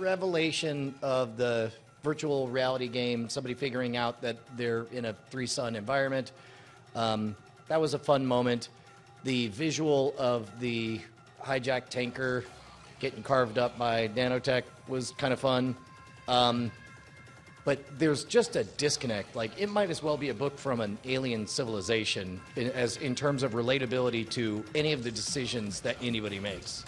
revelation of the virtual reality game, somebody figuring out that they're in a three sun environment. Um, that was a fun moment. The visual of the hijacked tanker getting carved up by nanotech was kind of fun. Um, but there's just a disconnect. Like it might as well be a book from an alien civilization in, as in terms of relatability to any of the decisions that anybody makes.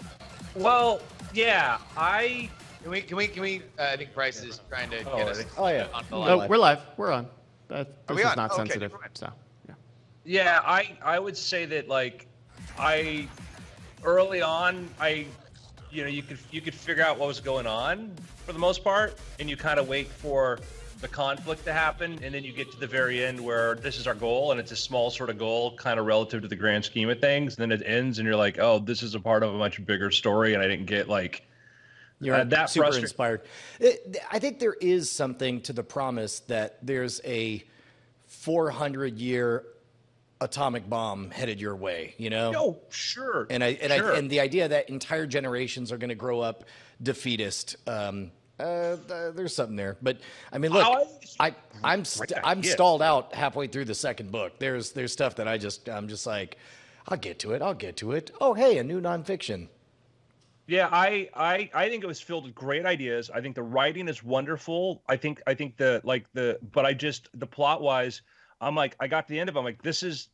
Well, yeah, I Can we? Can we? Can we? Uh, I think Bryce is trying to Oh, get us. Oh yeah. On the Oh, line. we're live. We're on. That, Are this we is on? not Okay, sensitive. never mind. So, yeah. Yeah, I I would say that like I early on I you know you could you could figure out what was going on for the most part and you kind of wait for the conflict to happen and then you get to the very end where this is our goal and it's a small sort of goal kind of relative to the grand scheme of things and then it ends and you're like oh this is a part of a much bigger story and I didn't get like You're Uh, that super frustra- inspired. It- I think there is something to the promise that there's a 400 year atomic bomb headed your way. You know. oh sure and I and, sure. I and the idea that entire generations are going to grow up defeatist. Um, uh, there's something there, but I mean, look, Oh, I I'm st- Right I'm stalled out halfway through the second book. There's there's stuff that I just I'm just like, I'll get to it. I'll get to it. Oh, hey, a new nonfiction. Yeah, I, I I think it was filled with great ideas. I think the writing is wonderful. I think I think the like the but I just the plot wise, I'm like I got to the end of it, I'm like this is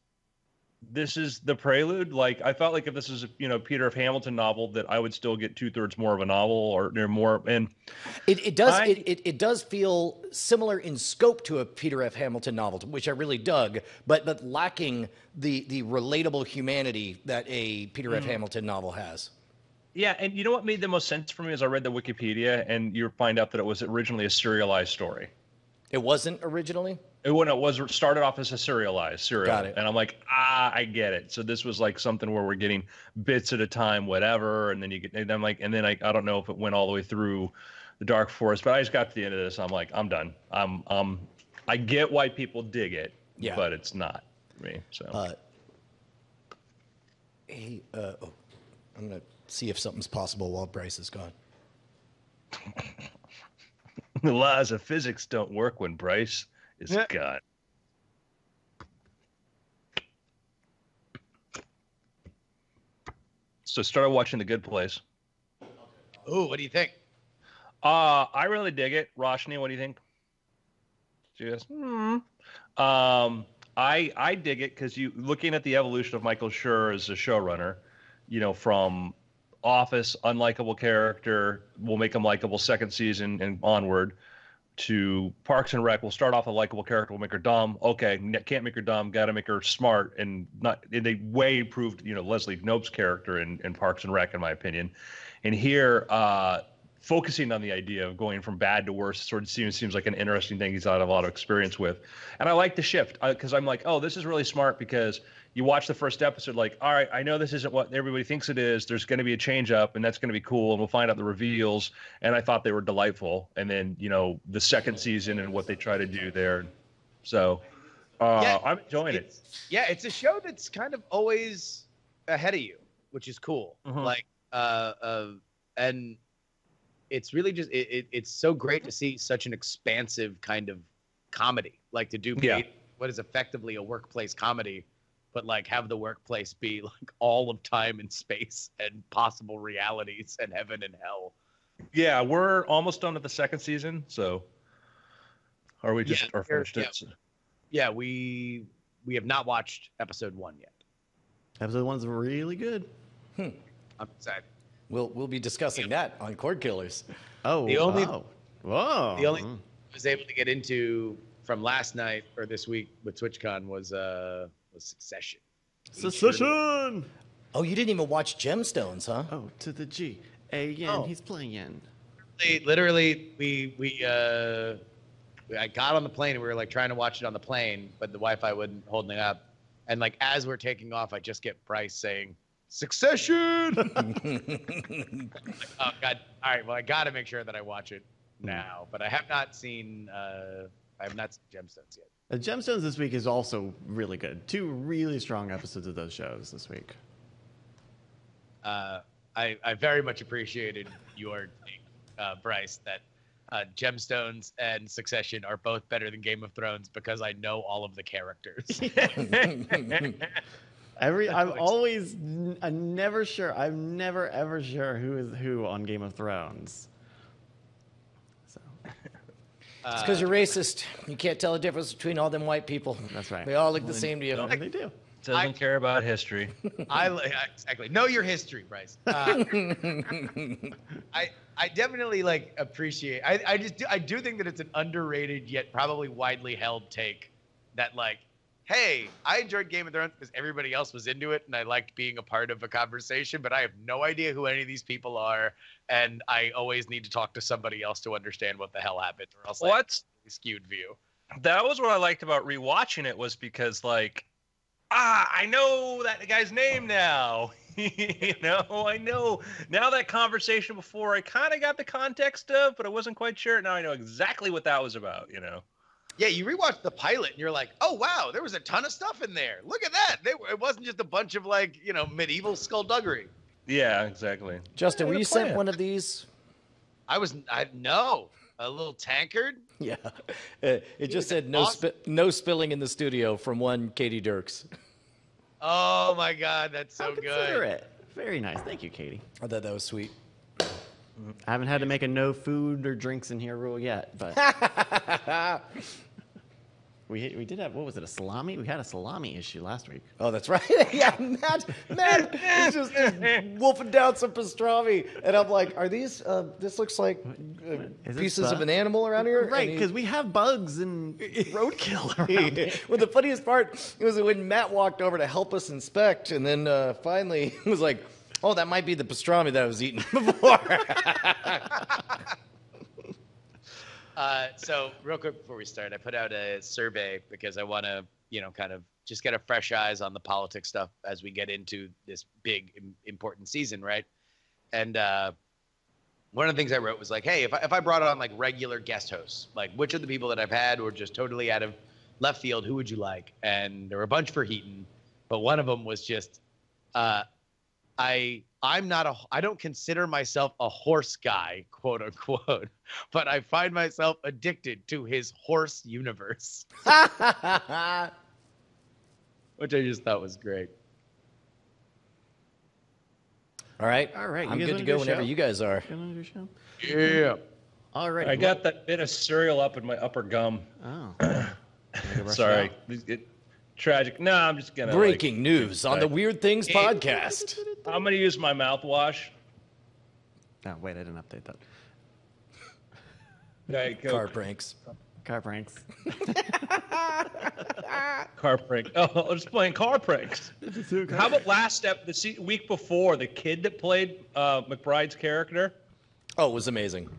this is the prelude. Like I felt like if this is a you know Peter F. Hamilton novel, that I would still get two thirds more of a novel or or more. And It, it does I- it, it, it does feel similar in scope to a Peter F. Hamilton novel, which I really dug, but but lacking the the relatable humanity that a Peter Mm. F. Hamilton novel has. Yeah, and you know what made the most sense for me is I read the Wikipedia, and you find out that it was originally a serialized story. It wasn't originally. It when it was started off as a serialized serial, Got it. and I'm like, ah, I get it. So this was like something where we're getting bits at a time, whatever, and then you get, and I'm like, and then I, I don't know if it went all the way through the Dark Forest, but I just got to the end of this. I'm like, I'm done. I'm, um, I get why people dig it, Yeah. but it's not me. So Uh, hey, uh, oh, I'm gonna see if something's possible while Bryce is gone. the laws of physics don't work when Bryce is Yeah. gone. So started watching The Good Place. Ooh, what do you think? Uh, I really dig it. Roshni, what do you think? She goes, hmm. Um, I I dig it because you looking at the evolution of Michael Schur as a showrunner, you know, from Office, unlikable character, will make him likable second season and onward, to Parks and Rec. We'll start off a likable character, we'll make her dumb. Okay, can't make her dumb, got to make her smart, and not. And they way improved, you know, Leslie Knope's character in, in Parks and Rec, in my opinion. And here, uh, focusing on the idea of going from bad to worse sort of seems seems like an interesting thing he's had a lot of experience with, and I like the shift because I'm like, oh, this is really smart because you watch the first episode, like, all right, I know this isn't what everybody thinks it is. There's going to be a change up, and that's going to be cool, and we'll find out the reveals. And I thought they were delightful, and then you know the second season and what they try to do there. So uh, Yeah, I'm enjoying it. Yeah, it's a show that's kind of always ahead of you, which is cool. Mhm. Like, uh, uh, and it's really just it, it, it's so great to see such an expansive kind of comedy, like to do Yeah. what is effectively a workplace comedy, but like have the workplace be like all of time and space and possible realities and heaven and hell. Yeah, we're almost done with the second season, so are we just Yeah, are we're- finished it? Yeah, we we have not watched episode one yet. Episode one's really good. Hmm. I'm excited. We'll we'll be discussing that on Cord Killers. Oh, The only- wow. Whoa. The only Mm. I was able to get into from last night or this week with TwitchCon was uh was Succession. Secession. Oh, you didn't even watch Gemstones, huh? Oh, to the G. A N. Oh. He's playing. Literally, literally we we uh I got on the plane and we were like trying to watch it on the plane, but the Wi-Fi wouldn't holding up. And like as we're taking off, I just get Bryce saying Succession. oh God! All right, well I got to make sure that I watch it now, but I have not seen uh I have not seen Gemstones yet. Uh, Gemstones this week is also really good. Two really strong episodes of those shows this week. uh, I, I very much appreciated your take uh, Bryce, that uh, Gemstones and Succession are both better than Game of Thrones because I know all of the characters. Every I'm always n- I'm never sure. I'm never ever sure who is who on Game of Thrones. So It's because you're racist. You can't tell the difference between all them white people. That's right. They all look the same to you. they do. Doesn't I- care about history. I exactly know your history, Bryce. Uh, I I definitely like appreciate. I I just do, I do think that it's an underrated yet probably widely held take that like, hey, I enjoyed Game of Thrones because everybody else was into it and I liked being a part of a conversation, but I have no idea who any of these people are, and I always need to talk to somebody else to understand what the hell happened, or else I What's skewed view. that was what I liked about rewatching it was because like ah I know that guy's name now. you know, I know now that conversation before I kind of got the context of, but I wasn't quite sure. Now I know exactly what that was about. You know. Yeah, you rewatch the pilot and you're like, oh wow, there was a ton of stuff in there. Look at that. They, it wasn't just a bunch of like you know medieval skullduggery. Yeah, exactly. Justin, Yeah, were the you sent one of these? I was I no a little tankard. Yeah. Uh, it just said no awesome. spi- no spilling in the studio from one Katie Dirks. Oh my god, that's How so good. considerate. Very nice. Thank you, Katie. I thought that was sweet. I haven't had to make a no food or drinks in here rule yet, but we we did have what was it a salami? We had a salami issue last week. Oh, that's right. yeah, Matt, Matt is just, just wolfing down some pastrami, and I'm like, "Are these? Uh, this looks like uh, pieces of an animal around here." Right, he- because we have bugs and roadkill around. here. well, the funniest part was when Matt walked over to help us inspect, and then uh, finally was like, "Oh, that might be the pastrami that I was eating before." Uh, so real quick before we start, I put out a survey because I want to you know kind of just get a fresh eyes on the politics stuff as we get into this big important season, right? And uh, one of the things I wrote was like, hey, if I, if I brought on like regular guest hosts, like which of the people that I've had were just totally out of left field, who would you like? And there were a bunch for Heaton, but one of them was just, uh, I I'm not a I don't consider myself a horse guy, quote unquote, but I find myself addicted to his horse universe, which I just thought was great. All right, All right, I'm good wanna go whenever show? you guys are. Gonna show? Yeah. All right. I got that bit of cereal up in my upper gum. Oh. Wanna go brush it Sorry. It- it- tragic. No, I'm just gonna like, Breaking news on the Weird Things podcast. I'm gonna use my mouthwash. Oh wait, I didn't update that. Diet Coke. Car pranks. Car pranks. Car prank. Oh, I was playing car pranks. How about last step, the se- week before, the kid that played uh, McBride's character? Oh, it was amazing.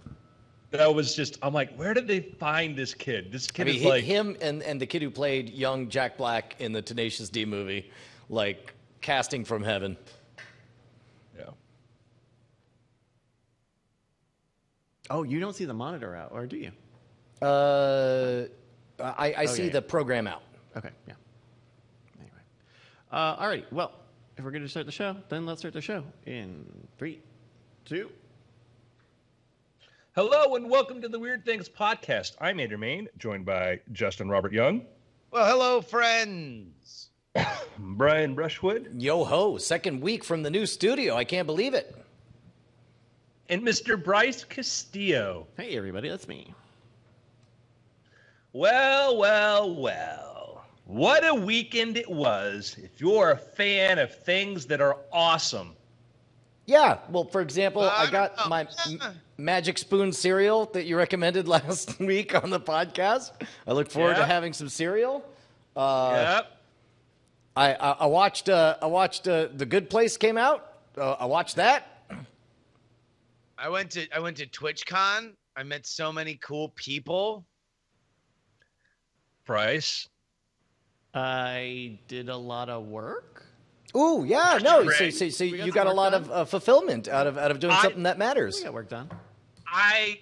That was just, I'm like, where did they find this kid? This I kid mean, is hi- like, him and, and the kid who played young Jack Black in the Tenacious D movie, like casting from heaven. yeah. Oh, you don't see the monitor out, or do you? Uh, I, I see Okay. the program out. Okay, yeah. Anyway. Uh, all right, well, if we're going to start the show, then let's start the show in three, two. Hello and welcome to the Weird Things podcast. I'm Andrew Mayne, joined by Justin Robert Young, Well, hello, friends. Brian Brushwood, Yo ho, second week from the new studio. I can't believe it. and Mr. Bryce Castillo. Hey, everybody, that's me. Well, well, well. What a weekend it was if you're a fan of things that are awesome. Yeah, well, for example, Uh, I got my m- Magic Spoon cereal that you recommended last week on the podcast. I look forward to having some cereal. Uh, yep. I, I I watched uh, I watched uh, The Good Place came out. Uh, I watched that. I went to I went to TwitchCon. I met so many cool people. Bryce. I did a lot of work. Ooh, yeah, no. So, so, so got you got a lot done. of uh, fulfillment out of out of doing I- something that matters. We got work done. I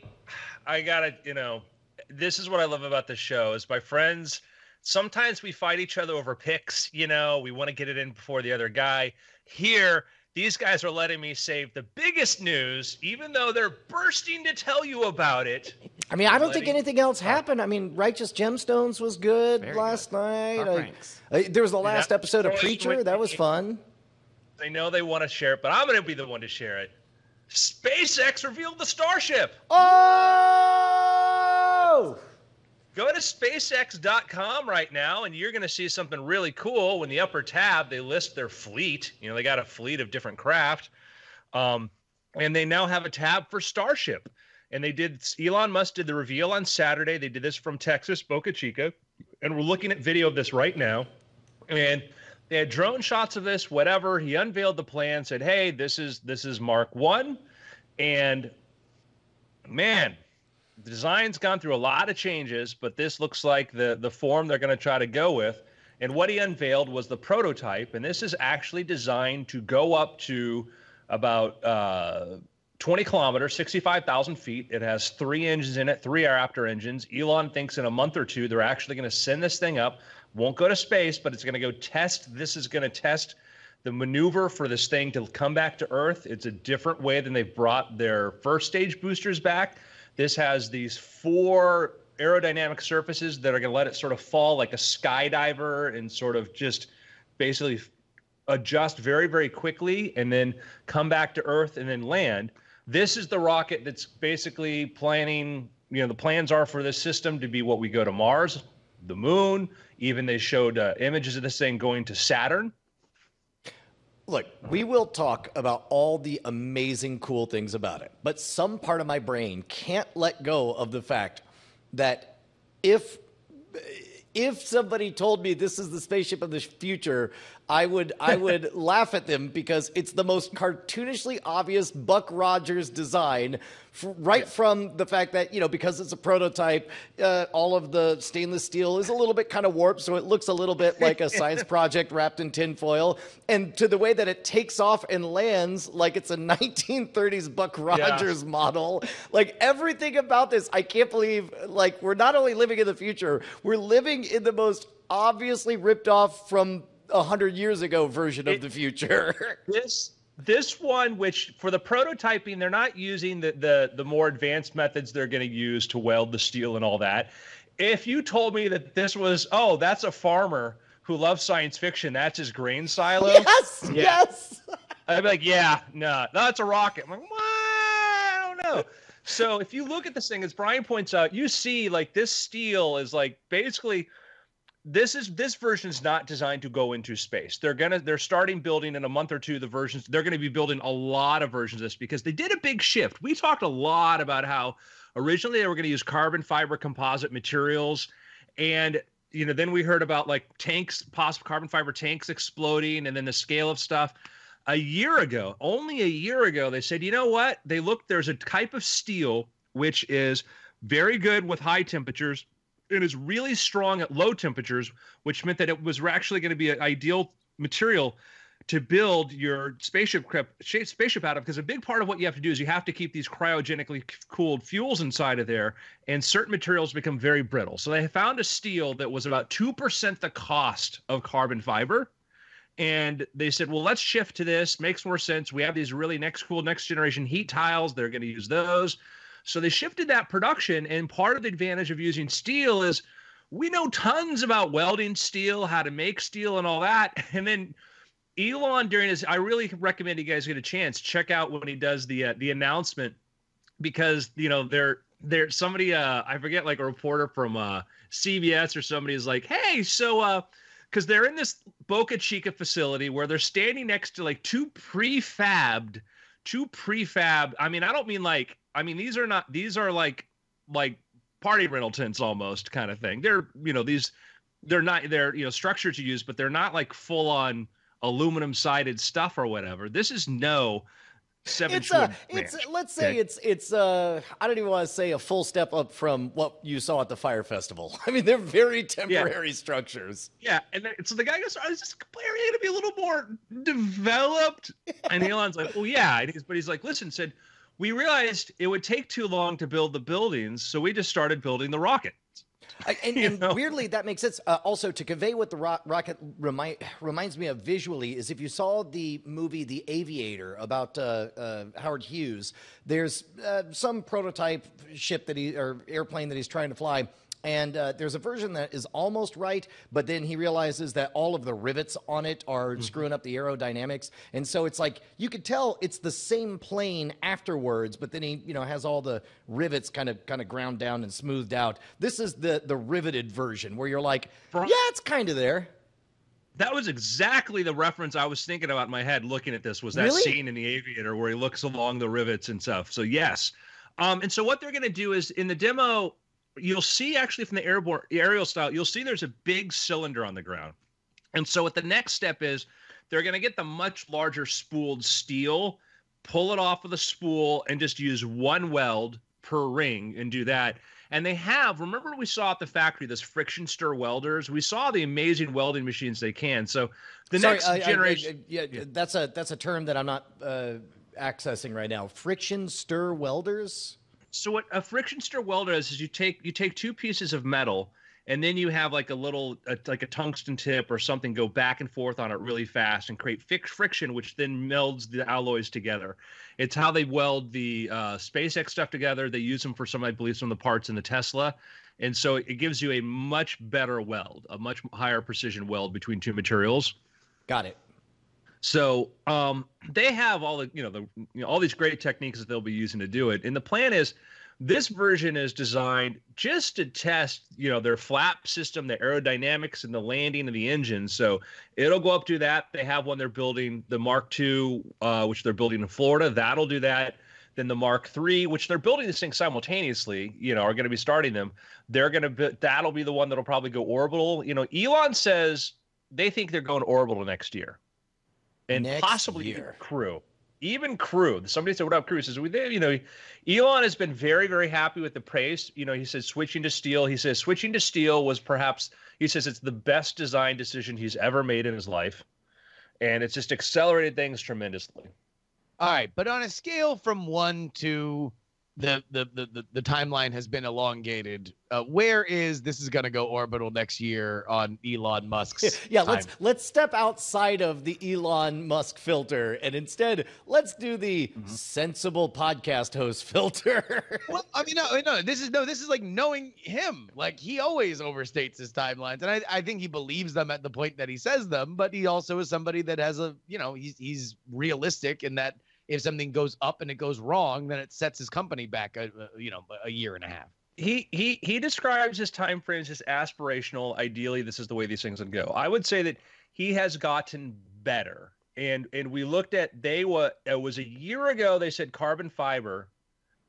I gotta, you know, this is what I love about the show is my friends. Sometimes we fight each other over picks, you know, we want to get it in before the other guy. Here, these guys are letting me save the biggest news, even though they're bursting to tell you about it. I mean, I don't think anything else happened. I mean, Righteous Gemstones was good Very last good. night. Top I- uh, there was the last that- episode of Preacher. That was fun. They know they want to share it, but I'm going to be the one to share it. SpaceX revealed the Starship. Oh! Go to spacex.com right now and you're going to see something really cool. When the upper tab, they list their fleet. You know, they got a fleet of different craft. Um, and they now have a tab for Starship. And they did, Elon Musk did the reveal on Saturday. They did this from Texas, Boca Chica. And we're looking at video of this right now. And they had drone shots of this, whatever. He unveiled the plan, said, Hey, this is this is Mark One. And man, the design's gone through a lot of changes, but this looks like the the form they're going to try to go with. And what he unveiled was the prototype, and this is actually designed to go up to about uh, 20 kilometers, 65,000 feet. It has three engines in it, three Raptor engines. Elon thinks in a month or two they're actually going to send this thing up. Won't go to space, but it's going to go test. This is going to test the maneuver for this thing to come back to Earth. It's a different way than they've brought their first stage boosters back. This has these four aerodynamic surfaces that are going to let it sort of fall like a skydiver and sort of just basically adjust very, very quickly and then come back to Earth and then land. This is the rocket that's basically planning, you know, the plans are for this system to be what we go to Mars, the moon. Even they showed uh, images of this thing going to Saturn. Look, we will talk about all the amazing, cool things about it, but some part of my brain can't let go of the fact that if if somebody told me this is the spaceship of the future, I would I would laugh at them because it's the most cartoonishly obvious Buck Rogers design, f- right from the fact that you know because it's a prototype, uh, all of the stainless steel is a little bit kind of warped, so it looks a little bit like a science project wrapped in tinfoil, and to the way that it takes off and lands like it's a 1930s Buck Rogers model. Like everything about this, I can't believe. Like we're not only living in the future, we're living in the most obviously ripped off from a hundred years ago version of the future. this this one which for the prototyping they're not using the the, the more advanced methods they're going to use to weld the steel and all that if you told me that this was oh that's a farmer who loves science fiction that's his grain silo yes, Yeah. yes. I'd be like, yeah, no, no, that's a rocket. I'm like, what? I don't know. So if you look at this thing, as Brian points out, you see like this steel is like basically this is this version is not designed to go into space. They're gonna they're starting building in a month or two the versions. They're gonna be building a lot of versions of this because they did a big shift. We talked a lot about how originally they were gonna use carbon fiber composite materials, and you know then we heard about like tanks, possible carbon fiber tanks exploding, and then the scale of stuff a year ago, only a year ago, they said, you know what? They looked, there's a type of steel which is very good with high temperatures and is really strong at low temperatures, which meant that it was actually going to be an ideal material to build your spaceship spaceship out of because a big part of what you have to do is you have to keep these cryogenically cooled fuels inside of there and certain materials become very brittle so they found a steel that was about 2% the cost of carbon fiber and they said, well, let's shift to this. Makes more sense. We have these really next cool next generation heat tiles. They're going to use those. So they shifted that production. And part of the advantage of using steel is we know tons about welding steel, how to make steel, and all that. And then Elon during his, I really recommend you guys get a chance check out when he does the uh, the announcement because you know they're there somebody uh I forget like a reporter from uh CBS or somebody is like, hey, so uh because they're in this Boca Chica facility where they're standing next to like two prefabbed, two prefab. I mean, I don't mean like, I mean these are not these are like like party rental tents almost kind of thing. They're you know these they're not they're you know structured to use, but they're not like full on aluminum sided stuff or whatever. This is no seven. It's a, it's ranch. let's say Okay. it's it's uh I don't even want to say a full step up from what you saw at the fire festival. I mean, they're very temporary structures. Yeah, and then, so the guy goes, i "Is this area going to be a little more developed?" And Elon's like, "Well, yeah." And he's, but he's like, "Listen," said, "We realized it would take too long to build the buildings, so we just started building the rocket." I- and, and know? weirdly, that makes sense. Uh, also, to convey what the ro- rocket remind, reminds me of visually is if you saw the movie The Aviator about uh, uh, Howard Hughes, there's uh, some prototype ship that he or airplane that he's trying to fly. And uh, there's a version that is almost right, but then he realizes that all of the rivets on it are Mm-hmm. screwing up the aerodynamics, and so it's like you could tell it's the same plane afterwards, but then he, you know, has all the rivets kind of kind of ground down and smoothed out. This is the the riveted version where you're like, yeah, it's kind of there. That was exactly the reference I was thinking about in my head looking at this was that Really? scene in the aviator where he looks along the rivets and stuff. So yes. Um, and so what they're gonna do is in the demo, you'll see actually from the airborne aerial style, you'll see there's a big cylinder on the ground. And so what the next step is they're gonna get the much larger spooled steel, pull it off of the spool, and just use one weld per ring and do that. And they have, remember we saw at the factory this friction stir welders? We saw the amazing welding machines they can. So the Sorry, next I- I- I- generation. yeah, that's a that's a term that I'm not uh, accessing right now. Friction stir welders. So what a friction stir welder is is you take you take two pieces of metal and then you have like a little a, like a tungsten tip or something go back and forth on it really fast and create fic- friction which then melds the alloys together. It's how they weld the uh, spacex stuff together. They use them for some i believe some of the parts in the tesla. And so it gives you a much better weld a much higher precision weld between two materials. Got it. So um, they have all the you know the you know, all these great techniques that they'll be using to do it. And the plan is this version is designed just to test you know their flap system, the aerodynamics, and the landing of the engine. So it'll go up to that. They have one they're building, the Mark II, uh, which they're building in Florida. That'll do that. Then the Mark III, which they're building this thing simultaneously, you know, are going to be starting them. They're going to be that'll be the one that'll probably go orbital. You know, Elon says they think they're going orbital next year and Next possibly even year. crew. Even crew. Somebody said, "What up, crew?" He says, "We, you know, Elon has been very, very happy with the praise. You know, he says switching to steel. He says switching to steel was perhaps. He says it's the best design decision he's ever made in his life, and it's just accelerated things tremendously. All right, but on a scale from one to the the the the, timeline has been elongated. Uh, where is this is going to go orbital next year on Elon Musk's? Yeah, let's let's step outside of the Elon Musk filter and instead let's do the Mm-hmm. sensible podcast host filter. Well, I mean, no, no. This is no. This is like knowing him. Like he always overstates his timelines, and I, I think he believes them at the point that he says them. But he also is somebody that has a, you know, he's he's realistic in that if something goes up and it goes wrong, then it sets his company back, a, a, you know, a year and a half. he he he describes his time frames as aspirational. Ideally, this is the way these things would go. I would say that he has gotten better. And and we looked at they were it was a year ago they said carbon fiber,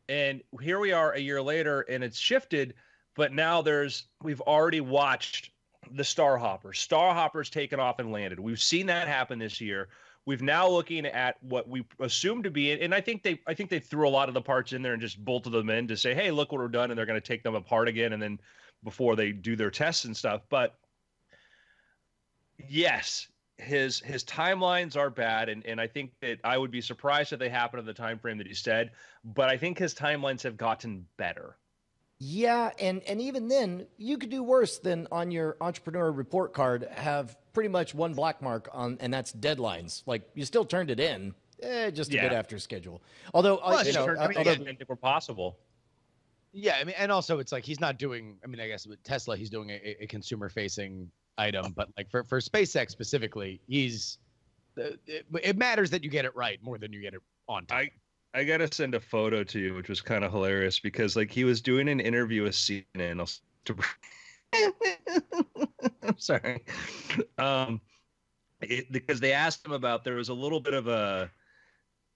and here we are a year later and it's shifted. But now there's we've already watched the Star Hopper. Star Hopper's taken off and landed. We've seen that happen this year. We've now looking at what we assume to be, and I think they, I think they threw a lot of the parts in there and just bolted them in to say, "Hey, look what we're done," and they're going to take them apart again, and then before they do their tests and stuff. But yes, his his timelines are bad, and and I think that I would be surprised if they happen in the time frame that he said. But I think his timelines have gotten better. Yeah, and and even then you could do worse than on your entrepreneur report card have pretty much one black mark on and that's deadlines. Like you still turned it in. Eh, just a bit after schedule. Although, uh, you know, I mean, although- again, if it were possible. Yeah, I mean, and also it's like he's not doing. I mean, I guess with Tesla, he's doing a, a consumer-facing item, but like for for SpaceX specifically, he's. uh, It, it matters that you get it right more than you get it on time. I I gotta send a photo to you, which was kind of hilarious because like he was doing an interview with CNN. I'll I'm sorry. Um, it, because they asked him about there was a little bit of a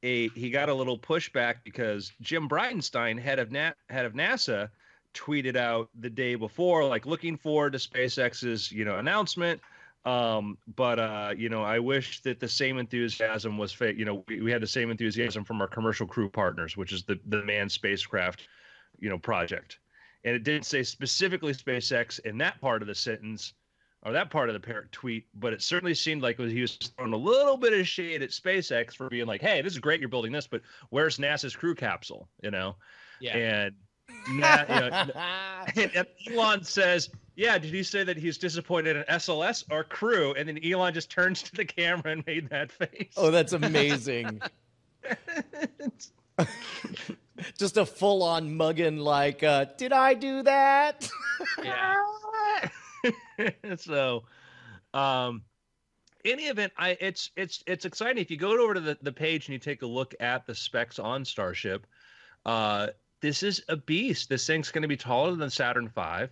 a he got a little pushback because Jim Bridenstine, head of Na- head of NASA, tweeted out the day before like looking forward to SpaceX's you know announcement um but uh you know i wish that the same enthusiasm was fa- you know we, we had the same enthusiasm from our commercial crew partners which is the the manned spacecraft you know project. And it didn't say specifically spacex in that part of the sentence or that part of the parent tweet but it certainly seemed like he was throwing a little bit of shade at spacex for being like hey this is great you're building this but where's nasa's crew capsule? You know? Yeah. and nah, you know, Elon says, "Yeah, did he say that he's disappointed in SLS or Crew?" And then Elon just turns to the camera and made that face. oh, that's amazing. Just a full on mugging, like, uh, did I do that? yeah. so, um, any event, I it's it's it's exciting. If you go over to the, the page and you take a look at the specs on Starship, uh, this is a beast. This thing's going to be taller than Saturn V.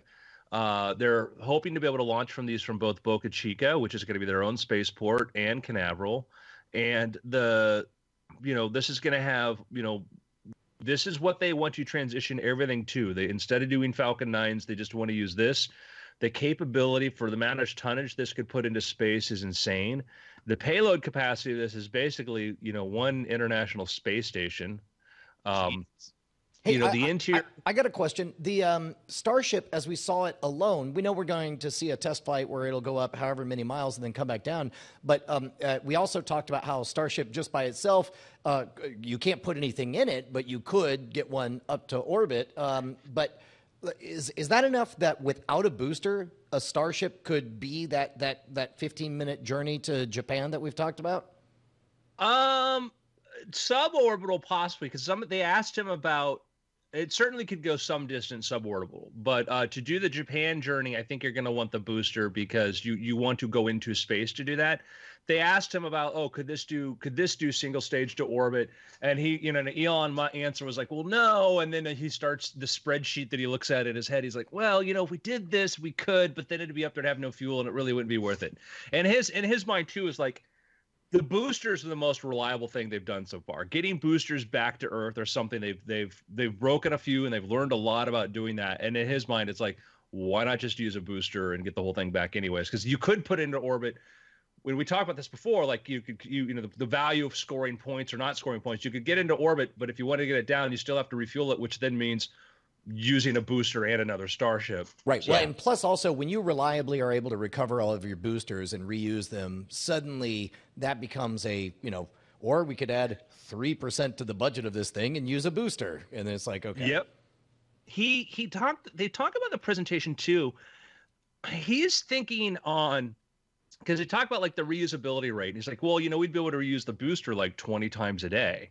Uh, they're hoping to be able to launch from these from both Boca Chica, which is going to be their own spaceport, and Canaveral. And the, you know, this is going to have, you know, this is what they want to transition everything to. They instead of doing Falcon 9s, they just want to use this. The capability for the amount of tonnage this could put into space is insane. The payload capacity of this is basically, you know, one international space station. Um, Hey, you know, I- the I- interior. I, I got a question. The um, Starship, as we saw it alone, we know we're going to see a test flight where it'll go up however many miles and then come back down. But um, uh, we also talked about how Starship, just by itself, uh, you can't put anything in it, but you could get one up to orbit. Um, but is is that enough that without a booster, a Starship could be that that that 15 minute journey to Japan that we've talked about? Um, suborbital possibly because some they asked him about. It certainly could go some distance suborbital, but uh, to do the Japan journey, I think you're going to want the booster because you you want to go into space to do that. They asked him about, oh, could this do could this do single stage to orbit? And he, you know, and Elon, my answer was like, well, no. And then he starts the spreadsheet that he looks at in his head. He's like, well, you know, if we did this, we could, but then it'd be up there to have no fuel, and it really wouldn't be worth it. And his in his mind too is like the boosters are the most reliable thing they've done so far. Getting boosters back to Earth or something they've they've they've broken a few and they've learned a lot about doing that. And in his mind, it's like, why not just use a booster and get the whole thing back anyways? Because you could put into orbit. When we talked about this before, like you could you you know the, the value of scoring points or not scoring points, you could get into orbit, but if you want to get it down, you still have to refuel it, which then means using a booster and another starship. Right. So- Well, and plus also when you reliably are able to recover all of your boosters and reuse them, suddenly that becomes a, you know, or we could add 3% to the budget of this thing and use a booster. And then it's like, okay. Yep. He he talked. They talk about the presentation too. He's thinking on because they talk about like the reusability rate. He's like, well, you know, we'd be able to reuse the booster like twenty times a day,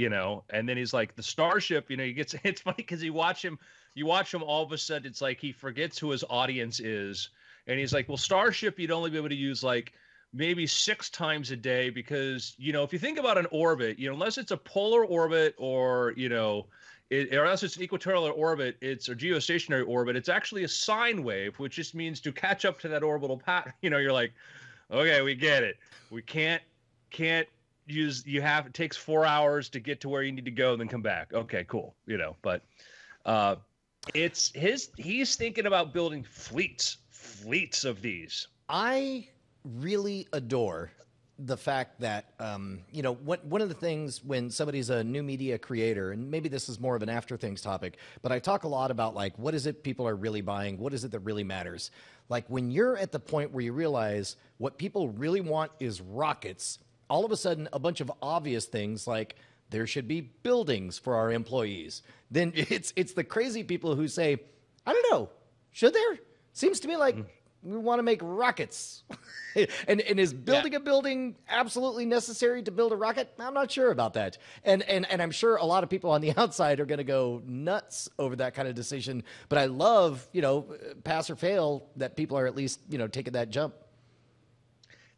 you know. And then he's like, the starship, you know, he gets. It's funny because you watch him. You watch him. All of a sudden, it's like he forgets who his audience is, and he's like, well, starship, you'd only be able to use like maybe six times a day because you know if you think about an orbit you know unless it's a polar orbit or you know it, or unless it's an equatorial orbit it's a geostationary orbit it's actually a sine wave which just means to catch up to that orbital path you know you're like okay we get it we can't can't use you have it takes four hours to get to where you need to go and then come back. Okay cool you know but uh it's his he's thinking about building fleets fleets of these. I really adore the fact that um, you know what, one of the things when somebody's a new media creator and maybe this is more of an after things topic but i talk a lot about like what is it people are really buying? What is it that really matters? Like when you're at the point where you realize what people really want is rockets all of a sudden a bunch of obvious things like there should be buildings for our employees then it's it's the crazy people who say i don't know should there seems to me like mm. we want to make rockets. and and is building a building absolutely necessary to build a rocket? I'm not sure about that. And and and I'm sure a lot of people on the outside are going to go nuts over that kind of decision. But I love, you know, pass or fail that people are at least, you know, taking that jump.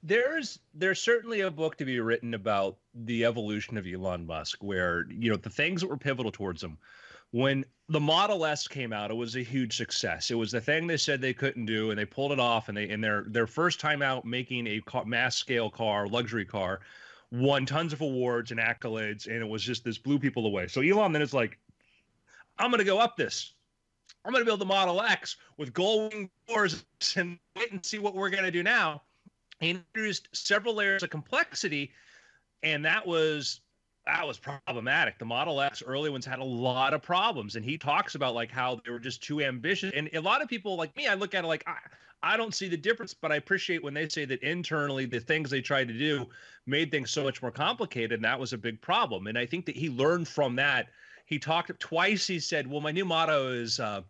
There's there's certainly a book to be written about the evolution of Elon Musk, where you know the things that were pivotal towards him. When the Model S came out, it was a huge success. It was the thing they said they couldn't do, and they pulled it off. And they in their their first time out making a mass scale car, luxury car, won tons of awards and accolades, and it was just this blew people away. So Elon then is like, I'm gonna go up this. I'm gonna build the Model X with gold doors and wait and see what we're gonna do now he introduced several layers of complexity and that was that was problematic the model x early ones had a lot of problems and he talks about like how they were just too ambitious and a lot of people like me i look at it like i, I don't see the difference but i appreciate when they say that internally the things they tried to do made things so much more complicated and that was a big problem and i think that he learned from that he talked twice. He said, "Well, my new motto is, uh,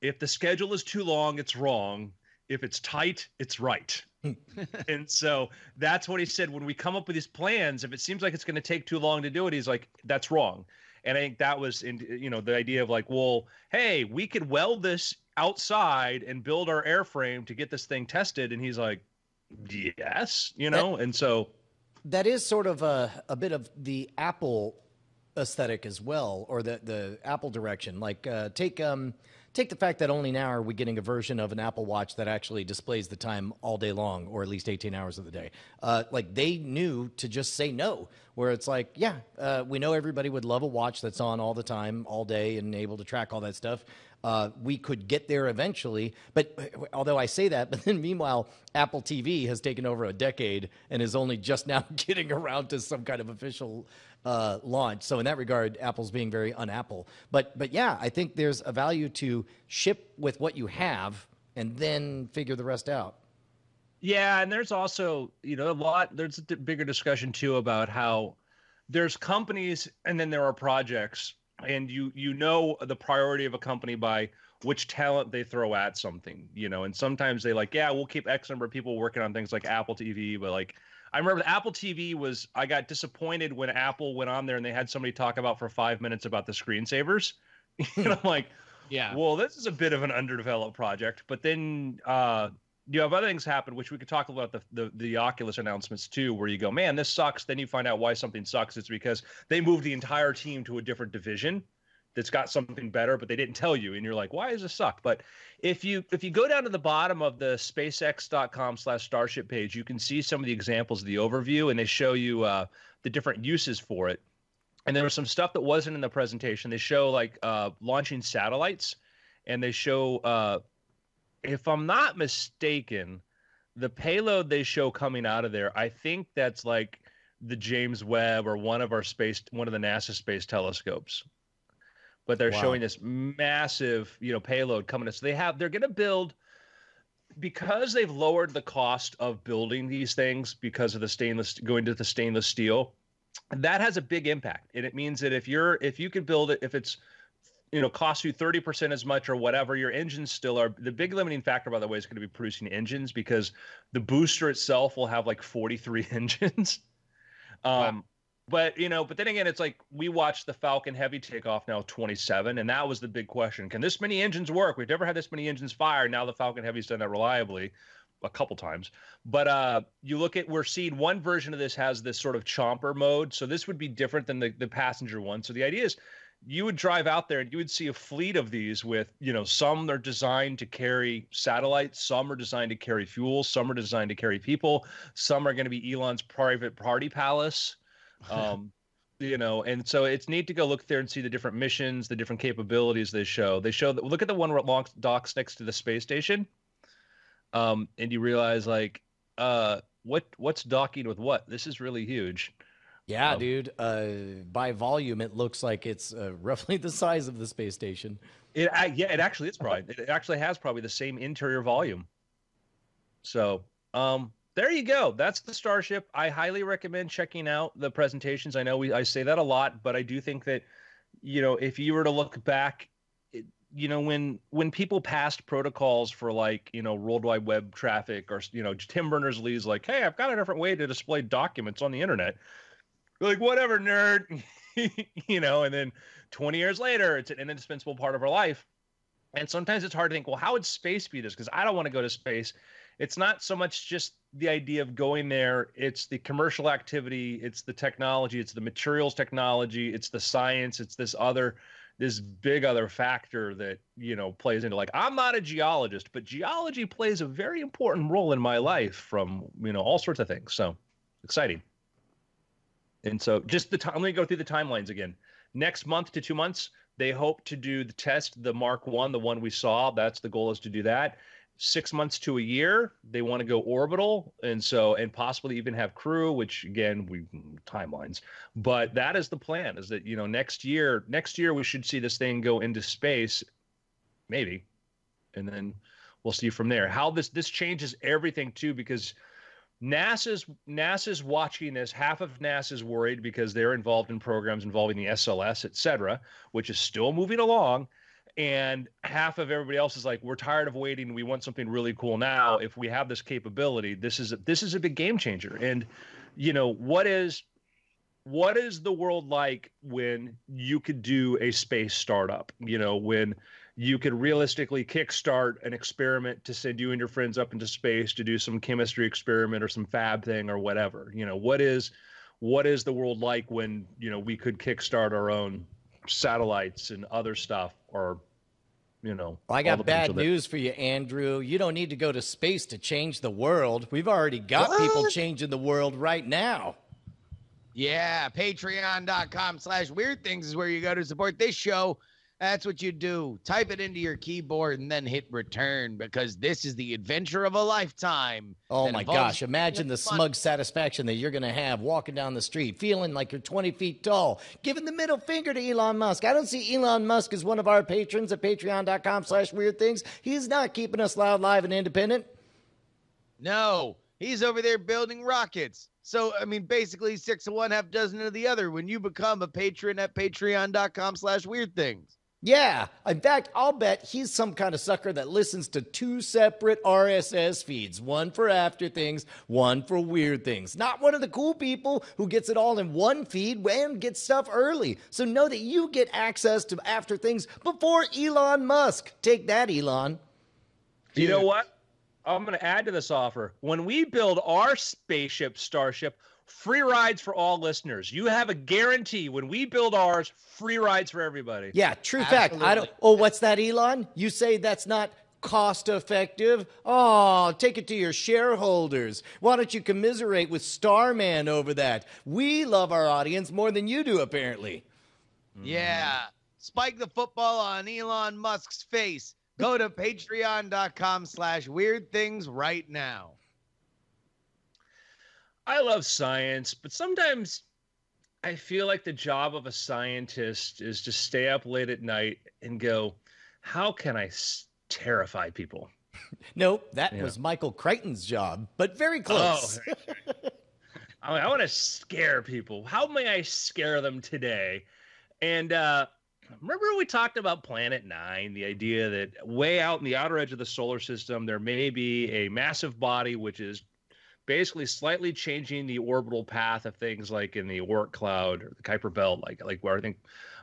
if the schedule is too long, it's wrong. If it's tight, it's right." and so that's what he said. When we come up with these plans, if it seems like it's going to take too long to do it, he's like, "That's wrong." And I think that was, in, you know, the idea of like, well, hey, we could weld this outside and build our airframe to get this thing tested. And he's like, yes, you know, and so that is sort of a, a bit of the Apple aesthetic as well, or the the Apple direction. Like uh, take um take the fact that only now are we getting a version of an Apple Watch that actually displays the time all day long, or at least 18 hours of the day. Uh, like they knew to just say no, where it's like, yeah, uh, we know everybody would love a watch that's on all the time, all day, and able to track all that stuff. Uh, we could get there eventually. But although I say that, but then meanwhile, Apple TV has taken over a decade and is only just now getting around to some kind of official uh, launch. So in that regard, Apple's being very un-Apple. But but yeah, I think there's a value to ship with what you have and then figure the rest out. Yeah, and there's also you know a lot. There's a bigger discussion too about how there's companies and then there are projects, and you you know the priority of a company by which talent they throw at something, you know. And sometimes they like, yeah, we'll keep X number of people working on things like Apple TV, but like I remember the Apple TV was I got disappointed when Apple went on there and they had somebody talk about for five minutes about the screensavers. and I'm like, Yeah. well, this is a bit of an underdeveloped project. But then uh, you have other things happen, which we could talk about the, the the Oculus announcements too, where you go, man, this sucks. Then you find out why something sucks. It's because they moved the entire team to a different division that's got something better, but they didn't tell you, and you're like, why does this suck? But if you if you go down to the bottom of the SpaceX.com slash Starship page, you can see some of the examples of the overview, and they show you uh, the different uses for it. And there was some stuff that wasn't in the presentation. They show like uh, launching satellites, and they show, uh, if I'm not mistaken, the payload they show coming out of there. I think that's like the James Webb or one of our space, one of the NASA space telescopes but they're Wow. showing this massive, you know, payload coming in. So they have they're going to build because they've lowered the cost of building these things because of the stainless going to the stainless steel. That has a big impact, and it means that if you're if you could build it, if it's you know costs you 30% as much or whatever your engines still are the big limiting factor by the way is going to be producing engines because the booster itself will have like 43 engines um but you know but then again it's like we watched the falcon heavy take off now 27 and that was the big question. Can this many engines work? We've never had this many engines fire. Now the falcon heavy's done that reliably a couple times. But uh you look at we're seeing one version of this has this sort of chomper mode. So this would be different than the, the passenger one. So the idea is you would drive out there and you would see a fleet of these with you know some are designed to carry satellites some are designed to carry fuel some are designed to carry people some are going to be elon's private party palace um you know and so it's neat to go look there and see the different missions the different capabilities they show they show that look at the one where it docks next to the space station um and you realize like uh what what's docking with what this is really huge Yeah, Um, dude. Uh, by volume, it looks like it's uh, roughly the size of the space station. It uh, yeah, it actually is probably it actually has probably the same interior volume. So um there you go. That's the Starship. I highly recommend checking out the presentations. I know we I say that a lot, but I do think that you know if you were to look back, it, you know when when people passed protocols for like you know World Wide Web traffic or you know Tim Berners Lee's like, hey, I've got a different way to display documents on the internet. You're like whatever, nerd. you know, and then 20 years later, it's an indispensable part of our life. And sometimes it's hard to think, well, how would space be this? Because I don't want to go to space. It's not so much just the idea of going there, it's the commercial activity, it's the technology, it's the materials technology, it's the science, it's this other this big other factor that you know plays into like I'm not a geologist, but geology plays a very important role in my life from you know all sorts of things. So exciting. And so just the time, let me go through the timelines again. Next month to two months, they hope to do the test, the Mark One, the one we saw. That's the goal is to do that. Six months to a year, they want to go orbital, and so and possibly even have crew. Which again, we timelines, but that is the plan. Is that you know next year, next year we should see this thing go into space, maybe, and then we'll see from there. How this this changes everything too, because NASA's NASA's watching this. Half of NASA's worried because they're involved in programs involving the SLS, et cetera, which is still moving along. And half of everybody else is like, we're tired of waiting. We want something really cool now. If we have this capability, this is a, this is a big game changer. And you know what is what is the world like when you could do a space startup? You know when you could realistically kickstart an experiment to send you and your friends up into space to do some chemistry experiment or some fab thing or whatever. You know, what is what is the world like when, you know, we could kickstart our own satellites and other stuff or you know. Well, I got bad news for you, Andrew. You don't need to go to space to change the world. We've already got what? people changing the world right now. Yeah, patreon.com slash weird things is where you go to support this show that's what you do. Type it into your keyboard and then hit return because this is the adventure of a lifetime. Oh my gosh. Imagine the fun. smug satisfaction that you're going to have walking down the street, feeling like you're 20 feet tall, giving the middle finger to Elon Musk. I don't see Elon Musk as one of our patrons at patreon.com slash weird things. He's not keeping us loud, live, and independent. No, he's over there building rockets. So, I mean, basically six of one, half dozen of the other when you become a patron at patreon.com slash weird things. Yeah. In fact, I'll bet he's some kind of sucker that listens to two separate RSS feeds one for after things, one for weird things. Not one of the cool people who gets it all in one feed and gets stuff early. So know that you get access to after things before Elon Musk. Take that, Elon. You know what? I'm going to add to this offer. When we build our spaceship, Starship, free rides for all listeners. You have a guarantee when we build ours, free rides for everybody. Yeah, true Absolutely. fact. I don't. Oh, what's that, Elon? You say that's not cost effective? Oh, take it to your shareholders. Why don't you commiserate with Starman over that? We love our audience more than you do, apparently. Yeah. Spike the football on Elon Musk's face. Go to patreon.com slash weird things right now. I love science, but sometimes I feel like the job of a scientist is to stay up late at night and go, how can I s- terrify people? Nope, that yeah. was Michael Crichton's job, but very close. Oh, I, I want to scare people. How may I scare them today? And uh, remember we talked about Planet Nine, the idea that way out in the outer edge of the solar system, there may be a massive body which is basically slightly changing the orbital path of things like in the Oort cloud or the Kuiper belt, like like where I think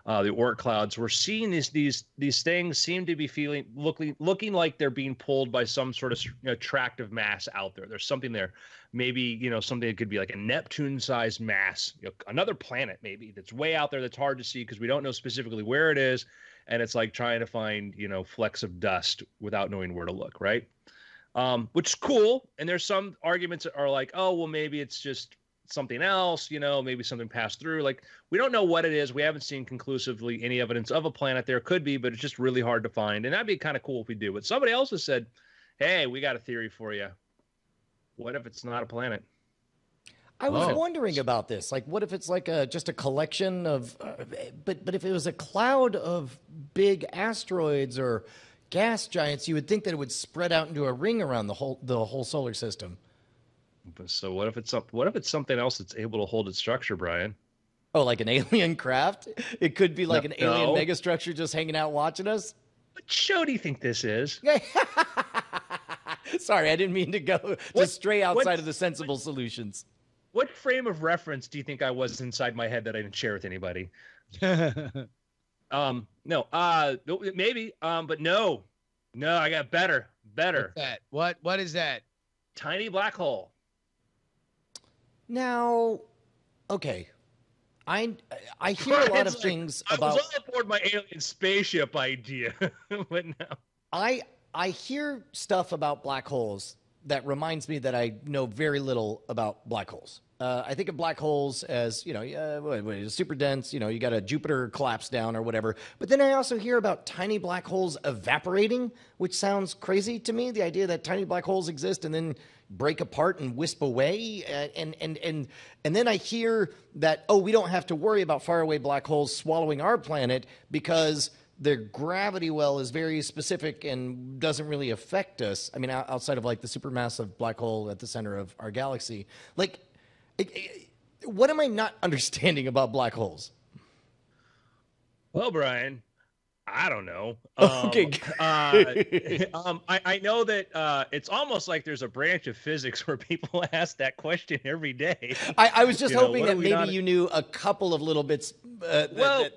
uh, the Oort clouds. We're seeing these these these things seem to be feeling looking looking like they're being pulled by some sort of attractive mass out there. There's something there, maybe you know something that could be like a Neptune-sized mass, you know, another planet maybe that's way out there that's hard to see because we don't know specifically where it is, and it's like trying to find you know flecks of dust without knowing where to look, right? Um, which is cool. And there's some arguments that are like, oh, well, maybe it's just something else, you know, maybe something passed through. Like, we don't know what it is. We haven't seen conclusively any evidence of a planet there. Could be, but it's just really hard to find. And that'd be kind of cool if we do. But somebody else has said, hey, we got a theory for you. What if it's not a planet? I was oh. wondering about this. Like, what if it's like a just a collection of, uh, but but if it was a cloud of big asteroids or gas giants, you would think that it would spread out into a ring around the whole the whole solar system. So what if it's what if it's something else that's able to hold its structure, Brian? Oh, like an alien craft? It could be like no, an alien no. megastructure just hanging out watching us. What show do you think this is? Sorry, I didn't mean to go what, to stray outside of the sensible what, solutions. What frame of reference do you think I was inside my head that I didn't share with anybody? Um, no, uh, maybe, um, but no, no, I got better, better. What's that? What? What is that? Tiny black hole. Now, okay, I I hear a lot of like, things I about. I was all aboard my alien spaceship idea, but now I I hear stuff about black holes that reminds me that I know very little about black holes. Uh, I think of black holes as you know, uh, super dense. You know, you got a Jupiter collapse down or whatever. But then I also hear about tiny black holes evaporating, which sounds crazy to me. The idea that tiny black holes exist and then break apart and wisp away, and and and and then I hear that oh, we don't have to worry about faraway black holes swallowing our planet because their gravity well is very specific and doesn't really affect us. I mean, outside of like the supermassive black hole at the center of our galaxy, like, what am I not understanding about black holes? Well, Brian, I don't know. Um, Okay. uh, um, I, I know that uh, it's almost like there's a branch of physics where people ask that question every day. I, I was just You hoping what that maybe not- you knew a couple of little bits. Uh, that- Well, that-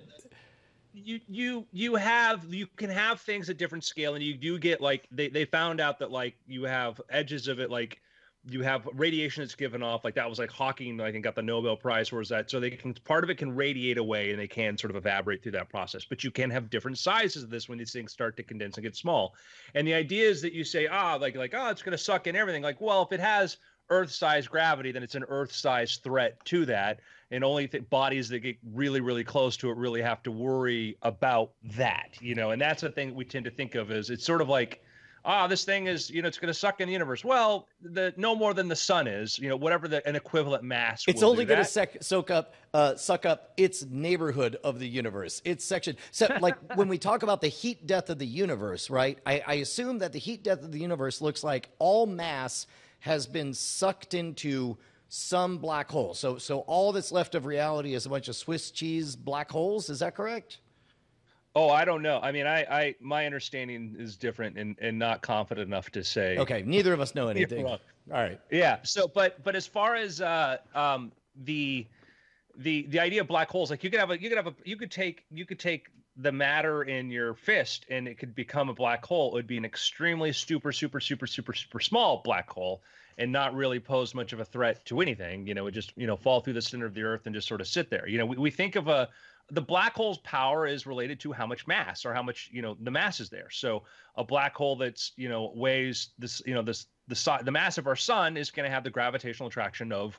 you you you have you can have things at different scale and you do get like they, they found out that like you have edges of it like you have radiation that's given off like that was like hawking i think got the nobel prize whereas that so they can part of it can radiate away and they can sort of evaporate through that process but you can have different sizes of this when these things start to condense and get small. And the idea is that you say ah like like oh it's going to suck in everything. Like well if it has earth-sized gravity then it's an earth-sized threat to that and only th- bodies that get really really close to it really have to worry about that you know? And that's the thing we tend to think of as it's sort of like ah this thing is you know it's going to suck in the universe well the no more than the sun is you know whatever the an equivalent mass It's only going to sec- soak up, uh, suck up its neighborhood of the universe, its section. So, like when we talk about the heat death of the universe, right? I, I assume that the heat death of the universe looks like all mass has been sucked into some black hole. So, so all that's left of reality is a bunch of Swiss cheese black holes. Is that correct? Oh i don't know i mean i i my understanding is different and and not confident enough to say Okay, neither of us know anything. All right. Yeah. So, but but as far as uh, um, the the the idea of black holes, like you could have a you could have a you could take you could take the matter in your fist and it could become a black hole. It would be an extremely super super super super super small black hole and not really pose much of a threat to anything. You know, it just you know fall through the center of the earth and just sort of sit there. You know, we, we think of a the black hole's power is related to how much mass or how much you know the mass is there. So a black hole that's you know weighs this you know this the si- the mass of our sun is going to have the gravitational attraction of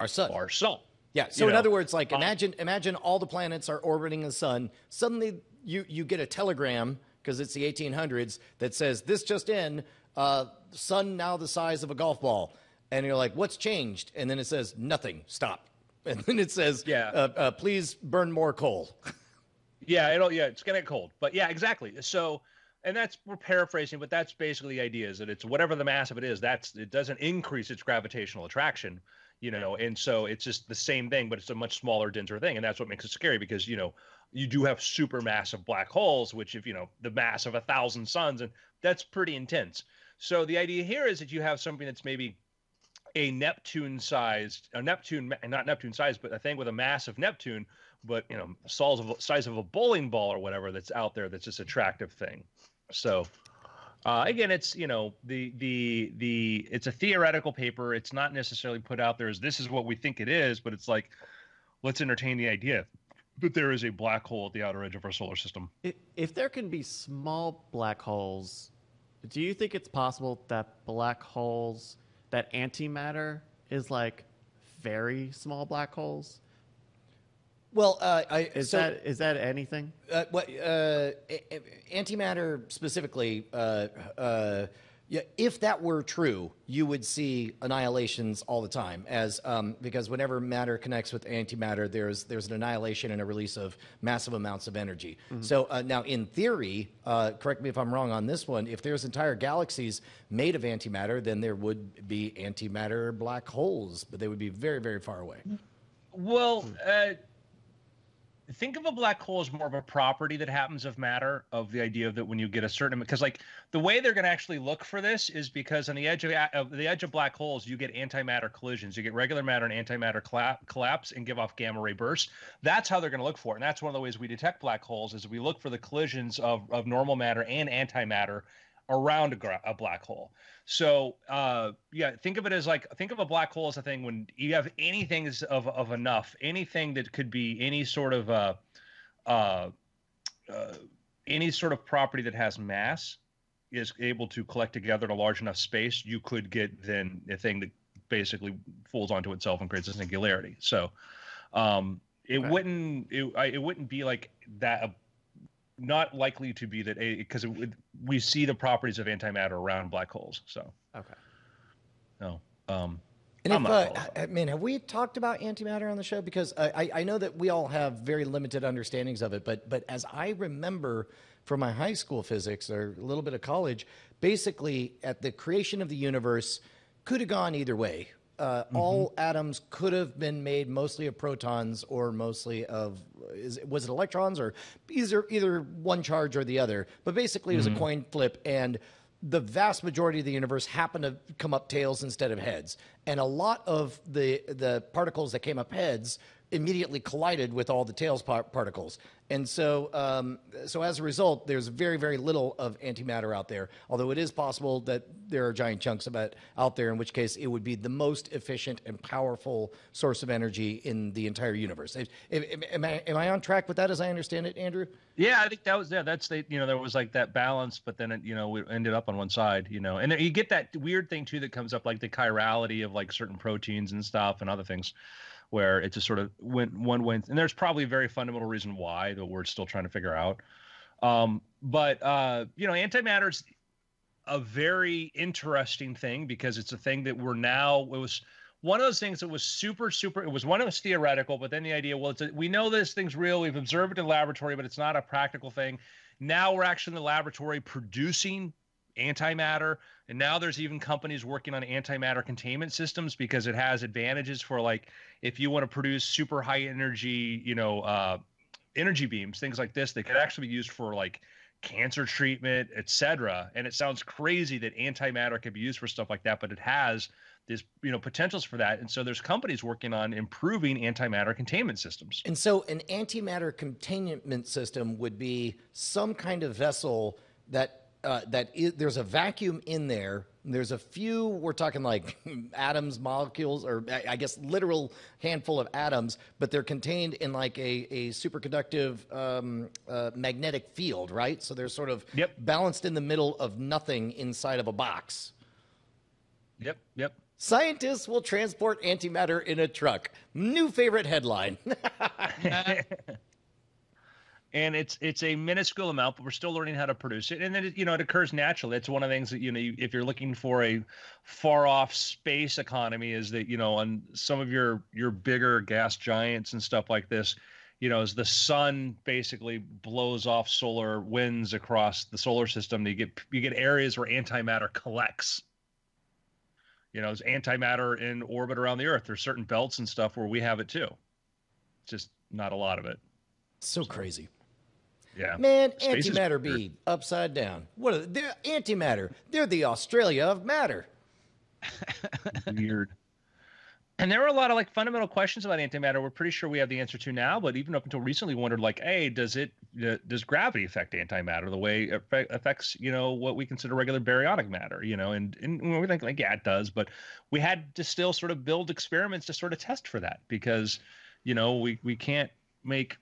Our sun. our sun. Yeah. So you in know, other words, like um, imagine imagine all the planets are orbiting the sun. Suddenly you you get a telegram because it's the 1800s that says this just in, uh, sun now the size of a golf ball, and you're like, what's changed? And then it says nothing. Stop. And then it says, Yeah. uh, uh, please burn more coal. Yeah, it'll yeah, it's gonna get cold. But yeah, exactly. So and that's we're paraphrasing, but that's basically the idea is that it's whatever the mass of it is, that's it doesn't increase its gravitational attraction, you know, and so it's just the same thing, but it's a much smaller, denser thing. And that's what makes it scary because, you know, you do have supermassive black holes, which if you know the mass of a thousand suns, and that's pretty intense. So the idea here is that you have something that's maybe a Neptune sized, a Neptune, not Neptune sized, but a thing with a mass of Neptune, but you know, size of size of a bowling ball or whatever that's out there that's this attractive thing. So uh, again, it's you know the the the it's a theoretical paper. It's not necessarily put out there as this is what we think it is, but it's like let's entertain the idea that there is a black hole at the outer edge of our solar system. I- If there can be small black holes, do you think it's possible that black holes, that antimatter is like very small black holes? Well, uh, I, Is so, that is that anything? uh, what uh, antimatter specifically? Yeah, if that were true, you would see annihilations all the time, as um, because whenever matter connects with antimatter, there's there's an annihilation and a release of massive amounts of energy. So uh, now, in theory, uh, correct me if I'm wrong on this one. If there's entire galaxies made of antimatter, then there would be antimatter black holes, but they would be very very far away. Well, uh, think of a black hole as more of a property that happens of matter, of the idea that when you get a certain because like the way they're going to actually look for this is because on the edge of, uh, of the edge of black holes you get antimatter collisions, you get regular matter and antimatter colla- collapse and give off gamma ray bursts. That's how they're going to look for it, and that's one of the ways we detect black holes is we look for the collisions of of normal matter and antimatter around a, black hole. So uh, yeah, think of it as like think of a black hole as a thing when you have anything is of of enough, anything that could be any sort of uh, uh, uh, any sort of property that has mass is able to collect together in a large enough space. You could get then a thing that basically folds onto itself and creates a singularity. So um, it Okay. wouldn't it, I, it wouldn't be like that. Not likely to be that because we see the properties of antimatter around black holes. So Okay. no. Um, And I'm if, uh, I I mean, have we talked about antimatter on the show? Because I, I, I know that we all have very limited understandings of it, but but as I remember from my high school physics or a little bit of college, basically at the creation of the universe could have gone either way. Uh, All atoms could have been made mostly of protons or mostly of is, was it electrons or either either one charge or the other. But basically, it was a coin flip and the vast majority of the universe happened to come up tails instead of heads, and a lot of the the particles that came up heads immediately collided with all the tails par- particles, and so um, so as a result, there's very very little of antimatter out there. Although it is possible that there are giant chunks of it out there, in which case it would be the most efficient and powerful source of energy in the entire universe. Am- am- am I, am I on track with that, as I understand it, Andrew? Yeah, I think that was yeah. That's the you know there was like that balance, but then it you know we ended up on one side, you know, and you get that weird thing too that comes up like the chirality of like certain proteins and stuff and other things, where it just sort of went one went, and there's probably a very fundamental reason why that we're still trying to figure out. Um, but uh, you know, antimatter's a very interesting thing because it's a thing that we're now it was one of those things that was super super it was one of was theoretical but then the idea well it's a, we know this thing's real we've observed it in the laboratory but it's not a practical thing now we're actually in the laboratory producing antimatter and now there's even companies working on antimatter containment systems because it has advantages for like if you want to produce super high energy you know uh, energy beams things like this they could actually be used for like cancer treatment etc and it sounds crazy that antimatter could be used for stuff like that but it has this you know potentials for that. And so there's companies working on improving antimatter containment systems. And so, an antimatter containment system would be some kind of vessel that uh, that is, there's a vacuum in there. There's a few. We're talking like atoms, molecules, or I I guess literal handful of atoms, but they're contained in like a a superconductive um, uh, magnetic field, right? So they're sort of Yep. balanced in the middle of nothing inside of a box. yep yep Scientists will transport antimatter in a truck. New favorite headline. and it's it's a minuscule amount but we're still learning how to produce it. And then it, you know it occurs naturally. It's one of the things that you know if you're looking for a far off space economy is that you know on some of your your bigger gas giants and stuff like this you know as the sun basically blows off solar winds across the solar system you get you get areas where antimatter collects. You know there's antimatter in orbit around the earth. There's certain belts and stuff where we have it too. It's just not a lot of it. So crazy. Yeah Man, Space antimatter weird. be upside down. What are they? They're antimatter. They're the Australia of matter. weird. And there were a lot of like fundamental questions about antimatter. We're pretty sure we have the answer to now, but even up until recently, wondered like, hey, does it uh, does gravity affect antimatter the way it affects you know what we consider regular baryonic matter? You know, and and we think like yeah, it does, but we had to still sort of build experiments to sort of test for that because you know we we can't make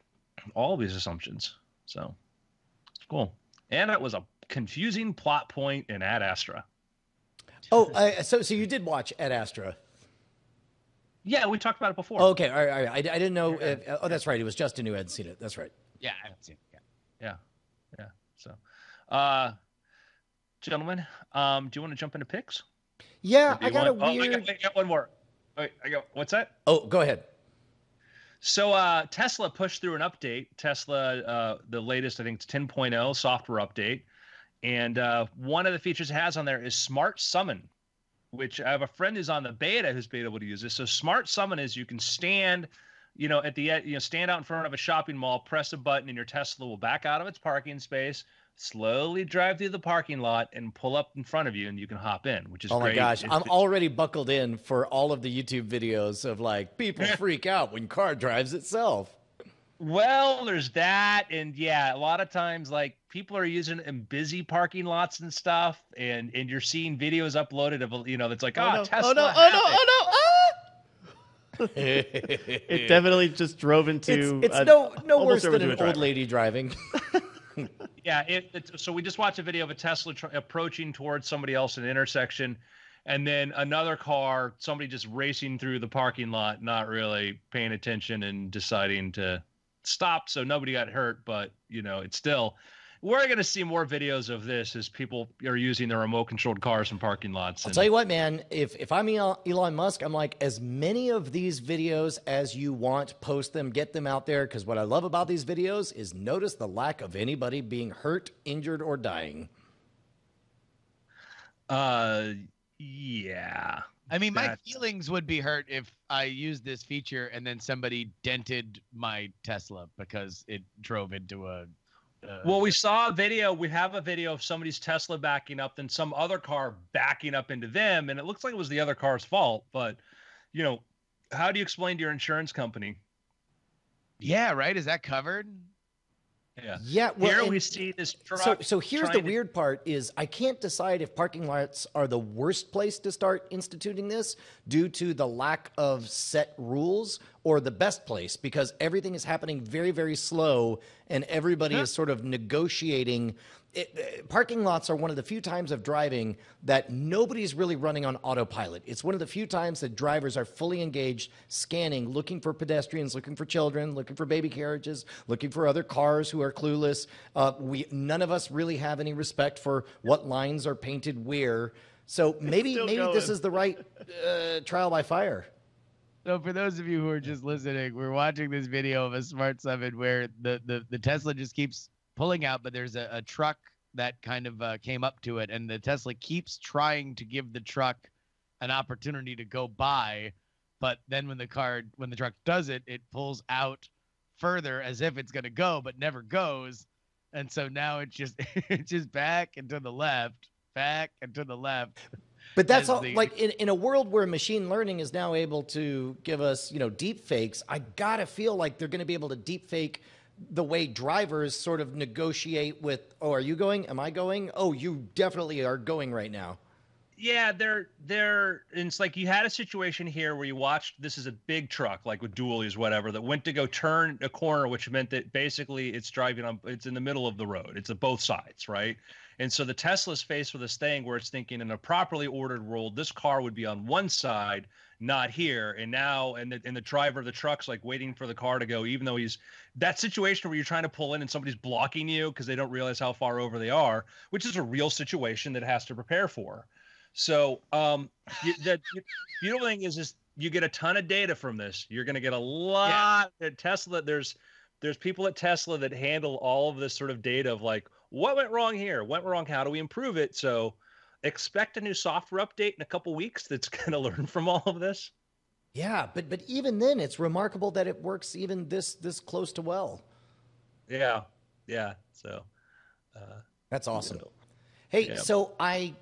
all these assumptions. So cool, and it was a confusing plot point in Ad Astra. Oh, uh, so so you did watch Ad Astra? Yeah, we talked about it before. Okay, all right, all right. I, I didn't know. If, oh, that's right. It was Justin who hadn't seen it. That's right. Yeah, I haven't seen it. Yeah. Yeah, yeah. So, uh, gentlemen, um, do you want to jump into picks? Yeah, I got want- a oh, I weird. got, I got one more. Wait, I got what's that? Oh, go ahead. So, uh, Tesla pushed through an update. Tesla, uh, the latest, I think, it's 10.0 software update, and uh, one of the features it has on there is Smart Summon, which I have a friend who's on the beta who's been able to use this. So, Smart Summon is you can stand. You know, at the you know, stand out in front of a shopping mall, press a button, and your Tesla will back out of its parking space, slowly drive through the parking lot, and pull up in front of you, and you can hop in, which is Oh my great. gosh, If I'm already buckled in for all of the YouTube videos of like people freak out when car drives itself. Well, there's that, and yeah, a lot of times like people are using it in busy parking lots and stuff, and and you're seeing videos uploaded of you know that's like, oh, no. Tesla, oh no! Oh no! Oh no! Ah! it It definitely just drove into. it's, it's a- no no worse than an old driver. lady driving. Yeah, it, it, so we just watched a video of a Tesla tr- approaching towards somebody else in an intersection, and then another car, somebody just racing through the parking lot, not really paying attention and deciding to stop. So nobody got hurt, but you know, it's still we're going to see more videos of this as people are using their remote controlled cars in parking lots. I'll tell you what, man. If if I'm Elon Musk, I'm like as many of these videos as you want, post them, get them out there. Because what I love about these videos is notice the lack of anybody being hurt, injured, or dying. uh, yeah. I mean, my That's- feelings would be hurt if I used this feature and then somebody dented my Tesla because it drove into a. Uh, Well, we saw a video. We have a video of somebody's Tesla backing up, then some other car backing up into them, and it looks like it was the other car's fault. But, you know, how do you explain to your insurance company? yeah, right. Is that covered? Yeah. Yeah, well, Here and- we see this truck. So, so here's the to- weird part: is I can't decide if parking lots are the worst place to start instituting this due to the lack of set rules, or the best place because everything is happening very, very slow, and everybody is sort of negotiating. It, uh, parking lots are one of the few times of driving that nobody's really running on autopilot. It's one of the few times that drivers are fully engaged, scanning, looking for pedestrians, looking for children, looking for baby carriages, looking for other cars who are clueless. Uh, we none of us really have any respect for what lines are painted where. So maybe still maybe this is the right uh, trial by fire. So for those of you who are just listening, we're watching this video of a Smart Summon where the the, the Tesla just keeps pulling out, but there's a, a truck that kind of uh, came up to it, and the Tesla keeps trying to give the truck an opportunity to go by, but then when the car when the truck does it, it pulls out further as if it's gonna go, but never goes, and so now it's just it's just back and to the left, back and to the left. But that's all the- like in, in a world where machine learning is now able to give us, you know, deep fakes, I gotta feel like they're gonna be able to deep fake the way drivers sort of negotiate with, oh, are you going? Am I going? Oh, you definitely are going right now. Yeah, they're they're it's like you had a situation here where you watched this is a big truck like with dualies whatever that went to go turn a corner which meant that basically it's driving on it's in the middle of the road it's at both sides right and so the tesla's faced with this thing where it's thinking in a properly ordered world this car would be on one side not here and now and the, and the driver of the truck's like waiting for the car to go even though he's that situation where you're trying to pull in and somebody's blocking you because they don't realize how far over they are which is a real situation that has to prepare for so um, you, the the beautiful thing is, is you get a ton of data from this. You're going to get a lot at Tesla. There's there's people at Tesla that handle all of this sort of data of like what went wrong here, went wrong, how do we improve it? So expect a new software update in a couple weeks that's going to learn from all of this. Yeah, but but even then, it's remarkable that it works even this this close to well. Yeah, yeah. So That's awesome. Hey, Yeah. so I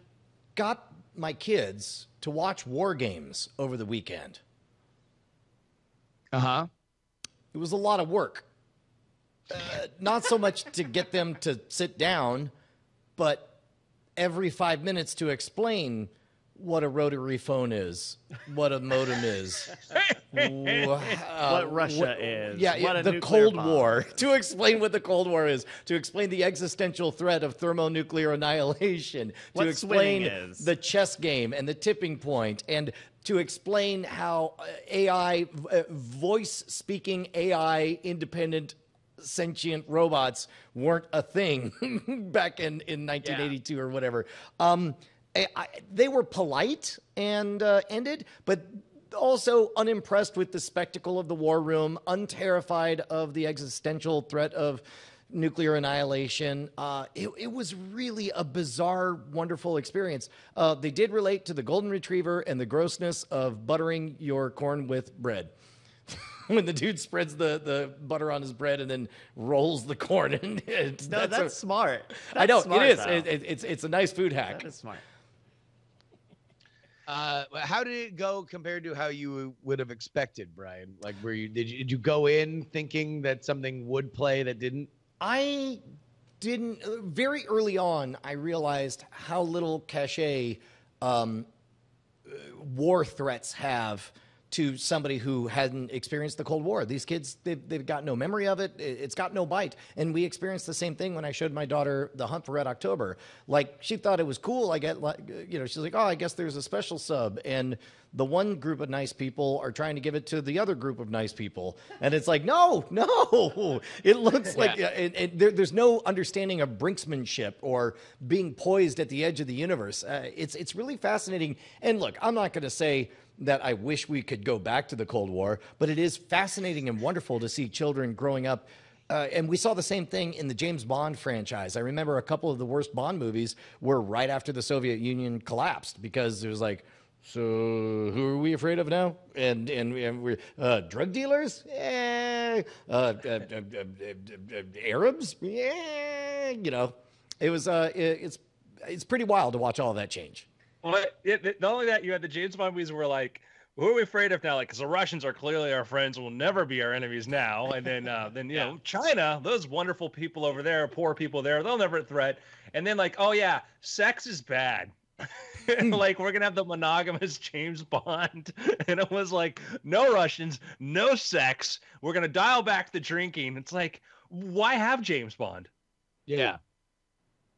got my kids to watch war games over the weekend. Uh huh. It was a lot of work. Uh, not so much to get them to sit down, but every five minutes to explain what a rotary phone is, what a modem is, uh, What Russia is, Yeah, what yeah the Cold bomb. War. To explain what the Cold War is, to explain the existential threat of thermonuclear annihilation, What to explain the chess game and the tipping point, and to explain how uh, AI, uh, voice speaking AI independent sentient robots weren't a thing back in, in 1982 or whatever. Um, I, I, they were polite and uh, ended, but also unimpressed with the spectacle of the war room, unterrified of the existential threat of nuclear annihilation. Uh, it, it was really a bizarre, wonderful experience. Uh, they did relate to the golden retriever and the grossness of buttering your corn with bread. when the dude spreads the, the butter on his bread and then rolls the corn, and it's, No, that's, a- smart. I know That's smart, it is. It, it- it's it's a nice food hack. that is smart. Uh, how did it go compared to how you would have expected, Brian? Like, were you did you did you go in thinking that something would play that didn't? I didn't uh, very early on. I realized how little cachet um, uh, war threats have to somebody who hadn't experienced the Cold War. These kids, they've, they've got no memory of it. It- It's got no bite. And we experienced the same thing when I showed my daughter The Hunt for Red October. Like, she thought it was cool. I get, like, you know, she's like, oh, I guess there's a special sub. And the one group of nice people are trying to give it to the other group of nice people. And it's like, no, no. It looks like Yeah. it, it, there, there's no understanding of brinksmanship or being poised at the edge of the universe. Uh, it's it's really fascinating. And look, I'm not going to say that I wish we could go back to the Cold War, but it is fascinating and wonderful to see children growing up. Uh, and we saw the same thing in the James Bond franchise. I remember a couple of the worst Bond movies were right after the Soviet Union collapsed because it was like, so who are we afraid of now? And and, and we're uh, drug dealers, eh, uh, uh, uh, uh, Arabs, yeah. You know, it was it, it's it's pretty wild to watch all that change. Well, it, it, not only that, you had the James Bond movies were like, who are we afraid of now? Like, because the Russians are clearly our friends, will never be our enemies now. And then, uh, then you know, China, those wonderful people over there, poor people there, they'll never threat. And then like, oh yeah, sex is bad. like we're gonna have the monogamous James Bond, and it was like no Russians, no sex. We're gonna dial back the drinking. It's like, why have James Bond? Yeah.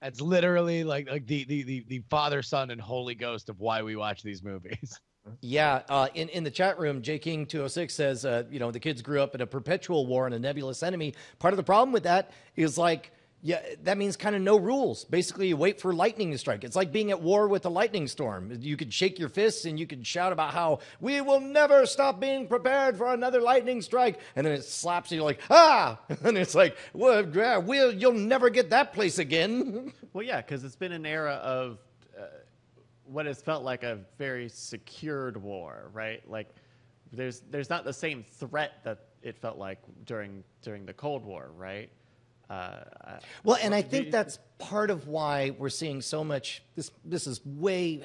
That's literally like like the the the, the father, son, and Holy Ghost of why we watch these movies. Yeah, uh, in in the chat room, J King two hundred six says, uh, you know, the kids grew up in a perpetual war and a nebulous enemy. Part of the problem with that is like, yeah, that means kind of no rules. Basically, you wait for lightning to strike. It's like being at war with a lightning storm. You could shake your fists and you could shout about how we will never stop being prepared for another lightning strike, and then it slaps you you're like ah, and it's like, well, we'll you'll never get that place again. Well, yeah, because it's been an era of uh, what has felt like a very secured war, right? Like there's there's not the same threat that it felt like during during the Cold War, right? Uh, Well, and I think that's part of why we're seeing so much. This this is way.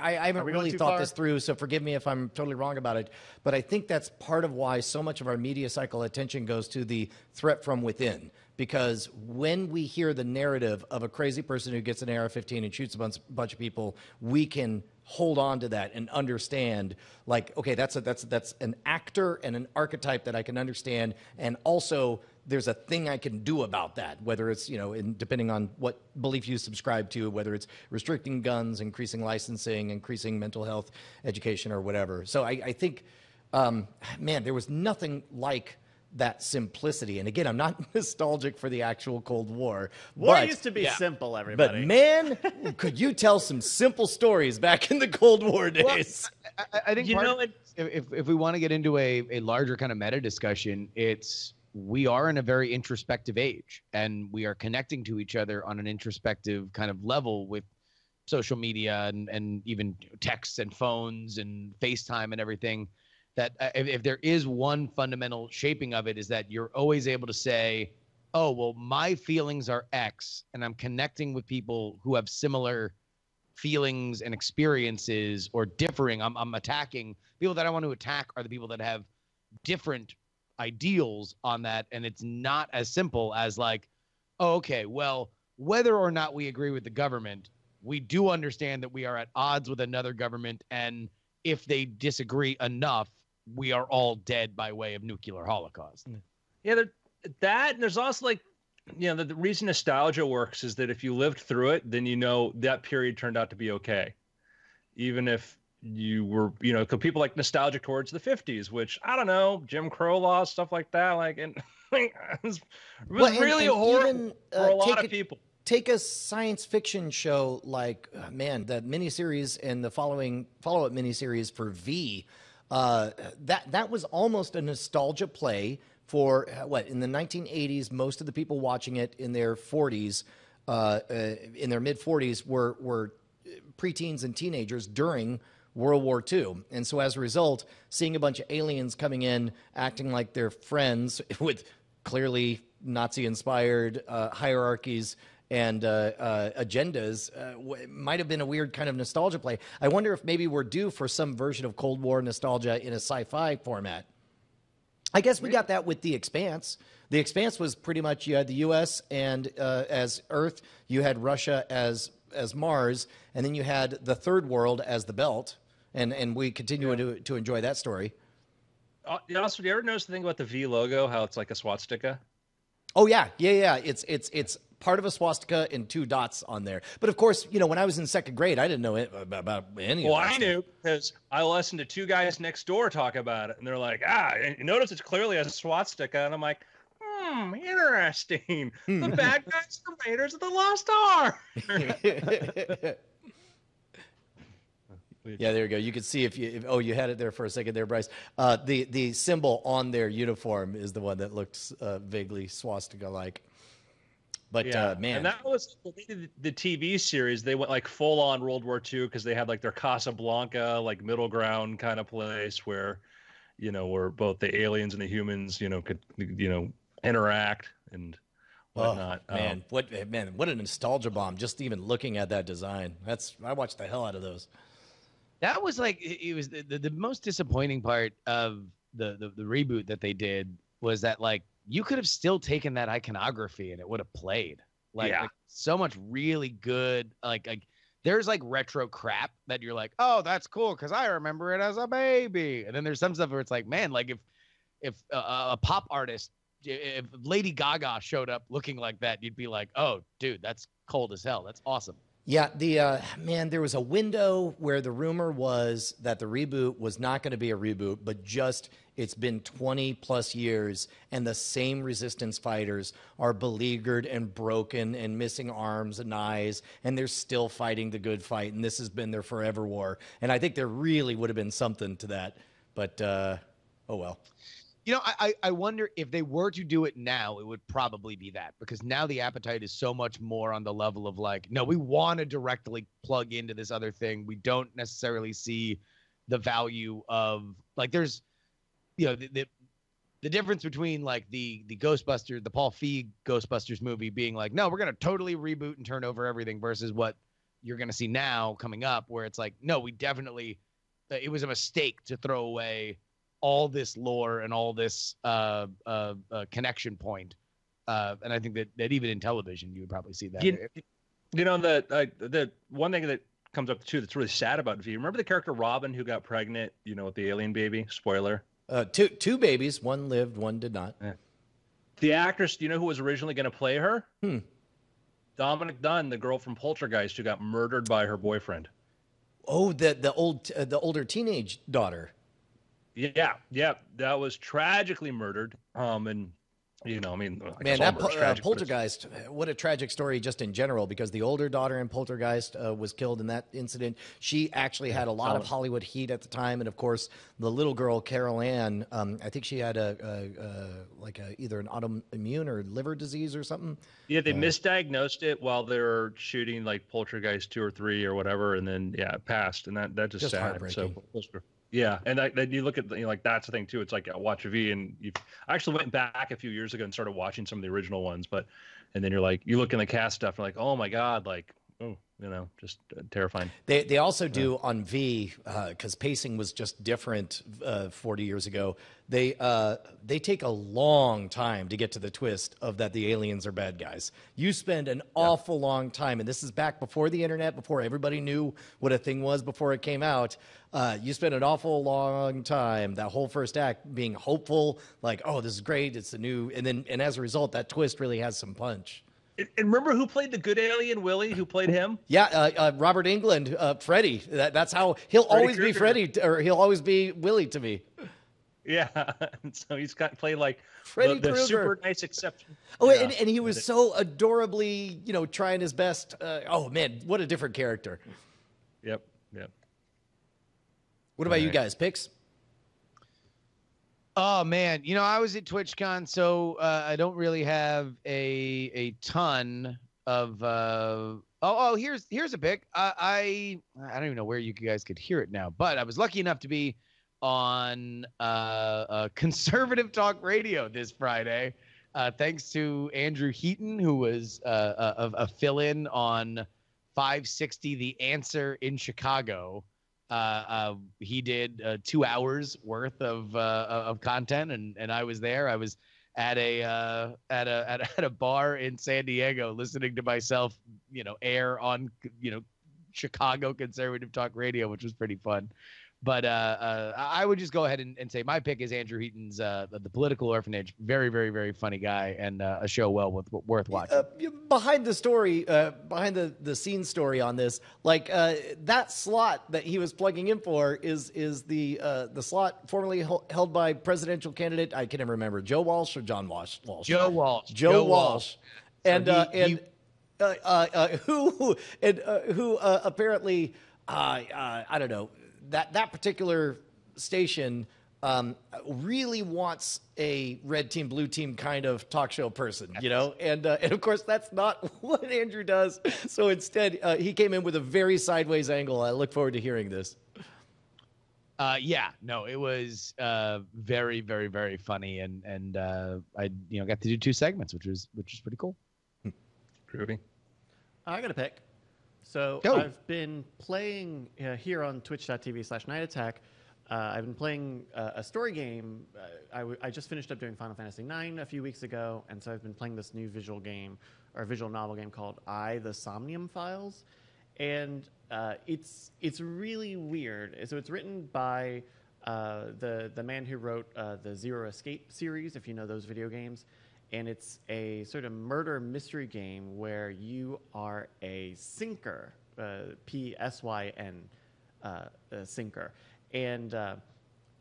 I, I haven't Are we going really thought far? this through, so forgive me if I'm totally wrong about it. But I think that's part of why so much of our media cycle attention goes to the threat from within. Because when we hear the narrative of a crazy person who gets an AR-15 and shoots a bunch, bunch of people, we can hold on to that and understand like okay that's a that's that's an actor and an archetype that I can understand and also there's a thing I can do about that whether it's you know in, depending on what belief you subscribe to whether it's restricting guns increasing licensing increasing mental health education or whatever so I, I think um, man there was nothing like that simplicity and again I'm not nostalgic for the actual Cold War war but- used to be yeah. simple, everybody. but everybody. man, could you tell some simple stories back in the Cold War days? I, I- I think You part know, of- if, if if we want to get into a, a larger kind of meta discussion, it's we are in a very introspective age and we are connecting to each other on an introspective kind of level with social media and, and even texts and phones and FaceTime and everything. That uh, if, if there is one fundamental shaping of it is that you're always able to say, oh, well, my feelings are X and I'm connecting with people who have similar feelings and experiences or differing. I'm, I'm attacking people that I want to attack are the people that have different ideals on that. And it's not as simple as like, oh, okay, well, whether or not we agree with the government, we do understand that we are at odds with another government. And if they disagree enough, we are all dead by way of nuclear holocaust. Mm. Yeah, there, that and there's also like, you know, the, the reason nostalgia works is that if you lived through it, then you know that period turned out to be okay, even if you were, you know, people like nostalgic towards the '50s, which I don't know, Jim Crow laws, stuff like that, like, and it was, it was Well, and- really and horrible even, for uh, a lot take of people. Take a science fiction show like, uh, man, the miniseries and the following follow-up miniseries for V. Uh, that that was almost a nostalgia play for uh, what in the 1980s. Most of the people watching it in their 40s, uh, uh, in their mid 40s, were were preteens and teenagers during World War II. And so as a result, seeing a bunch of aliens coming in acting like they're friends with clearly Nazi inspired uh, hierarchies and uh, uh, agendas uh, w- might have been a weird kind of nostalgia play. I wonder if maybe we're due for some version of Cold War nostalgia in a sci fi format. I guess we got that with The Expanse. The Expanse was pretty much you had the U.S. and uh, as Earth, you had Russia as as Mars, and then you had the Third World as the Belt, and and we continue to to enjoy that story. Uh, also, do you ever notice the thing about the V logo? How it's like a swastika? Oh yeah, yeah, yeah. It's it's it's part of a swastika and two dots on there. But of course, you know, when I was in second grade, I didn't know it, about, about any. Well, of that I stuff. knew because I listened to two guys next door talk about it, and they're like, "Ah, notice it's clearly a swastika," and I'm like, "Hmm, interesting. The bad guys are Raiders of the Lost Ark." Yeah, there you go. You can see if you. If, oh, you had it there for a second there, Bryce. Uh, the the symbol on their uniform is the one that looks uh, vaguely swastika-like. But yeah, uh, man, and that was the TV series. They went like full on World War II because they had like their Casablanca, like middle ground kind of place where, you know, where both the aliens and the humans, you know, could you know interact and oh, whatnot. Um, man, what man, what a nostalgia bomb! Just even looking at that design. That's I watched the hell out of those. That was like it was the, the, the most disappointing part of the, the the reboot that they did was that like you could have still taken that iconography and it would have played. Like, Yeah. like, so much really good like like there's like retro crap that you're like oh that's cool because I remember it as a baby. And then there's some stuff where it's like man like if if a, a pop artist if Lady Gaga showed up looking like that you'd be like oh dude that's cold as hell. That's awesome Yeah, the uh, man, there was a window where the rumor was that the reboot was not going to be a reboot, but just it's been 20 plus years, and the same resistance fighters are beleaguered and broken and missing arms and eyes, and they're still fighting the good fight, and this has been their forever war. And I think there really would have been something to that, but uh, oh well. You know, I, I wonder if they were to do it now, it would probably be that because now the appetite is so much more on the level of like, no, we want to directly plug into this other thing. We don't necessarily see the value of like there's, you know, the the, the difference between like the the Ghostbusters, the Paul Feig Ghostbusters movie being like, no, we're gonna totally reboot and turn over everything versus what you're gonna see now coming up, where it's like, no, we definitely, uh, it was a mistake to throw away all this lore and all this uh, uh, uh, connection point. Uh, and I think that, that even in television, you would probably see that. You, you know the uh, the one thing that comes up too that's really sad about V. Remember the character Robin who got pregnant? You know, with the alien baby. Spoiler. Uh, two two babies, one lived, one did not. The actress. Do you know who was originally going to play her? Hmm. Dominique Dunne, the girl from Poltergeist, who got murdered by her boyfriend. Oh, the the old uh, the older teenage daughter. Yeah, yeah, that was tragically murdered. Um, and you know, I mean, like Man, that all pol- murder's uh, tragic, but it's- poltergeist, what a tragic story just in general, because the older daughter in Poltergeist uh, was killed in that incident. She actually had a lot of Hollywood heat at the time. And of course, the little girl, Carol Anne, um, I think she had a, a, a like a, either an autoimmune or liver disease or something. Yeah, they misdiagnosed it while they were shooting like Poltergeist two or three or whatever, and then yeah, it passed, and that that just, Just sad. heartbreaking. So yeah, and I, then you look at the- you know, like that's the thing too. It's like I watch a V, and you, I actually went back a few years ago and started watching some of the original ones, but and then you're like you look in the cast stuff, and like oh my god, like oh you know just uh, terrifying. They they also do on V because pacing was just different uh, 40 years ago. They uh, they take a long time to get to the twist of that the aliens are bad guys. You spend an awful long time, and this is back before the internet, before everybody knew what a thing was before it came out. Uh, you spend an awful long time that whole first act being hopeful, like oh this is great, it's a new, and then and as a result that twist really has some punch. And and remember who played the good alien Willie? Who played him? Yeah, uh, uh, Robert Englund, uh, Freddy. That, that's how he'll Freddy always be Krueger. Freddy, or he'll always be Willie to me. Yeah, and so he's got played like Freddy the, the Krueger. super nice exception. Oh, Yeah. and, and he was so adorably, you know, trying his best. Uh, oh man, what a different character. Yep, yep. What about you guys? Picks? Oh man, you know I was at TwitchCon, so uh, I don't really have a a ton of. Uh, oh, oh, here's here's a pick. Uh, I I don't even know where you guys could hear it now, but I was lucky enough to be on uh, uh, conservative talk radio this Friday, uh, thanks to Andrew Heaton, who was uh, a, a fill-in on 560 The Answer in Chicago uh, uh, he did uh, two hours worth of uh, of content, and and I was there. I was at a uh, at a at a, at a bar in San Diego, listening to myself, you know, air on you know Chicago conservative talk radio, which was pretty fun. But uh, uh, I would just go ahead and, and say my pick is Andrew Heaton's uh, the, the Political Orphanage. Very, very, very funny guy and uh, a show well with, worth watching. Uh, behind the story, uh, behind the the scene story on this, like uh, that slot that he was plugging in for is is the uh, the slot formerly hel- held by presidential candidate I can never remember Joe Walsh or John Walsh. Walsh. Joe Walsh. Joe, Joe Walsh. Walsh. and So he- uh, and he- uh, uh, uh, who who and uh, who uh, apparently uh, uh, I don't know that that particular station um, really wants a red team blue team kind of talk show person, you know, and uh, and of course that's not what Andrew does. So instead, uh, he came in with a very sideways angle. I look forward to hearing this. Uh, yeah, no, it was uh, very, very, very funny, and and uh, I you know got to do two segments, which was which was pretty cool. Groovy. I got a pick. So Go. I've been playing uh, here on twitch.tv slash night attack. Uh, I've been playing uh, a story game. Uh, I, w- I just finished up doing Final Fantasy IX a few weeks ago, and so I've been playing this new visual game or visual novel game called I, the Somnium Files. And uh, it's it's really weird. So it's written by uh, the the man who wrote uh, the Zero Escape series, if you know those video games, and it's a sort of murder mystery game where you are a Psyncer, uh, P S Y N, uh, Psyncer, and uh,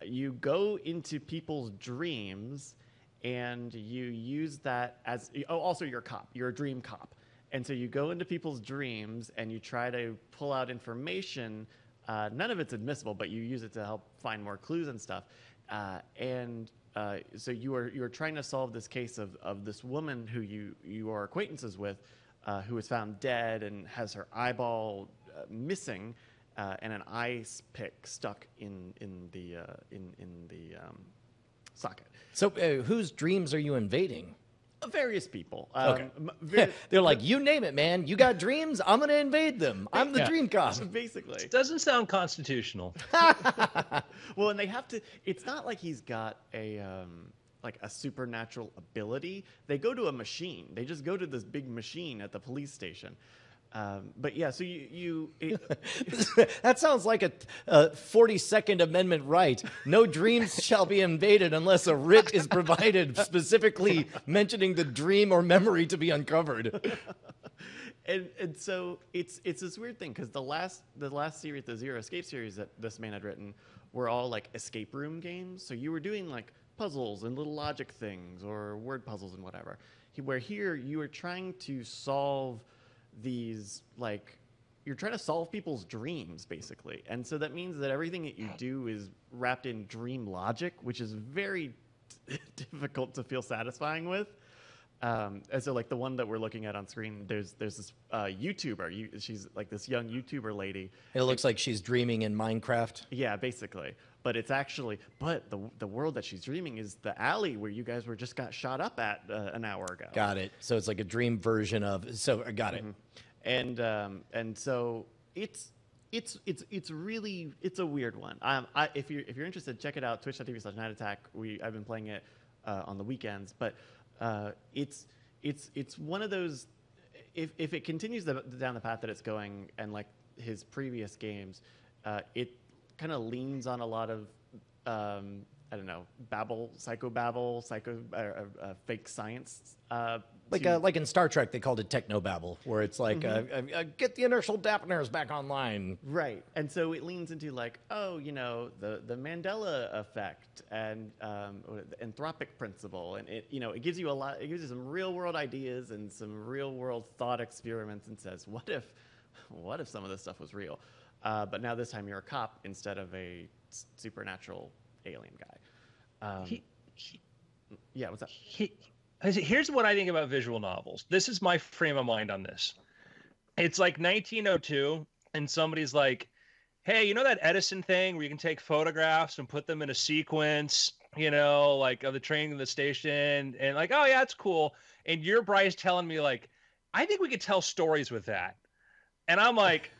you go into people's dreams and you use that as oh also you're a cop you're a dream cop. And so you go into people's dreams and you try to pull out information uh, none of it's admissible but you use it to help find more clues and stuff. Uh, and uh, so you are you are trying to solve this case of, of this woman who you you are acquaintances with uh, who was found dead and has her eyeball uh, missing uh, and an ice pick stuck in in the uh, in in the um, socket. So, uh, whose dreams are you invading? Various people. Um, Okay. m- very- They're like, you name it, man. You got dreams. I'm gonna invade them. I'm the Yeah. dream cop. basically. It Doesn't sound constitutional. well, and they have to. It's not like he's got a um, like a supernatural ability. They go to a machine. They just go to this big machine at the police station. Um, but yeah, so you you it, that sounds like a, a 42nd Amendment right. No dreams shall be invaded unless a writ is provided specifically mentioning the dream or memory to be uncovered. and and so it's it's this weird thing because the last the last series, the Zero Escape series that this man had written, were all like escape room games. So you were doing like puzzles and little logic things or word puzzles and whatever. He, where here you are trying to solve these like you're trying to solve people's dreams basically. And so that means that everything that you do is wrapped in dream logic which is very difficult to feel satisfying with. Um, and so like the one that we're looking at on screen there's there's this uh, youtuber. You, she's like this young youtuber lady. It looks like she's dreaming in Minecraft. yeah basically but it's actually but the the world that she's dreaming is the alley where you guys were just got shot up at uh, an hour ago Got it. So it's like a dream version of. So I got it. and um, and so it's it's it's it's really it's a weird one. Um, I, if you're if you're interested, check it out. Twitch.tv slash Night Attack. We I've been playing it uh, on the weekends, but uh, it's it's it's one of those. If if it continues the, down the path that it's going, and like his previous games, uh, it kind of leans on a lot of um, I don't know, babble, psychobabble, psycho, uh, uh, uh, fake science. Uh, Like to- uh, like in Star Trek, they called it technobabble, where it's like, uh, uh, get the inertial dampeners back online. Right. And so it leans into like, oh, you know, the, the Mandela effect and um, the anthropic principle. And it, you know, it gives you a lot, it gives you some real world ideas and some real world thought experiments and says, what if, what if some of this stuff was real? Uh, but now this time you're a cop instead of a supernatural alien guy. Um, He, he, yeah, what's that? he, here's what I think about visual novels. This is my frame of mind on this. It's like 1902, and somebody's like, "Hey, you know that Edison thing where you can take photographs and put them in a sequence, you know, like of the train and the station, and like, oh yeah, it's cool." And you're Bryce telling me like, "I think we could tell stories with that," and I'm like.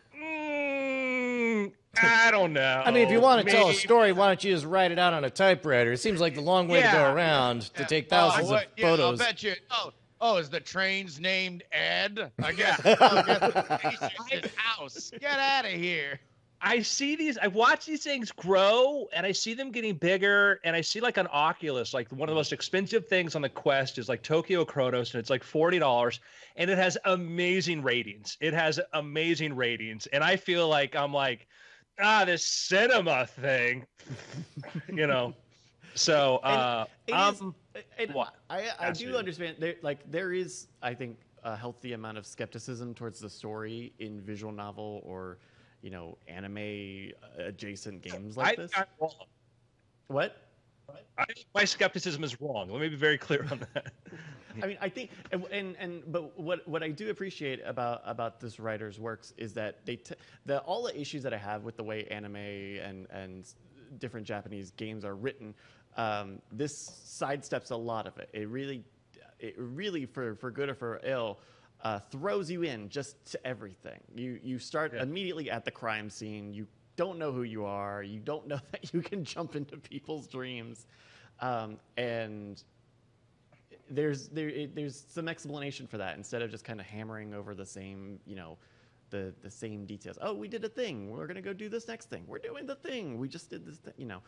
I don't know. I mean, if you want to tell a story, why don't you just write it out on a typewriter? It seems like the long way to go around to Yeah. take Oh, thousands what- of yeah, I'll photos. bet you. Oh, Oh, is the train's named Ed? I guess. oh, guess it's his house. Get out of here. I see these, I watch these things grow and I see them getting bigger. And I see like an Oculus, like one of the most expensive things on the Quest is like Tokyo Chronos and it's like $40 and it has amazing ratings. It has amazing ratings. And I feel like I'm like, ah, this cinema thing, you know? So, uh, um, what? I, I do understand. There, like there is, I think, a healthy amount of skepticism towards the story in visual novel or, you know, anime adjacent games like I, this. I'm what? I think my skepticism is wrong. Let me be very clear on that. I mean, I think, and and, and but what what I do appreciate about about this writer's works is that they t- the all the issues that I have with the way anime and and different Japanese games are written, um, this sidesteps a lot of it. It really, it really for for good or for ill. Uh, throws you in just to everything. You you start Yeah. immediately at the crime scene. You don't know who you are. You don't know that you can jump into people's dreams, um, and there's there it, there's some explanation for that instead of just kind of hammering over the same you know the the same details. Oh, we did a thing. We're gonna go do this next thing. We're doing the thing. We just did this. Thing, you know.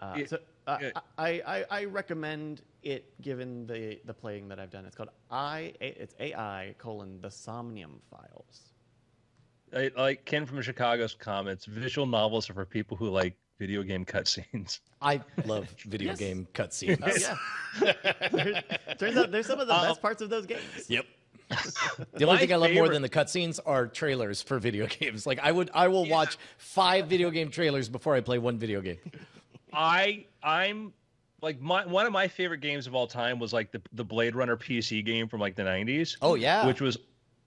Uh, Yeah, so uh. I, I I recommend it given the the playing that I've done. It's called I it's AI colon the Somnium Files. I, like Ken from Chicago's comments, visual novels are for people who like video game cutscenes. I love video Yes. game cutscenes. Oh yeah. Turns out there's some of the Um, best parts of those games. Yep. The only My thing I love more than the cutscenes are trailers for video games. Like I would, I will watch five video game trailers before I play one video game. I I'm like my one of my favorite games of all time was like the the Blade Runner PC game from like the 90s. Oh yeah, which was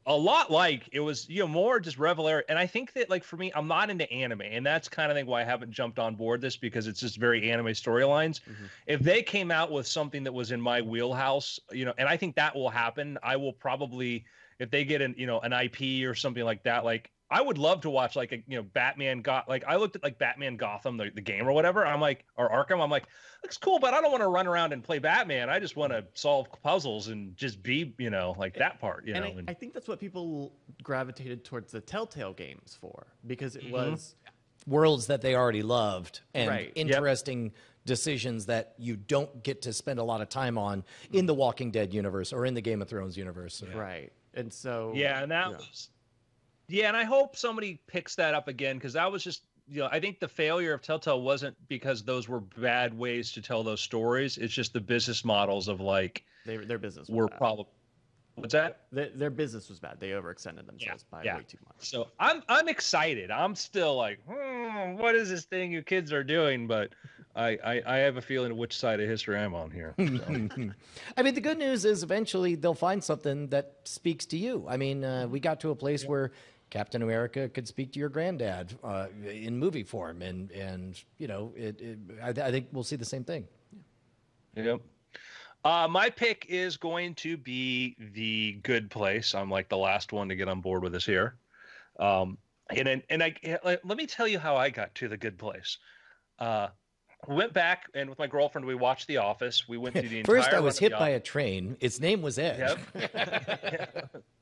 a lot like it was you know more just revelatory and i think that like for me i'm not into anime and that's kind of thing why i haven't jumped on board this because it's just very anime storylines. Mm-hmm. If they came out with something that was in my wheelhouse you know and i think that will happen i will probably if they get an you know an ip or something like that like i would love to watch like a you know batman got like i looked at like batman gotham the, the game or whatever i'm like or arkham i'm like looks cool but i don't want to run around and play batman i just want to solve puzzles and just be you know like that part you and know I, and- I think that's what people gravitated towards the Telltale games for because it Mhm. was worlds that they already loved and Right. Yep. interesting decisions that you don't get to spend a lot of time on in the Walking Dead universe or in the Game of Thrones universe. So- right, and so Yeah, and that yeah. was yeah, and I hope somebody picks that up again because that was just you know I think the failure of Telltale wasn't because those were bad ways to tell those stories. It's just the business models of like they, their business were probably what's that? Their, their business was bad. They overextended themselves by yeah. way too much. So I'm I'm excited. I'm still like, hmm, what is this thing you kids are doing? But I, I I have a feeling of which side of history I'm on here. So. I mean, the good news is eventually they'll find something that speaks to you. I mean, uh, we got to a place where Captain America could speak to your granddad uh, in movie form, and and you know, it, it, I, I think we'll see the same thing. Yep. Uh, my pick is going to be the good place. I'm like the last one to get on board with this here. Um, and and, and I let let me tell you how I got to the good place. Uh, we went back and with my girlfriend we watched The Office. We went through the First, I was hit by a train. Its name was Ed. Yep.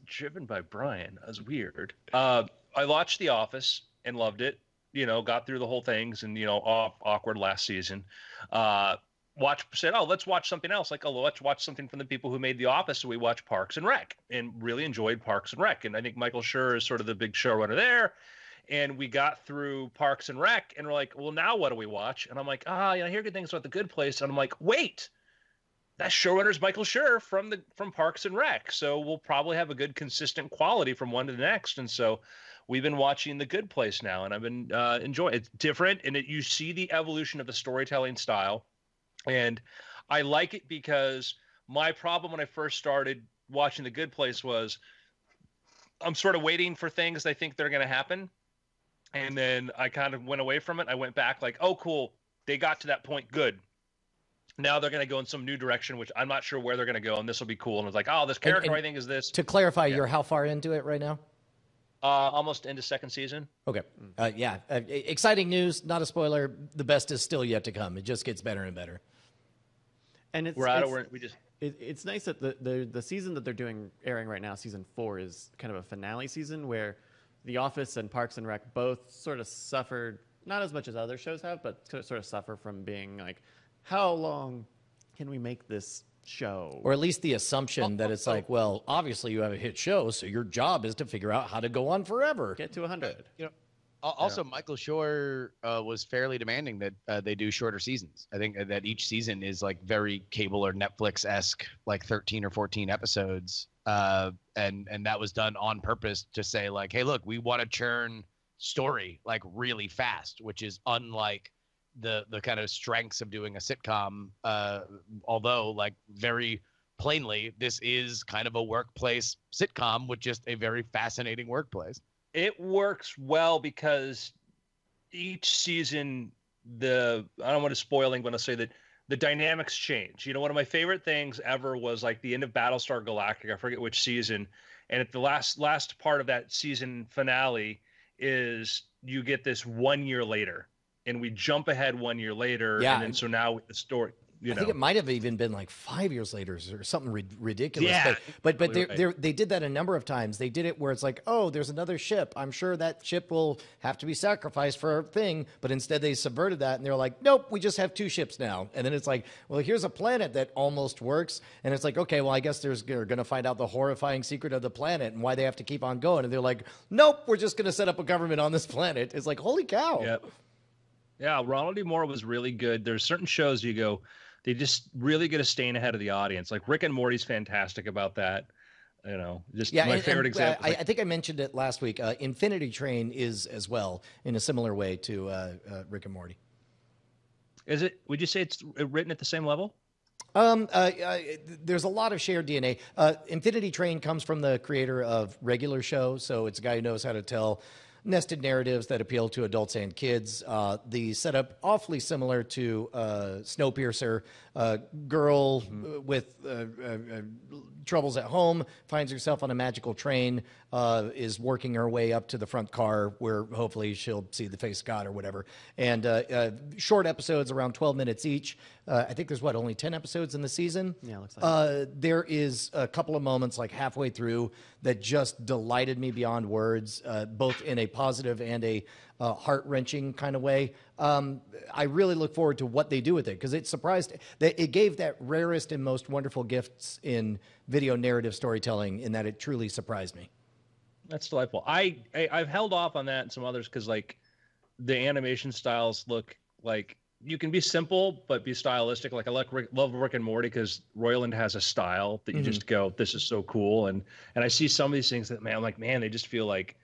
it's driven by Brian. That was weird. Uh, I watched The Office and loved it. You know, got through the whole things and you know, off, awkward last season. Uh, watch said, oh, let's watch something else. Like, oh, let's watch something from the people who made The Office. So we watched Parks and Rec and really enjoyed Parks and Rec. And I think Michael Schur is sort of the big showrunner there. And we got through Parks and Rec, and we're like, well, now what do we watch? And I'm like, ah, you know, I hear good things about The Good Place. And I'm like, wait, that showrunner's Michael Schur from the from Parks and Rec. So we'll probably have a good consistent quality from one to the next. And so we've been watching The Good Place now, and I've been uh, enjoying. It's different, and it, you see the evolution of the storytelling style, and I like it because my problem when I first started watching The Good Place was I'm sort of waiting for things I think they're going to happen, and then I kind of went away from it. I went back like, oh, cool, they got to that point, good now they're going to go in some new direction, which I'm not sure where they're going to go, and this will be cool. And it's like, oh, this character and- I think is this. To clarify, you're how far into it right now? Uh, almost into second season. Okay. Uh, yeah. Uh, exciting news. Not a spoiler. The best is still yet to come. It just gets better and better. And it's, We're out of it's- where we just it, it's nice that the, the the season that they're doing airing right now, season four, is kind of a finale season where The Office and Parks and Rec both sort of suffered not as much as other shows have, but sort of suffer from being like, how long can we make this show? Or at least the assumption that it's like, well, obviously you have a hit show, so your job is to figure out how to go on forever. get to hundred. You know, al- also Michael Schur uh, was fairly demanding that uh, they do shorter seasons. I think that each season is like very cable or Netflix esque, like 13 or 14 episodes, uh, and and that was done on purpose to say like, hey, look, we want to churn story like really fast, which is unlike the the kind of strengths of doing a sitcom. Uh, although like very plainly, this is kind of a workplace sitcom with just a very fascinating workplace. it works well because each season the I don't want to spoil anything, but I'll say that the dynamics change. You know, one of my favorite things ever was like the end of Battlestar Galactica. I forget which season, and at the last last part of that season finale is you get this one year later, and we jump ahead one year later, Yeah. and then so now with the story, you know. I think it might have even been like five years later or something rid- ridiculous. Yeah, but but, but they're, they're, they did that a number of times. They did it where it's like, oh, there's another ship. I'm sure that ship will have to be sacrificed for a thing. But instead, they subverted that and they're like, nope, we just have two ships now. And then it's like, well, here's a planet that almost works. And it's like, okay, well, I guess there's they're going to find out the horrifying secret of the planet and why they have to keep on going. And they're like, nope, we're just going to set up a government on this planet. It's like, holy cow. Yep. Yeah, Ronald D. Moore was really good. There's certain shows you go, they just really get a staying ahead of the audience. Like Rick and Morty's fantastic about that. You know, just Yeah, my and- favorite and, uh, example. I, I think I mentioned it last week. Uh, Infinity Train is as well in a similar way to uh, uh, Rick and Morty. is it? Would you say it's written at the same level? Um, uh, uh, there's a lot of shared DNA. Uh, Infinity Train comes from the creator of Regular Show, so it's a guy who knows how to tell nested narratives that appeal to adults and kids. Uh, the setup awfully similar to uh, Snowpiercer. Uh, girl uh, with uh, uh, uh, troubles at home finds herself on a magical train, uh, is working her way up to the front car where hopefully she'll see the face of God or whatever. And short episodes, around 12 minutes each. Uh, I think there's what, only 10 episodes in the season? Yeah, looks like Uh, there is a couple of moments like halfway through that just delighted me beyond words, uh, both in a positive and a uh, heart wrenching kind of way. Um, I really look forward to what they do with it because it surprised that it gave that rarest and most wonderful gifts in video narrative storytelling in that it truly surprised me. That's delightful. I, I I've held off on that and some others because like the animation styles look like you can be simple but be stylistic. Like I like Rick, love Rick and Morty because Roiland has a style that you mm-hmm. just go, this is so cool. And and I see some of these things that man, I'm like, man, they just feel like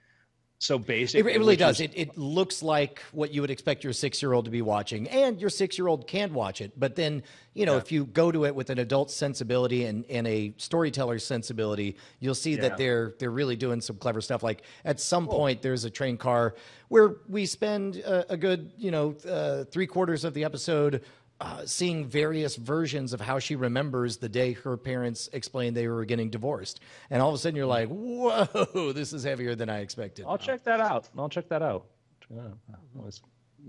so basic. It, really does. It, it looks like what you would expect your six year old to be watching, and your six year old can watch it. But then, you know, Yeah. if you go to it with an adult sensibility and, and a storyteller's sensibility, you'll see Yeah. that they're they're really doing some clever stuff. Like at some point, there's a train car where we spend a, a good, you know, uh, three quarters of the episode. Uh, seeing various versions of how she remembers the day her parents explained they were getting divorced, and all of a sudden you're like, "Whoa, this is heavier than I expected." I'll check that out. I'll check that out. Check that out. I always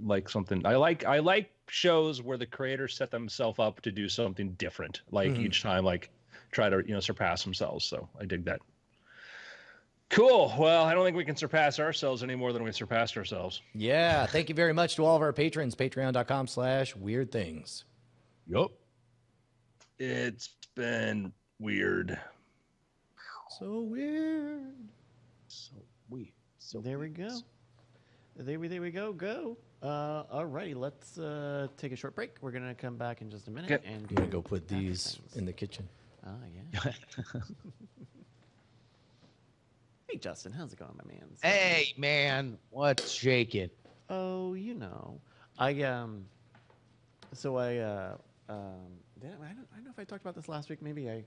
like something. I like I like shows where the creators set themselves up to do something different. Like Mm-hmm. each time, like try to you know surpass themselves. So I dig that. Cool. Well, I don't think we can surpass ourselves any more than we surpassed ourselves. Yeah, thank you very much to all of our patrons. Patreon.com slash weird things. Yup. It's been weird. So weird. So weird. So there we go. There we there we go. Go. Uh, alrighty, let's uh, take a short break. We're gonna come back in just a minute Okay. and I'm going to go put these things. in the kitchen. Ah, yeah. hey, Justin, how's it going, my man? Hey man, what's shaking? Oh, you know, I um, so I uh, um, did I, I, don't, I don't know if I talked about this last week. Maybe I,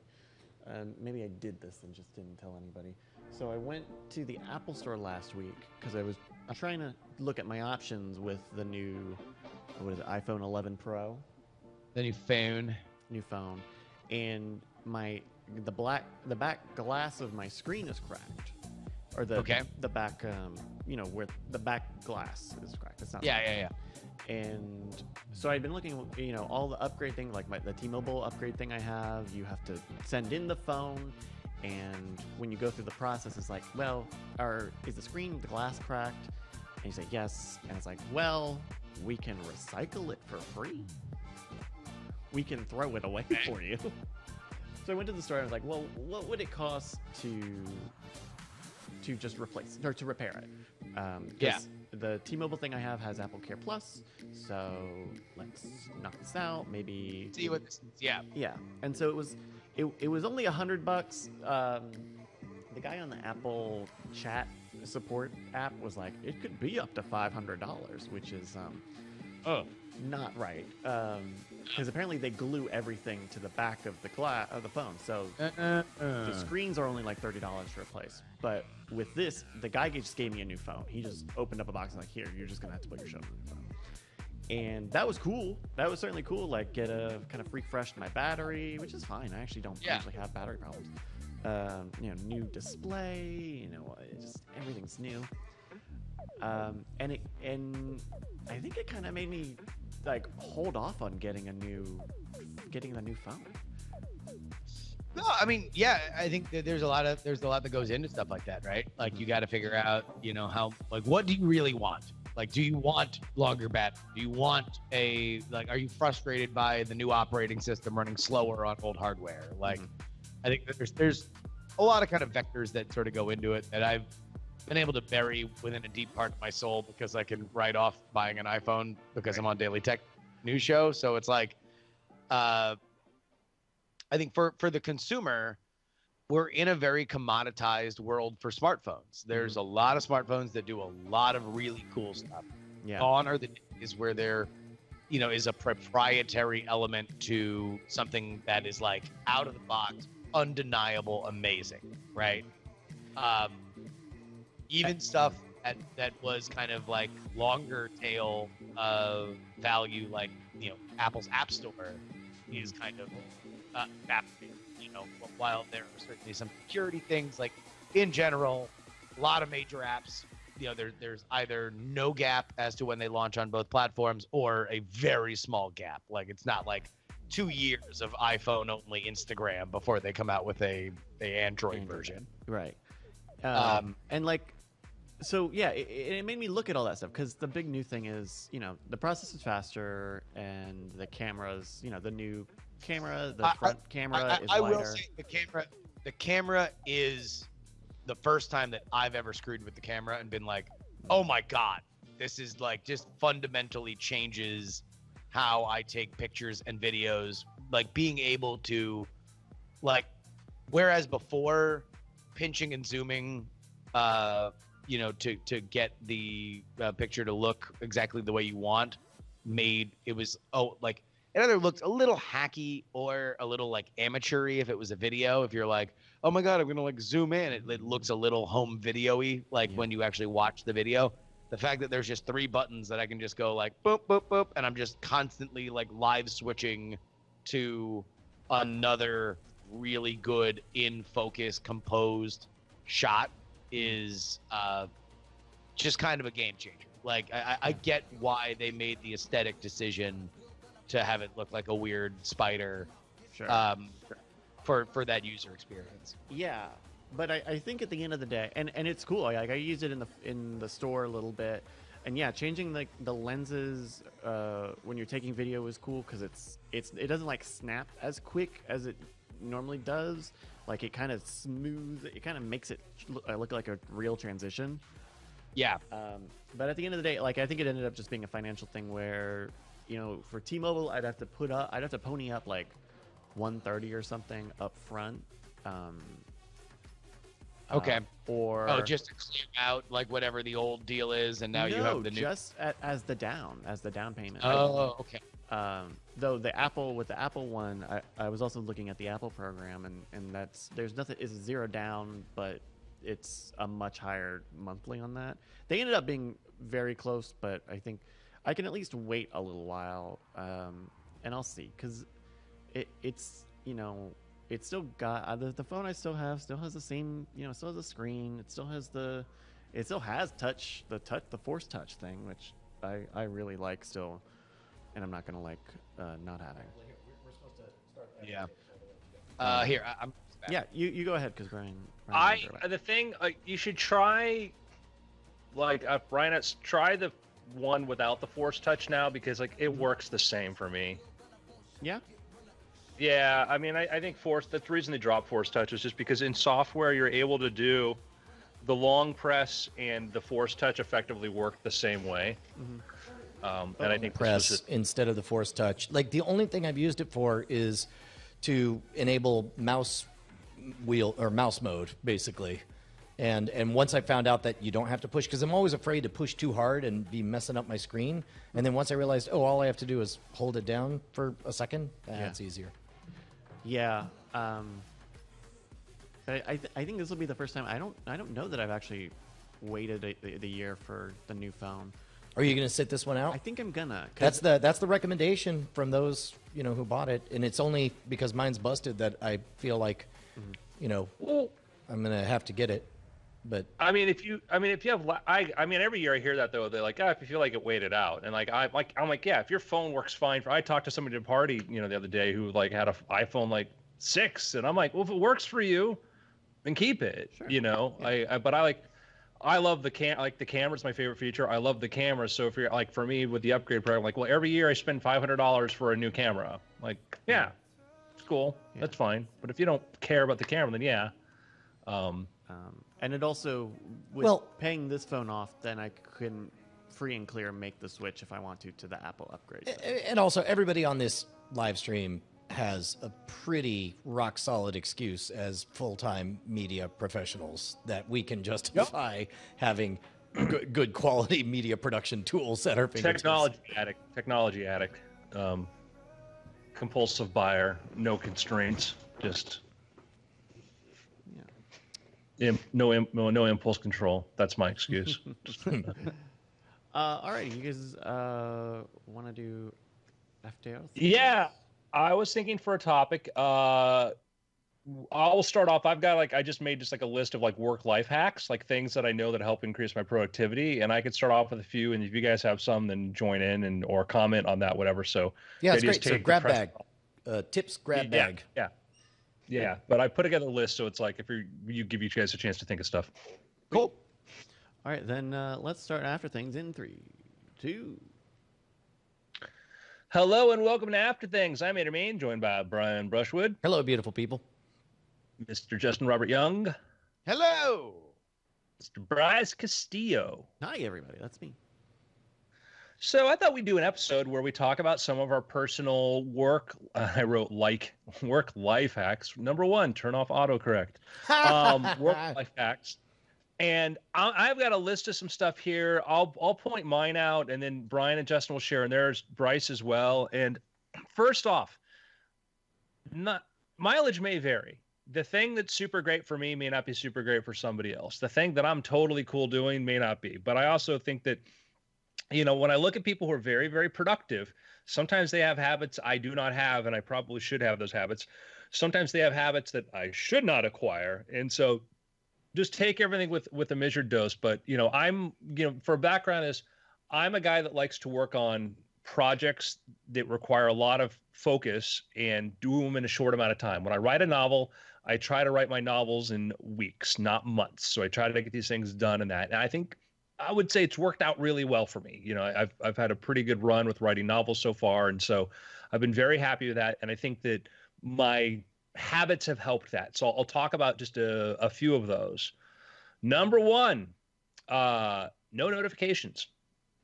um, maybe I did this and just didn't tell anybody. So I went to the Apple Store last week because I was trying to look at my options with the new, what is it, iPhone 11 Pro, The new phone. new phone, and my the black the back glass of my screen is cracked, or the Okay. the back um, you know where the back glass is cracked. It's not. Yeah, yeah, yeah. And so I'd been looking, you know, all the upgrade thing, like my, the T-Mobile upgrade thing I have. You have to send in the phone, and when you go through the process, it's like, well, are is the screen, the glass cracked? And you say yes, and it's like, well, we can recycle it for free. We can throw it away for you. so I went to the store and I was like, well, what would it cost to to just replace or to repair it? Um, Yeah. The T-Mobile thing I have has Apple Care Plus, so let's knock this out. Maybe See what? This, yeah. yeah, and so it was, it, it was only a hundred bucks. Um, the guy on the Apple Chat support app was like, it could be up to five hundred dollars, which is um, Oh. Not right. Because apparently they glue everything to the back of the glass of the phone, so Uh, the screens are only like thirty dollars to replace. But with this, the guy just gave me a new phone. He just opened up a box and like, here, you're just gonna have to put your show on your phone. And that was cool. That was certainly cool. Like, get a kind of refreshed my battery, which is fine. I actually don't Yeah. usually have battery problems. Um, you know, new display. You know, just everything's new. Um, and it and I think it kind of made me like hold off on getting a new getting a new phone. No, I mean, yeah, I think that there's a lot of there's a lot that goes into stuff like that, right? Like you mm-hmm. got to figure out, you know, how like what do you really want? Like, do you want longer battery? Do you want a like? Are you frustrated by the new operating system running slower on old hardware? Like, mm-hmm. I think that there's there's a lot of kind of vectors that sort of go into it that I've been able to bury within a deep part of my soul because I can write off buying an iPhone because I'm on Daily Tech News Show. So it's like, uh, I think for for the consumer, we're in a very commoditized world for smartphones. There's a lot of smartphones that do a lot of really cool stuff. Yeah. Gone are the days where there, you know, is a proprietary element to something that is like out of the box, undeniable, amazing, right? Um, even stuff that that was kind of like longer tail of value, like you know, Apple's App Store is kind of uh, fascinating. You know, while there are certainly some security things, like in general, a lot of major apps, you know, there, there's either no gap as to when they launch on both platforms or a very small gap. Like it's not like two years of iPhone only Instagram before they come out with a, a Android Android. version. Right. Um, Um, and like, so yeah, it, it made me look at all that stuff because the big new thing is, you know, the process is faster and the cameras, you know, the new camera, the I- I- front camera I, is I wider. will say the camera the camera is the first time that I've ever screwed with the camera and been like, oh my god, this is like just fundamentally changes how I take pictures and videos. Like being able to like whereas before pinching and zooming uh you know to to get the uh, picture to look exactly the way you want made it was oh like it either looked a little hacky or a little like amateury if it was a video. If you're like, oh my god, I'm gonna like zoom in, it, it looks a little home video-y, like Yeah. when you actually watch the video. The fact that there's just three buttons that I can just go like boop boop boop, and I'm just constantly like live switching to another really good in focus composed shot is uh, just kind of a game changer. Like I, I get why they made the aesthetic decision to have it look like a weird spider Sure. um, for for that user experience. Yeah, but I, I think at the end of the day, and, and it's cool. Like I used it in the in the store a little bit, and yeah, changing the the lenses uh, when you're taking video is cool because it's it's it doesn't like snap as quick as it normally does. Like it kind of smooth. It kind of makes it look, uh, like a real transition. Yeah, Um, but at the end of the day, like I think it ended up just being a financial thing where, you know, for T-Mobile, I'd have to put up, I'd have to pony up like 130 or something up front. Um, Okay. uh, or oh, just to clear out like whatever the old deal is, and now you No, have the new. just at, as the down, as the down payment. Oh, okay. Um, though the Apple with the Apple one, I, I was also looking at the Apple program, and and that's there's nothing. is zero down, but it's a much higher monthly on that. They ended up being very close, but I think I can at least wait a little while, um, and I'll see because it it's you know it still got uh, the, the phone I still have still has the same you know still has the screen. It still has the it still has touch the touch the force touch thing, which I I really like still, and I'm not gonna like uh, not having. Yeah. Uh, here, I, I'm. Yeah, you, you go ahead because Brian. Brian I knows your way. the thing uh, you should try, like uh, Brian, it's try the one without the force touch now because like it works the same for me. yeah. Yeah, I mean, I, I think force. That's the reason they drop force touch is just because in software you're able to do the long press and the force touch effectively work the same way. Um, and I think press just- instead of the force touch. Like the only thing I've used it for is to enable mouse wheel or mouse mode, basically. And and once I found out that you don't have to push, because I'm always afraid to push too hard and be messing up my screen. And then once I realized, oh, all I have to do is hold it down for a second. That's easier. Yeah. Um, I, I, th- I think this will be the first time. I don't I don't know that I've actually waited a, the, the year for the new phone. Are you going to sit this one out? I think I'm gonna. That's the that's the recommendation from those you know who bought it, and it's only because mine's busted that I feel like, you know, Well, I'm gonna have to get it. But I mean, if you, I mean, if you have, I, I mean, every year I hear that though. They're like, ah, if you feel like it, wait it out. And like, I like, I'm like, yeah, if your phone works fine. For I talked to somebody at a party, you know, the other day who like had a f- iPhone like six, and I'm like, well, if it works for you, then keep it. You know, I, I, but I like, I love the cam, like the camera's my favorite feature. I love the camera. So if you're like, for me with the upgrade program, like, well, every year I spend five hundred dollars for a new camera. Like, yeah, it's cool. That's fine. But if you don't care about the camera, then yeah. Um, Um, and it also, with Well- paying this phone off, then I can free and clear make the switch if I want to to the Apple upgrade. and also everybody on this live stream has a pretty rock solid excuse as full time media professionals that we can justify having good, good quality media production tools at our fingertips. technology addict technology addict um, compulsive buyer no constraints just Im- no, im- no no impulse control. That's my excuse. Uh, all right, you guys uh, want to do FTO? yeah i was thinking for a topic uh I'll start off. I've got like I just made just like a list of like work life hacks, like things that I know that help increase my productivity, and I could start off with a few. And if you guys have some, then join in and or comment on that, whatever. So Yeah, it's great. So grab bag, uh, tips grab yeah, bag. Yeah. Yeah. But I put together a list so it's like if you you give you guys a chance to think of stuff. Cool. All right, then uh, let's start after things in three, two. Hello and welcome to After Things. I'm Andrew Mayne, joined by Brian Brushwood, Hello, beautiful people. Mr. Justin Robert Young, Hello. Mr. Bryce Castillo. Hi, everybody. That's me. So I thought we'd do an episode where we talk about some of our personal work. I wrote like work life hacks. Number one, turn off autocorrect. Um, work life hacks. And I- I've got a list of some stuff here. I'll I'll point mine out, and then Brian and Justin will share, and there's Bryce as well. And first off, not mileage may vary. The thing that's super great for me may not be super great for somebody else. The thing that I'm totally cool doing may not be. But I also think that you know, when I look at people who are very, very productive, sometimes they have habits I do not have, and I probably should have those habits. Sometimes they have habits that I should not acquire, and so just take everything with with a measured dose. But you know, I'm you know, for background is I'm a guy that likes to work on projects that require a lot of focus and do them in a short amount of time. When I write a novel, I try to write my novels in weeks, not months. So I try to get these things done in that. And I think I would say it's worked out really well for me. You know, I've I've had a pretty good run with writing novels so far, and so I've been very happy with that. And I think that my habits have helped that. So I'll talk about just a, a few of those. Number one, uh, no notifications.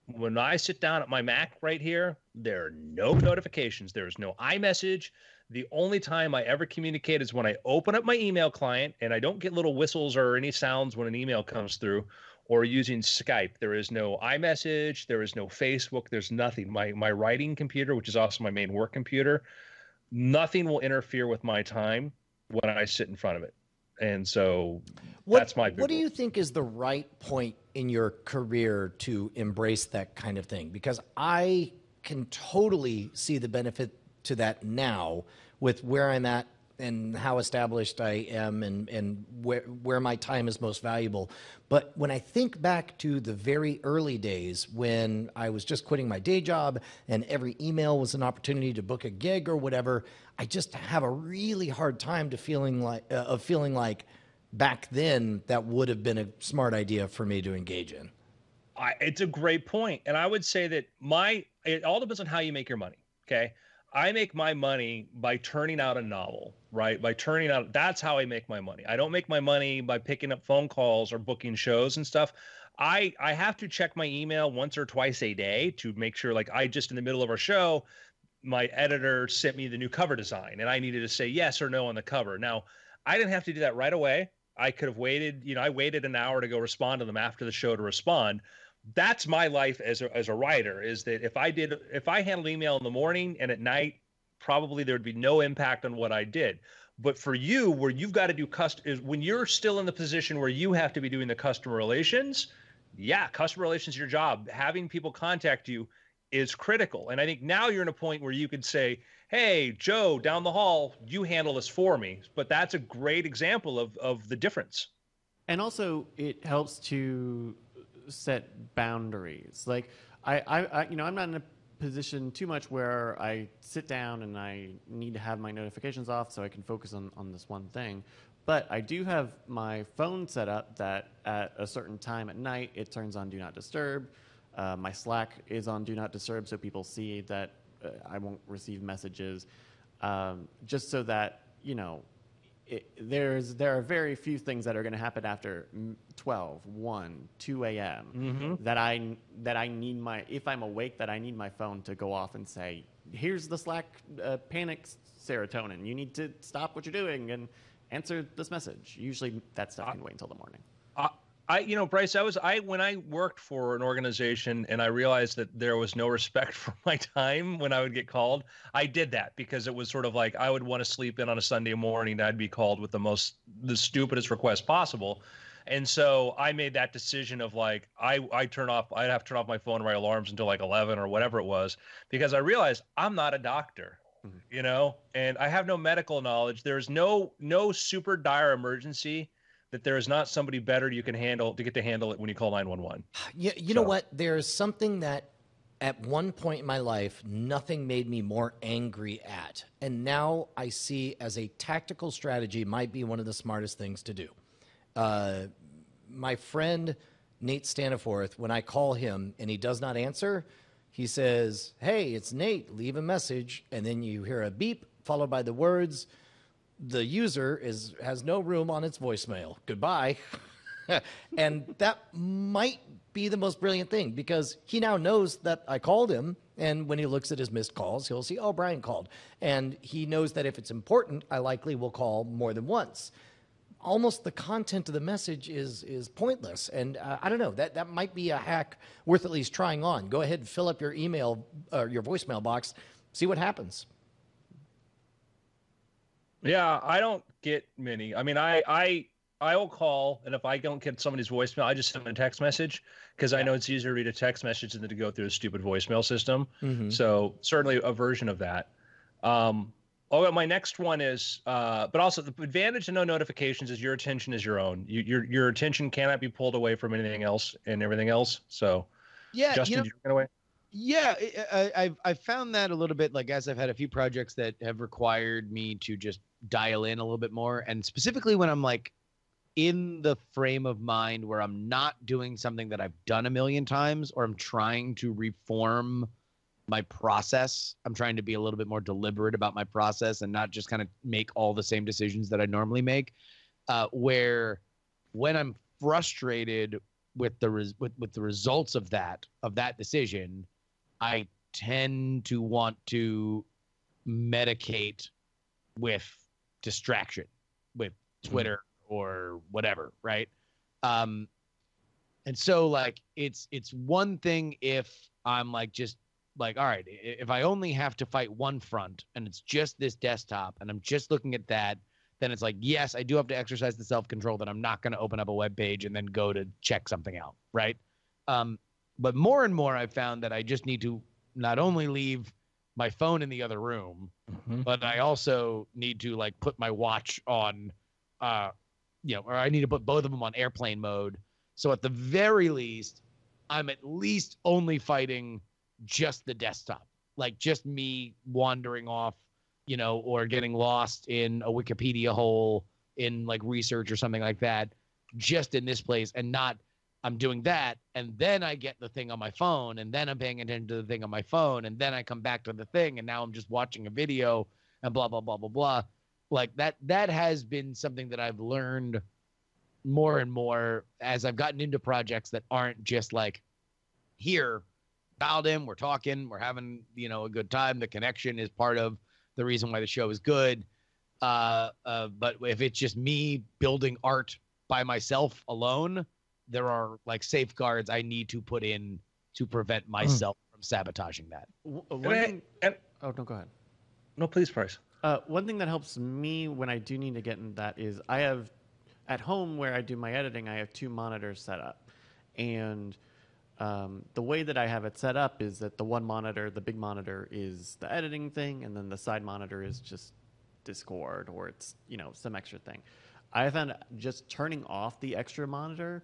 When I sit down at my Mac right here, there are no notifications. There's no iMessage. The only time I ever communicate is when I open up my email client and I don't get little whistles or any sounds when an email comes through or using Skype. There is no iMessage, there is no Facebook, there's nothing. My my writing computer, which is also my main work computer, nothing will interfere with my time when I sit in front of it. And so What, that's my What do you think is the right point in your career to embrace that kind of thing? Because I can totally see the benefit to that now with where I'm at and how established I am and, and where, where my time is most valuable. But when I think back to the very early days when I was just quitting my day job and every email was an opportunity to book a gig or whatever, I just have a really hard time to feeling like uh, of feeling like back then that would have been a smart idea for me to engage in. I, it's a great point, and I would say that my it all depends on how you make your money. Okay, I make my money by turning out a novel, right? By turning out that's how I make my money. I don't make my money by picking up phone calls or booking shows and stuff. I I have to check my email once or twice a day to make sure like I just in the middle of our show my editor sent me the new cover design and I needed to say yes or no on the cover. Now, I didn't have to do that right away. I could have waited, you know, I waited an hour to go respond to them after the show to respond. That's my life as a, as a writer is that if I did if I handled email in the morning and at night, probably there would be no impact on what I did. But for you, where you've got to do cust is when you're still in the position where you have to be doing the customer relations, yeah, customer relations is your job. Having people contact you is critical. And I think now you're in a point where you could say, hey, Joe, down the hall, you handle this for me. But that's a great example of, of the difference. And also, it helps to set boundaries. Like, I, I, I, you know, I'm not in a position too much where I sit down and I need to have my notifications off so I can focus on, on this one thing. But I do have my phone set up that at a certain time at night, it turns on Do Not Disturb uh, my Slack is on Do Not Disturb, so people see that uh, I won't receive messages. Um, just so that you know, it, there's there are very few things that are going to happen after 12, 1, 2 a.m. Mm-hmm. that I that I need my if I'm awake that I need my phone to go off and say, here's the Slack uh, panic serotonin. You need to stop what you're doing and answer this message. Usually that stuff can wait until the morning. I, you know, Bryce, I was, I, when I worked for an organization and I realized that there was no respect for my time when I would get called, I did that because it was sort of like I would want to sleep in on a Sunday morning. I'd be called with the most, the stupidest request possible. And so I made that decision of like, I, I turn off, I'd have to turn off my phone, and my alarms until like 11 or whatever it was, because I realized I'm not a doctor mm-hmm. you know and i have no medical knowledge there's no no super dire emergency that there is not somebody better you can handle to get to handle it when you call 911. Yeah, you so. know what? There's something that at one point in my life, nothing made me more angry at. And now I see as a tactical strategy might be one of the smartest things to do. Uh, my friend Nate Staniforth, when I call him and he does not answer, he says, Hey, it's Nate, leave a message. And then you hear a beep followed by the words, the user is has no room on its voicemail. Goodbye. and that might be the most brilliant thing because he now knows that I called him. And when he looks at his missed calls, he'll see, oh, Brian called. And he knows that if it's important, I likely will call more than once. Almost the content of the message is is pointless, and uh, I don't know that that might be a hack worth at least trying on. Go ahead and fill up your email uh, your voicemail box, see what happens. Yeah, I don't get many. I mean, I I I will call, and if I don't get somebody's voicemail, I just send them a text message because. I know it's easier to read a text message than to go through a stupid voicemail system. Mm-hmm. So certainly a version of that. Um, oh, my next one is, uh, but also the advantage to no notifications is your attention is your own. You, your your attention cannot be pulled away from anything else and everything else. So, yeah, Justin, you know, away. Yeah, I, I've I've found that a little bit. Like as I've had a few projects that have required me to just dial in a little bit more, and specifically when I'm like in the frame of mind where I'm not doing something that I've done a million times, or I'm trying to reform my process. I'm trying to be a little bit more deliberate about my process and not just kind of make all the same decisions that I normally make. Uh, where when I'm frustrated with the res- with, with the results of that of that decision, I tend to want to medicate with distraction, with mm-hmm. Twitter mm-hmm. or whatever, right? Um, and so like it's it's one thing if I'm like just like all right, if I only have to fight one front and it's just this desktop and I'm just looking at that, then it's like yes, I do have to exercise the self control that I'm not going to open up a web page and then go to check something out, right? Um, but more and more, I've found that I just need to not only leave my phone in the other room, Mhm. but I also need to like put my watch on, uh, you know, or I need to put both of them on airplane mode. So at the very least, I'm at least only fighting just the desktop, like just me wandering off, you know, or getting lost in a Wikipedia hole in like research or something like that, just in this place and not I'm doing that, and then I get the thing on my phone, and then I'm paying attention to the thing on my phone, and then I come back to the thing, and now I'm just watching a video and blah blah blah blah blah. Like that that has been something that I've learned more and more as I've gotten into projects that aren't just like here, dialed in, we're talking, we're having, you know, a good time. The connection is part of the reason why the show is good. Uh, uh, but if it's just me building art by myself alone, there are like safeguards I need to put in to prevent myself from sabotaging that. W- uh, And I- thing, and- oh no, go ahead. no, please, Bryce. Uh, one thing that helps me when I do need to get in that is I have at home where I do my editing, I have two monitors set up, and um, the way that I have it set up is that the one monitor, the big monitor, is the editing thing, and then the side monitor is just Discord or it's you know some extra thing. I found just turning off the extra monitor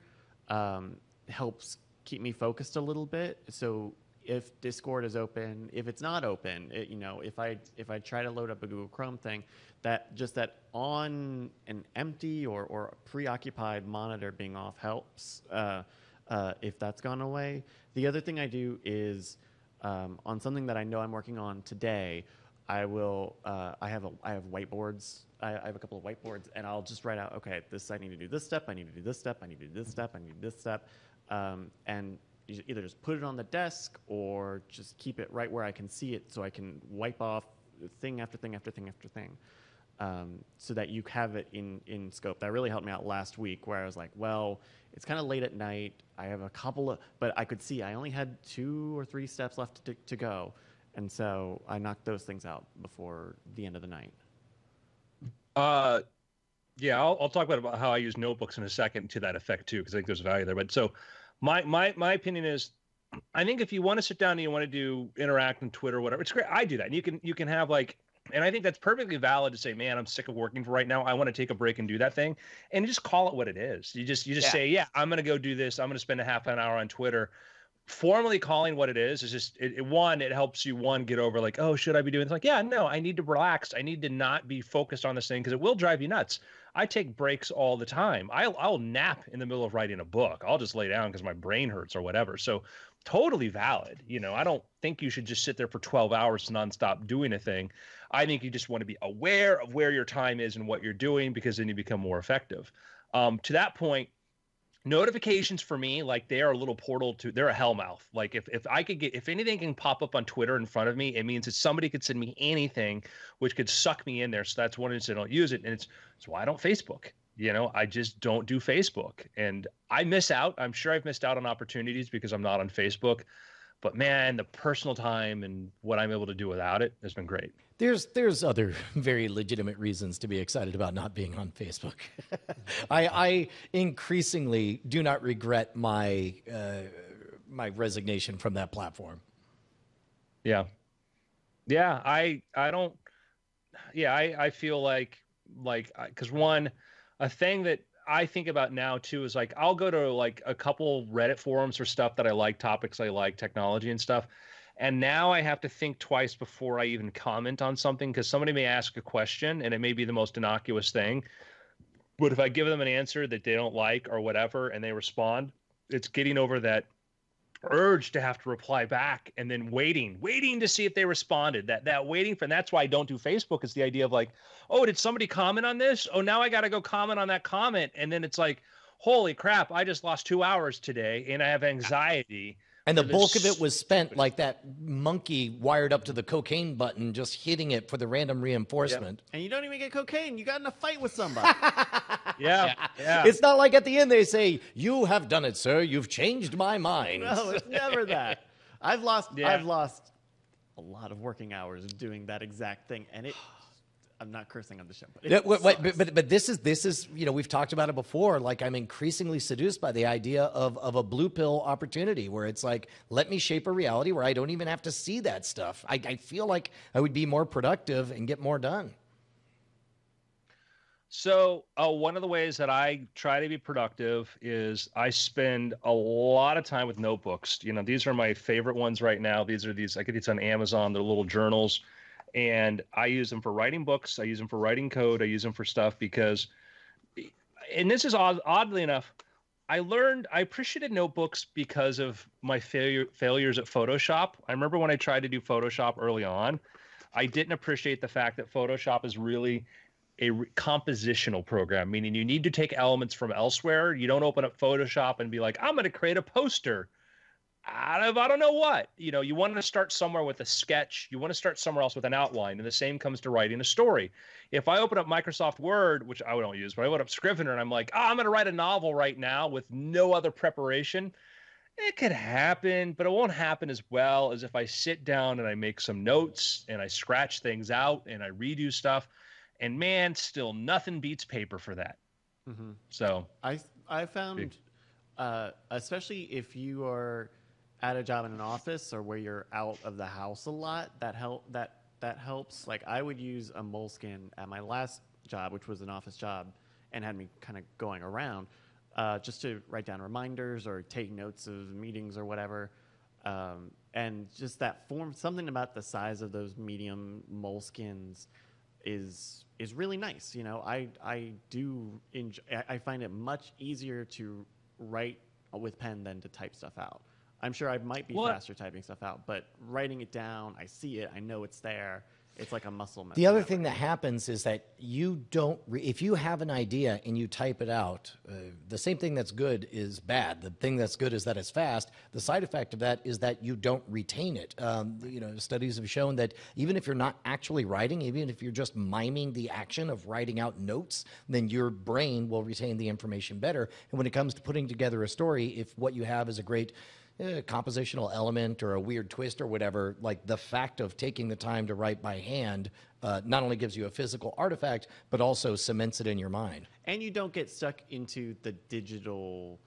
um, helps keep me focused a little bit. So if Discord is open, if it's not open, it, you know, if I if I try to load up a Google Chrome thing, that just that on an empty or or preoccupied monitor being off helps. Uh, uh, if that's gone away, the other thing I do is um, on something that I know I'm working on today. I will. Uh, I have a. I have whiteboards. I, I have a couple of whiteboards, and I'll just write out. Okay, this. I need to do this step. I need to do this step. I need to do this step. I need this step. Um, and you either just put it on the desk or just keep it right where I can see it, so I can wipe off thing after thing after thing after thing, um, so that you have it in in scope. That really helped me out last week, where I was like, well, it's kind of late at night. I have a couple of, but I could see I only had two or three steps left to, to go. And so I knocked those things out before the end of the night. Uh, yeah, I'll, I'll talk about, about how I use notebooks in a second to that effect too, because I think there's value there. But so, my my my opinion is, I think if you want to sit down and you want to do interact on Twitter, or whatever, it's great. I do that. And you can you can have like, and I think that's perfectly valid to say, man, I'm sick of working for right now. I want to take a break and do that thing, and just call it what it is. You just you just Yeah. say, yeah, I'm gonna go do this. I'm gonna spend a half an hour on Twitter. Formally calling what it is is just it, it- one. It helps you one get over like, oh, should I be doing this? Like, yeah, no, I need to relax. I need to not be focused on this thing because it will drive you nuts. I take breaks all the time. I'll I'll nap in the middle of writing a book. I'll just lay down because my brain hurts or whatever. So totally valid. You know, I don't think you should just sit there for 12 hours nonstop doing a thing. I think you just want to be aware of where your time is and what you're doing because then you become more effective. Um, to that point, notifications for me like they are a little portal to they're a hellmouth. Like if, if i could get if anything can pop up on twitter in front of me it means that somebody could send me anything which could suck me in there. So that's one reason i don't use it. And it's it's why i don't facebook. You know i just don't do facebook. And i miss out. I'm sure i've missed out on opportunities because i'm not on facebook but man the personal time and what i'm able to do without it has been great There's there's other very legitimate reasons to be excited about not being on Facebook. I, I increasingly do not regret my uh, my resignation from that platform. Yeah. Yeah, I I don't yeah, I I feel like like cuz one a thing that I think about now too is like I'll go to like a couple Reddit forums or stuff that I like, topics I like, technology and stuff. And now I have to think twice before I even comment on something because somebody may ask a question and it may be the most innocuous thing. But if I give them an answer that they don't like or whatever and they respond, it's getting over that urge to have to reply back and then waiting waiting to see if they responded that that waiting for and that's why i don't do facebook is the idea of like oh did somebody comment on this oh now i got to go comment on that comment and then it's like holy crap i just lost two hours today and i have anxiety And the bulk of it was spent like that monkey wired up to the cocaine button, just hitting it for the random reinforcement. And you don't even get cocaine. You got in a fight with somebody. yeah yeah It's not like at the end they say, "You have done it, sir. You've changed my mind." no, it's never that. I've lost. Yeah. I've lost a lot of working hours doing that exact thing, and it. I'm not cursing on the show. But, Yeah, it wait, wait, sucks. but, but but this is this is you know we've talked about it before. Like I'm increasingly seduced by the idea of of a blue pill opportunity where it's like let me shape a reality where I don't even have to see that stuff. I, I feel like I would be more productive and get more done. So, uh, one of the ways that I try to be productive is I spend a lot of time with notebooks. You know, these are my favorite ones right now. These are these, I get these on Amazon. They're little journals. And I use them for writing books. I use them for writing code. I use them for stuff because, and this is odd, oddly enough, I learned I appreciated notebooks because of my failure failures at Photoshop. I remember when I tried to do Photoshop early on, I didn't appreciate the fact that Photoshop is really a re- compositional program, meaning you need to take elements from elsewhere. You don't open up Photoshop and be like, I'm going to create a poster out of I don't know what. You know, you want to start somewhere with a sketch. You want to start somewhere else with an outline, and the same comes to writing a story. If I open up Microsoft Word, which I don't use, but I open up Scrivener and I'm like, oh, I'm going to write a novel right now with no other preparation. It could happen, but it won't happen as well as if I sit down and I make some notes and I scratch things out and I redo stuff. And man, still nothing beats paper for that. Mhm. So I I found, uh, especially if you are at a job in an office or where you're out of the house a lot, that help that that helps. Like I would use a Moleskine at my last job, which was an office job, and had me kind of going around uh, just to write down reminders or take notes of meetings or whatever. Um, and just that form, something about the size of those medium Moleskines is is really nice. You know, I I do enjoy. I find it much easier to write with pen than to type stuff out. I'm sure I might be What- faster typing stuff out, but writing it down, I see it, I know it's there. It's like a muscle memory. The other thing that happens is that you don't, re- if you have an idea and you type it out, uh, the same thing that's good is bad. The thing that's good is that it's fast. The side effect of that is that you don't retain it. Um, you know, studies have shown that even if you're not actually writing, even if you're just miming the action of writing out notes, then your brain will retain the information better. And when it comes to putting together a story, if what you have is a great uh, compositional element or a weird twist or whatever, like the fact of taking the time to write by hand uh, not only gives you a physical artifact, but also cements it in your mind. and you don't get stuck into the digital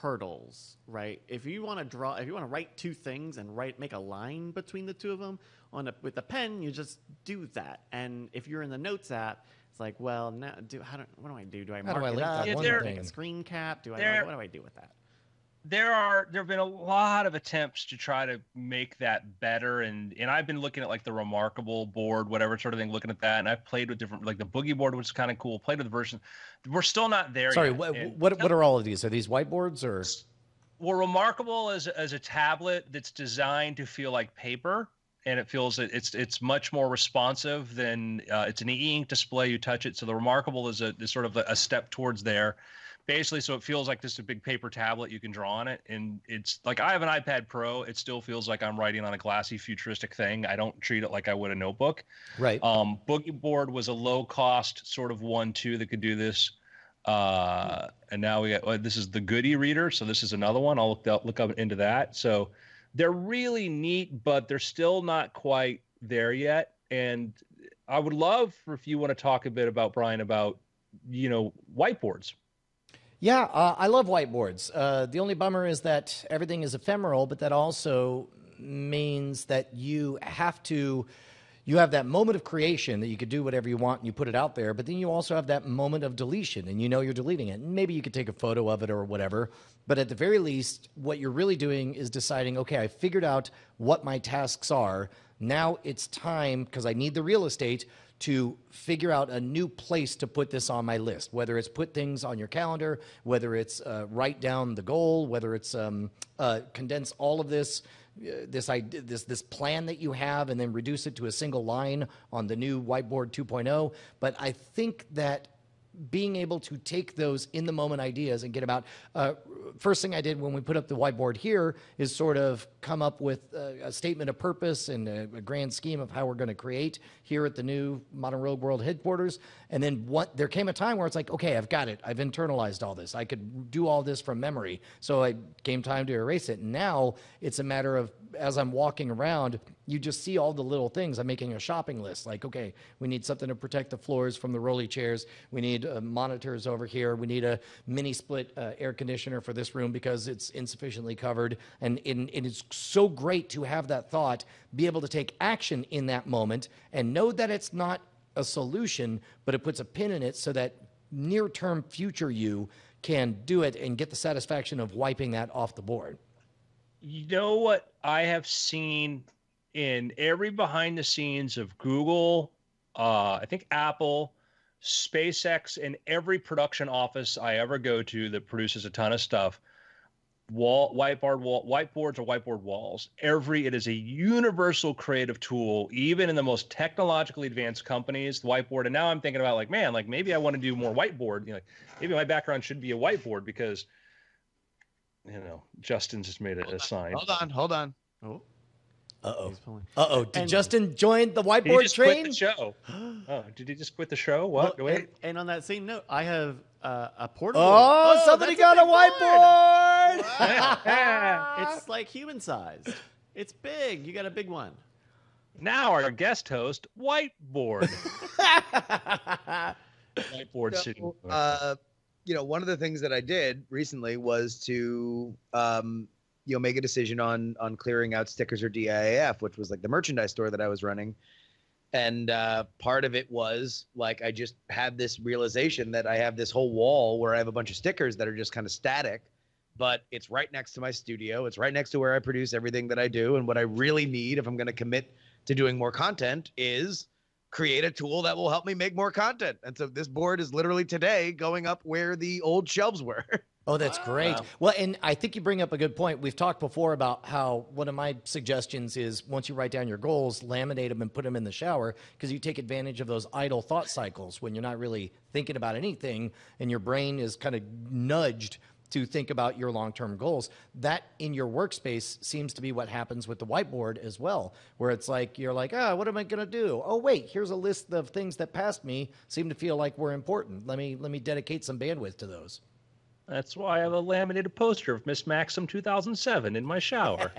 hurdles, right? If you want to draw, if you want to write two things and write, make a line between the two of them on a, with a pen, you just do that. And if you're in the Notes app, it's like, well, now, do how do, what do I do? Do I How do I it up? that Yeah, one Do I there- make a screen cap? Do I what do I do with that? There are there have been a lot of attempts to try to make that better. And and I've been looking at like the reMarkable board whatever sort of thing looking at that. And I've played with different like the boogie board which is kind of cool. Played with the version. We're still not there Sorry, yet. what, And- what, what are all of these? Are these whiteboards or? well reMarkable as as a tablet that's designed to feel like paper. And it feels it's it's much more responsive than uh, it's an e-ink display. You touch it. So the reMarkable is a is sort of a, a step towards there basically so it feels like just a big paper tablet you can draw on it and it's like i have an ipad pro it still feels like i'm writing on a glassy futuristic thing i don't treat it like i would a notebook Right. um, Boogie Board was a low cost sort of one two that could do this. Uh, and now we got this is the Goody Reader, so this is another one. I'll look up, look up into that. So they're really neat, but they're still not quite there yet. And I would love for if you want to talk a bit about Brian about you know whiteboards. Yeah, uh, I love whiteboards. Uh, the only bummer is that everything is ephemeral, but that also means that you have to. You have that moment of creation that you could do whatever you want and you put it out there, but then you also have that moment of deletion and you know you're deleting it. And maybe you could take a photo of it or whatever, but at the very least, what you're really doing is deciding okay, I figured out what my tasks are. Now it's time, because I need the real estate, to figure out a new place to put this on my list, whether it's put things on your calendar, whether it's uh, write down the goal, whether it's um, uh, condense all of this, uh, this, idea, this, this plan that you have, and then reduce it to a single line on the new Whiteboard 2.0. But I think that being able to take those in the moment ideas and get about. Uh, first thing I did when we put up the whiteboard here is sort of come up with a, a statement of purpose and a, a, grand scheme of how we're going to create here at the new Modern Rogue World headquarters. And then what there came a time where it's like, okay, I've got it. I've internalized all this. I could do all this from memory. So it came time to erase it. And now it's a matter of as I'm walking around, you just see all the little things. I'm making a shopping list. Like, okay, we need something to protect the floors from the rolly chairs. We need uh, monitors over here. We need a mini split uh, air conditioner for this room because it's insufficiently covered. And, and, and it's so great to have that thought, be able to take action in that moment, and know that it's not a solution, but it puts a pin in it so that near term future you can do it and get the satisfaction of wiping that off the board you know what I have seen in every behind the scenes of Google, uh, I think Apple, SpaceX, and every production office I ever go to that produces a ton of stuff. Wall whiteboard wall whiteboards or whiteboard walls. Every it is a universal creative tool, even in the most technologically advanced companies. The whiteboard, and now I'm thinking about like, man, like maybe I want to do more whiteboard. You know, maybe my background should be a whiteboard because you know, Justin just made a, a sign. Hold on, hold on. Oh. Uh oh. Uh oh. Did and Justin join the whiteboard he train? Quit the show. oh, did he just quit the show? What? Well, Wait. And, and, on that same note, I have uh, a portable. Oh, oh somebody got a, a whiteboard. it's like human sized. It's big. You got a big one. Now our guest host, whiteboard. whiteboard so, sitting. Uh, you know, one of the things that I did recently was to, um, you know, make a decision on on clearing out stickers or DIAF, which was like the merchandise store that I was running. And uh, part of it was like I just had this realization that I have this whole wall where I have a bunch of stickers that are just kind of static, but it's right next to my studio. It's right next to where I produce everything that I do. And what I really need if I'm going to commit to doing more content is create a tool that will help me make more content. And so this board is literally today going up where the old shelves were. Oh, that's great. Wow. Well, and I think you bring up a good point. We've talked before about how one of my suggestions is once you write down your goals, laminate them and put them in the shower because you take advantage of those idle thought cycles when you're not really thinking about anything and your brain is kind of nudged to think about your long term goals. That in your workspace seems to be what happens with the whiteboard as well, where it's like you're like, ah, oh, what am I going to do? Oh, wait, here's a list of things that passed me seem to feel like were important. Let me let me dedicate some bandwidth to those. That's why I have a laminated poster of Miss Maxim 2007 in my shower.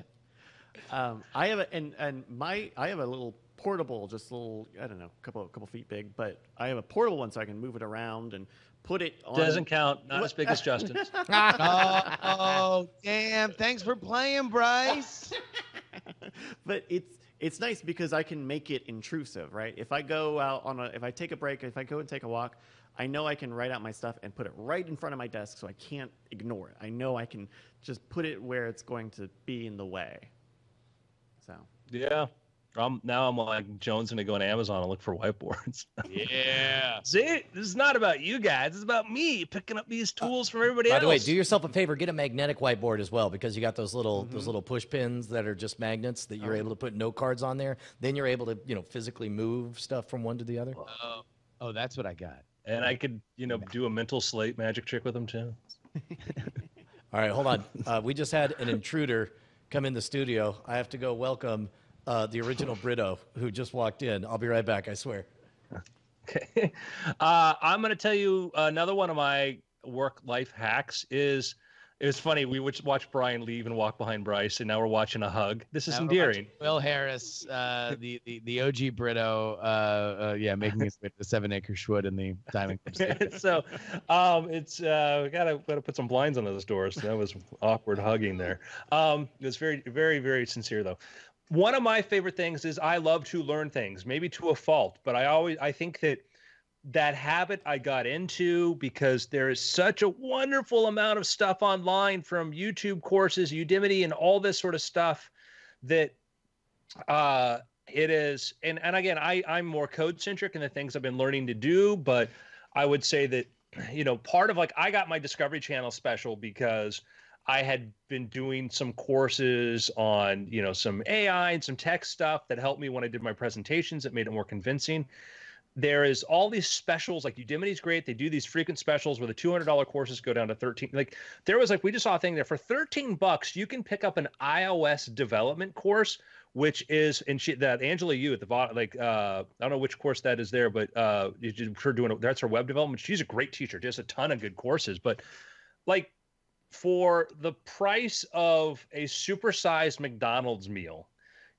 um, I have a and and my I have a little portable, just a little I don't know, couple couple feet big, but I have a portable one so I can move it around and put it on. Doesn't count. Not as big as Justin's. oh, oh, damn! Thanks for playing, Bryce. but it's it's nice because I can make it intrusive, right? If I go out on a, if I take a break, if I go and take a walk, I know I can write out my stuff and put it right in front of my desk, so I can't ignore it. I know I can just put it where it's going to be in the way. So. Yeah, I'm now I'm like Jones gonna go on Amazon and look for whiteboards. yeah. See, this is not about you guys. It's about me picking up these tools uh, from everybody by else. By the way, do yourself a favor, get a magnetic whiteboard as well because you got those little mm-hmm. those little push pins that are just magnets that you're oh. able to put note cards on there. Then you're able to you know physically move stuff from one to the other. Oh, oh, that's what I got. And I could you know do a mental slate magic trick with them too. All right, hold on. Uh, we just had an intruder come in the studio. I have to go welcome uh, the original Brito, who just walked in. I'll be right back, I swear. Okay. Uh, I'm going to tell you another one of my work life hacks is it was funny. We watched Brian leave and walk behind Bryce, and now we're watching a hug. This is now endearing. Will Harris, uh, the, the the OG Brito, uh, uh, yeah, making his way to the seven acre schwood in the diamond. so, um, it's uh, we gotta gotta put some blinds on those doors. That was awkward hugging there. Um, it was very very very sincere though one of my favorite things is I love to learn things, maybe to a fault, but I always I think that that habit I got into because there is such a wonderful amount of stuff online from YouTube courses, Udemy, and all this sort of stuff that uh, it is. And and again, I I'm more code centric in the things I've been learning to do, but I would say that you know part of like I got my Discovery Channel special because I had been doing some courses on, you know, some AI and some tech stuff that helped me when I did my presentations that made it more convincing. There is all these specials like udemy's great. They do these frequent specials where the $200 courses go down to 13 like there was like we just saw a thing there for 13 bucks you can pick up an ios development course which is and she that Angela Yu at the bottom like uh i don't know which course that is there but uh her doing that's her web development. She's a great teacher just a ton of good courses but like for the price of a supersized mcdonald's meal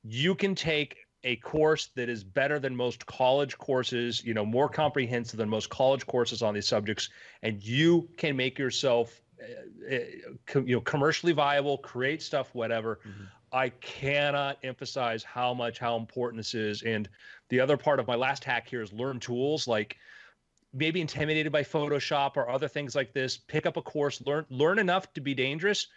you can take a course that is better than most college courses, you know, more comprehensive than most college courses on these subjects, and you can make yourself, uh, uh, you know, commercially viable, create stuff, whatever. Mm-hmm. I cannot emphasize how much how important this is. And the other part of my last hack here is learn tools like maybe intimidated by Photoshop or other things like this. Pick up a course, learn learn enough to be dangerous,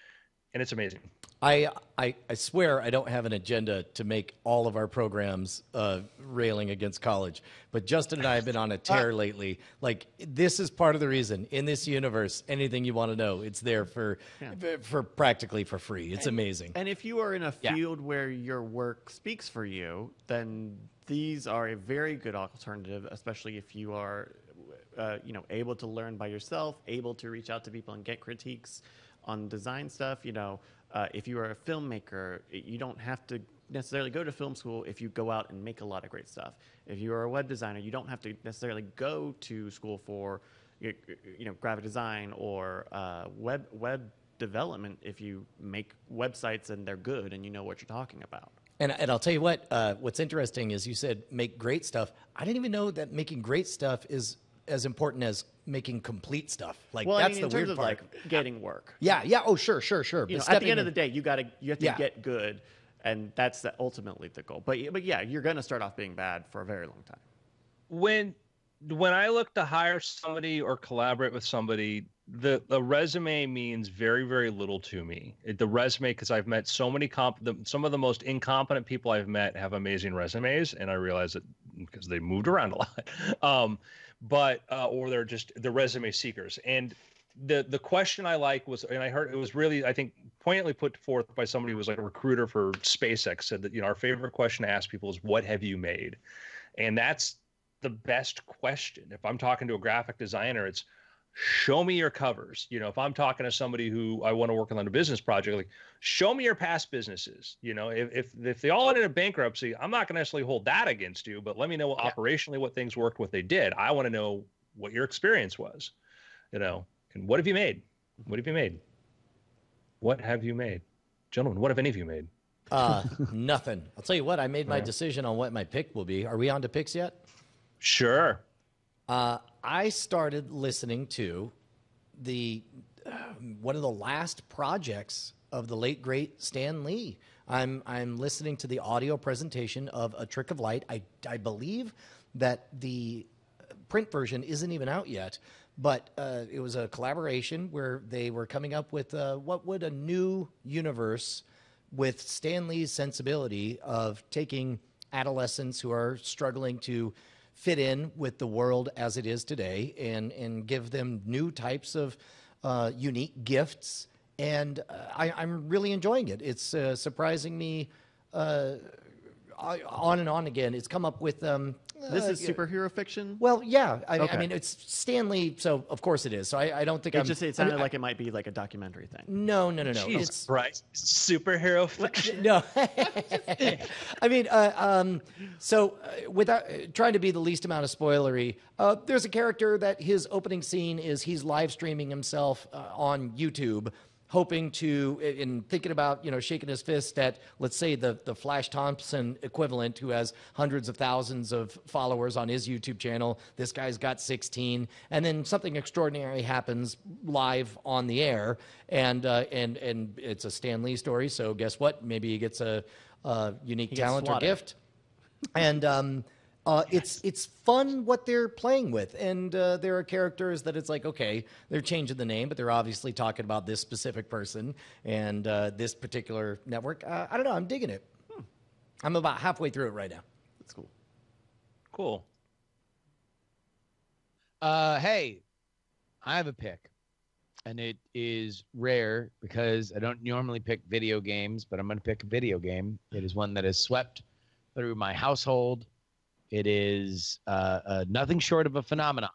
and it's amazing. I, I, I swear I don't have an agenda to make all of our programs uh, railing against college, but Justin and I have been on a tear lately. Like this is part of the reason in this universe, anything you want to know, it's there for yeah. for practically for free. It's and, amazing. And if you are in a field yeah. where your work speaks for you, then these are a very good alternative, especially if you are, uh, you know, able to learn by yourself, able to reach out to people and get critiques on design stuff. You know uh, if you are a filmmaker, you don't have to necessarily go to film school if you go out and make a lot of great stuff. If you are a web designer, you don't have to necessarily go to school for you know graphic design or uh, web web development if you make websites and they're good and you know what you're talking about. And, and I'll tell you what, uh, what's interesting is you said make great stuff. I didn't even know that making great stuff is as important as making complete stuff. Like well, that's I mean, the weird of, part. Like getting work. Yeah, yeah. Oh, sure, sure, sure. You know, at the end in, of the day, you got to you have to yeah. get good, and that's the, ultimately the goal. But but yeah, you're going to start off being bad for a very long time. When when I look to hire somebody or collaborate with somebody, the the resume means very very little to me. It, the resume because I've met so many comp the, some of the most incompetent people I've met have amazing resumes, and I realize that because they moved around a lot. Um, but uh, or they're just the resume seekers. And the the question I like was, and I heard it was really I think poignantly put forth by somebody who was like a recruiter for SpaceX said that you know our favorite question to ask people is what have you made, and that's the best question. If I'm talking to a graphic designer, it's show me your covers. You know, if I'm talking to somebody who I want to work on a business project, like show me your past businesses. You know, if if, if they all ended in bankruptcy, I'm not going to necessarily hold that against you, but let me know yeah. operationally what things worked, what they did. I want to know what your experience was. You know, and what have you made? What have you made? What have you made, gentlemen? What have any of you made? Uh, nothing. I'll tell you what. I made my decision on what my pick will be. Are we on to picks yet? Sure. Uh, I started listening to the uh, one of the last projects of the late great Stan Lee. I'm I'm listening to the audio presentation of A Trick of Light. I I believe that the print version isn't even out yet, but uh, it was a collaboration where they were coming up with uh, what would a new universe with Stan Lee's sensibility of taking adolescents who are struggling to fit in with the world as it is today and, and give them new types of uh, unique gifts. And uh, I, am really enjoying it. It's uh, surprising me uh, on and on again. It's come up with um, this is uh, superhero fiction. Well, yeah. I, okay. I, mean, it's Stan Lee, so of course it is. So I, I don't think it I'm just it sounded I mean, like it might be like a documentary thing. No, no, no, no. Jesus it's right. Superhero fiction. no. I mean, uh, um, so uh, without uh, trying to be the least amount of spoilery, uh, there's a character that his opening scene is he's live streaming himself uh, on YouTube hoping to in thinking about you know shaking his fist at let's say the the Flash Thompson equivalent who has hundreds of thousands of followers on his YouTube channel. This guy's got 16 and then something extraordinary happens live on the air. And uh, and and it's a Stan Lee story. So guess what? Maybe he gets a, a unique he talent or gift. And um, uh, it's it's fun what they're playing with, and uh, there are characters that it's like okay, they're changing the name, but they're obviously talking about this specific person and uh, this particular network. Uh, I don't know, I'm digging it. Hmm. I'm about halfway through it right now. That's cool. Cool. Uh, hey, I have a pick, and it is rare because I don't normally pick video games, but I'm going to pick a video game. It is one that has swept through my household It is uh, uh, nothing short of a phenomenon.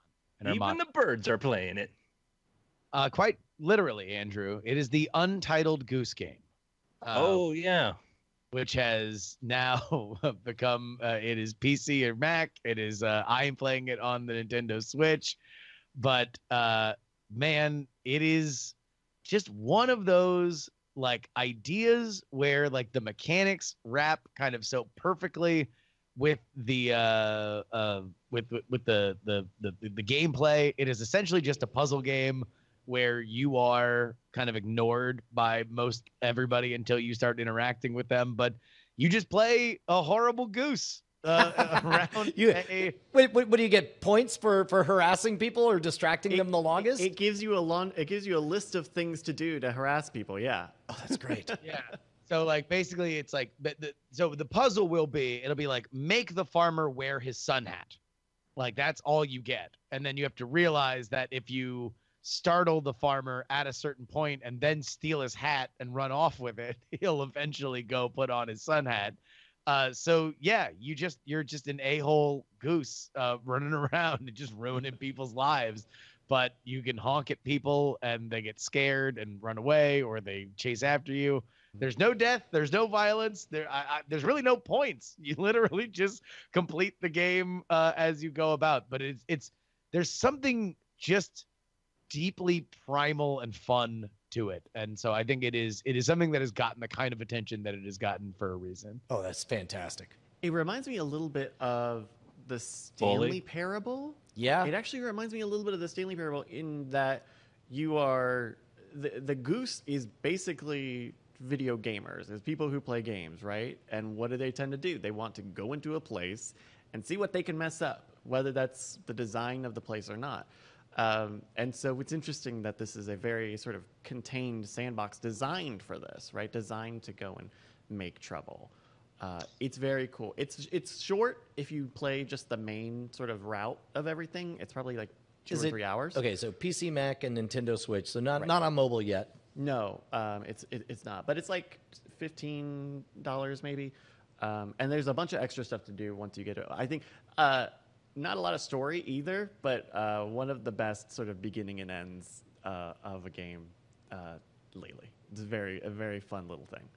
Even the birds are playing it. uh, quite literally, Andrew. It is the Untitled Goose Game. Uh, oh yeah. which has now become uh, it is PC or Mac. It is uh, I am playing it on the Nintendo Switch, but uh, man, it is just one of those like ideas where like the mechanics wrap kind of so perfectly with the uh, uh, with with the, the the the gameplay. It is essentially just a puzzle game where you are kind of ignored by most everybody until you start interacting with them. But you just play a horrible goose uh, around You- a. Wait, what, what do you get points for for harassing people or distracting It- them the longest? It, gives you a long. It gives you a list of things to do to harass people. Yeah. oh, that's great. Yeah. So like basically it's like the, the so the puzzle will be it'll be like make the farmer wear his sun hat. Like that's all you get. And then you have to realize that if you startle the farmer at a certain point and then steal his hat and run off with it, he'll eventually go put on his sun hat. Uh, so yeah, you just you're just an a-hole goose uh, running around and just ruining people's lives. But you can honk at people and they get scared and run away or they chase after you. There's no death. There's no violence. There, I, I, there's really no points. You literally just complete the game uh, as you go about. But it's it's there's something just deeply primal and fun to it, and so I think it is it is something that has gotten the kind of attention that it has gotten for a reason. Oh, that's fantastic. It reminds me a little bit of the Stanley Bully? Parable. Yeah. It actually reminds me a little bit of the Stanley Parable in that you are the the goose is basically video gamers. It's people who play games, right? And what do they tend to do? They want to go into a place and see what they can mess up, whether that's the design of the place or not. Um, and so it's interesting that this is a very sort of contained sandbox designed for this, right? Designed to go and make trouble. Uh, it's very cool. It's it's short if you play just the main sort of route of everything. It's probably like two Is or it- three hours. Okay, so PC, Mac, and Nintendo Switch. So not Right. not on mobile yet. No, um, it's it, it's not. But it's like fifteen dollars maybe, um, and there's a bunch of extra stuff to do once you get it. I think uh, not a lot of story either, but uh, one of the best sort of beginning and ends uh, of a game uh, lately. It's very a very fun little thing.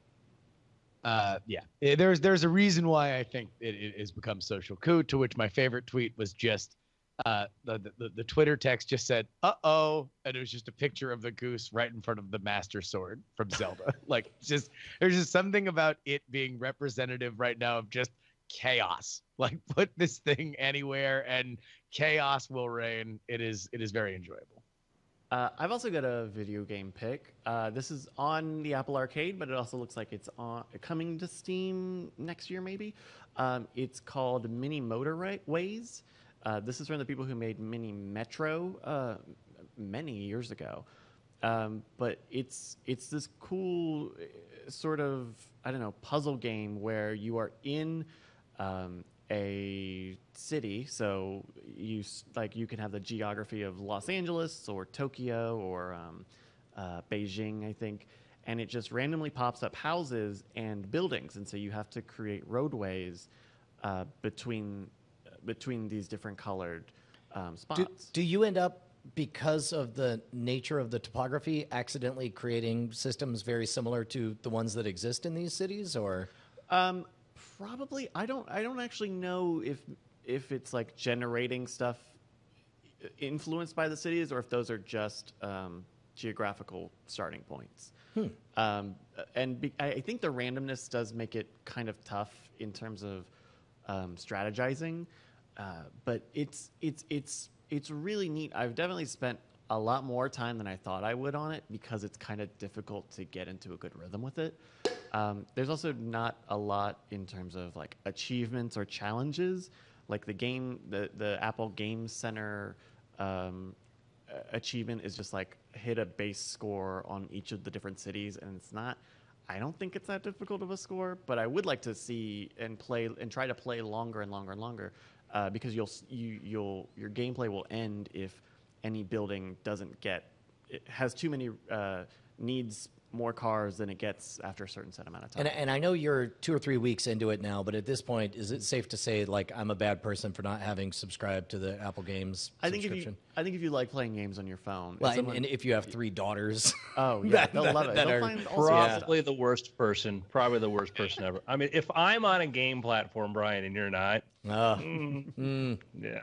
Uh, yeah, Eh, there's there's a reason why I think it, it has become social coup. To which my favorite tweet was just uh, the, the the Twitter text just said "uh oh," and it was just a picture of the goose right in front of the Master Sword from Zelda. like just there's just something about it being representative right now of just chaos. Like put this thing anywhere and chaos will reign. It is it is very enjoyable. Uh, I've also got a video game pick. Uh, this is on the Apple Arcade, but it also looks like it's on coming to Steam next year, maybe. Um, it's called Mini Motorways. Uh, this is from the people who made Mini Metro uh, many years ago. Um, but it's it's this cool uh, sort of I don't know puzzle game where you are in um, a city. So you like you can have the geography of Los Angeles or Tokyo or um, uh, Beijing, I think, and it just randomly pops up houses and buildings, and so you have to create roadways uh, between between these different colored um, spots. Do, do you end up because of the nature of the topography accidentally creating systems very similar to the ones that exist in these cities or Um, probably. I don't. I don't actually know if if it's like generating stuff influenced by the cities, or if those are just um, geographical starting points. Um, and be, I I think the randomness does make it kind of tough in terms of um, strategizing. Uh, but it's it's it's it's really neat. I've definitely spent a lot more time than I thought I would on it because it's kind of difficult to get into a good rhythm with it. Um, there's also not a lot in terms of like achievements or challenges. Like the game, the the Apple Game Center um, achievement is just like hit a base score on each of the different cities, and it's not. I don't think it's that difficult of a score, but I would like to see and play and try to play longer and longer and longer, uh, because you'll you you'll your gameplay will end if any building doesn't get it has too many uh, needs more cars than it gets after a certain set amount of time. And, and I know you're two or three weeks into it now, but at this point, is it safe to say like I'm a bad person for not having subscribed to the Apple Games I think if subscription? you, I think if you like playing games on your phone, well, and, someone- and if you have three daughters, oh yeah, that- they'll that- love it. that They'll are find all sorts. Probably the worst person. Probably the worst person ever. I mean, if I'm on a game platform, Brian, and you're not, uh, yeah.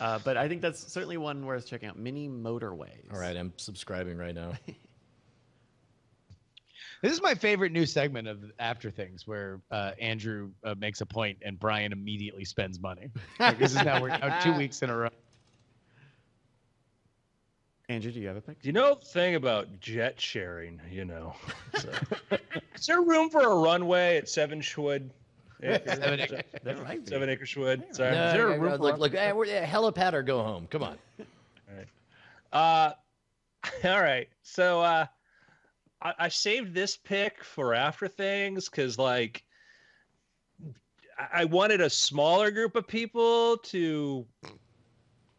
Uh, but I think that's certainly one worth checking out. Mini motorways. all right, I'm subscribing right now. This is my favorite new segment of After Things, where uh, Andrew uh, makes a point and Brian immediately spends money. Like, this is now we're now two weeks in a row. Andrew, do you have a pick? You know the thing about jet sharing, you know. So. Is there room for a runway at Seven Schwood? Acres? Seven acres. There might be. Seven Acre Schwood. Sorry. No, Is there a room no, for look, look, eh, we're, eh, helipad or go home. Come on. Uh, all right. So uh, I, I saved this pick for after things because, like, I, I wanted a smaller group of people to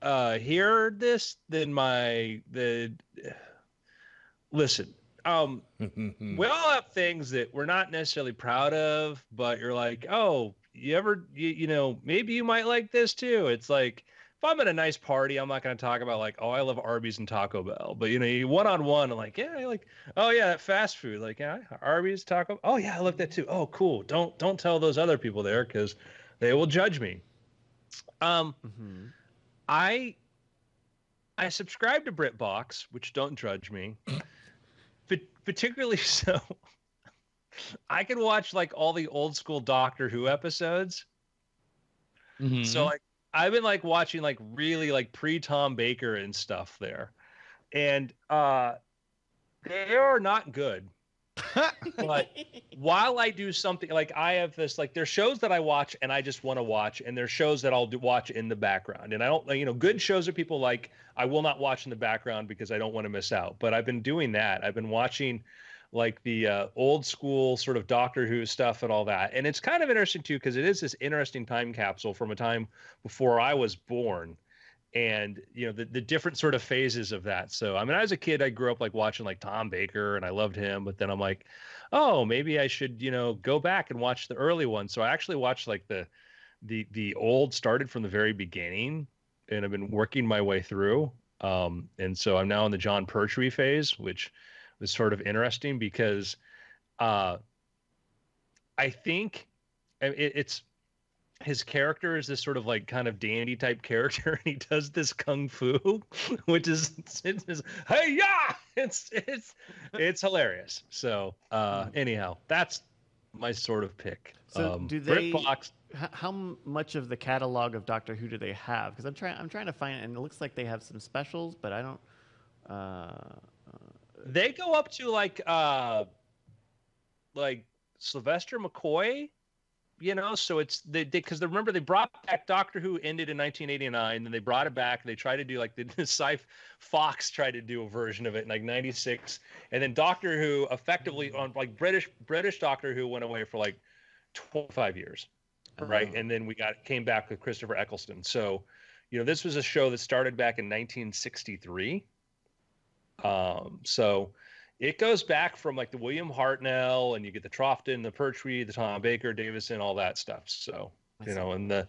uh, hear this than my the. Listen, um, we all have things that we're not necessarily proud of, but you're like, oh, you ever, you, you know, maybe you might like this too. It's like, if I'm at a nice party, I'm not going to talk about like, oh, I love Arby's and Taco Bell, but you know, you one on one, like, yeah, like, oh yeah, that fast food, like, yeah, Arby's, Taco, oh yeah, I love that too. Oh, cool. Don't don't tell those other people there because they will judge me. Um, Mhm. I I subscribe to BritBox, which don't judge me. But particularly so, I can watch like all the old school Doctor Who episodes. So like I've been like watching like really like pre Tom Baker and stuff there, and uh they are not good. but while I do something like I have this like there's shows that I watch and I just want to watch and there's shows that I'll do, watch in the background. And I don't you know good shows that people like I will not watch in the background because I don't want to miss out. But I've been doing that. I've been watching like the uh, old school sort of Doctor Who stuff and all that. And it's kind of interesting too because it is this interesting time capsule from a time before I was born. And you know the, the different sort of phases of that. So i mean I as a kid i grew up like watching like tom baker and i loved him but then i'm like oh maybe i should you know go back and watch the early ones. So i actually watched like the the the old started from the very beginning and i've been working my way through. Um and so i'm now in the Jon Pertwee phase which was sort of interesting because uh i think it, it's his character is this sort of like kind of dandy type character and he does this kung fu which is it's, it's hey yeah it's it's it's hilarious so uh anyhow that's my sort of pick So um do they- BritBox, H- how much of the catalog of Doctor Who do they have? Because I'm trying, I'm trying to find, it and it looks like they have some specials, but I don't. Uh, they go up to like uh like sylvester mccoy you know? So it's they because they, remember they brought back doctor who ended in 1989 then they brought it back they tried to do like the, sci fox tried to do a version of it in like 96 and then doctor who effectively on like british british doctor who went away for like 25 years right? Oh. and then we got came back with christopher eccleston. So you know this was a show that started back in 1963 um so it goes back from like the William Hartnell and you get the Troughton, the Pertwee, the Tom Baker, Davison, all that stuff. So, you know, and the,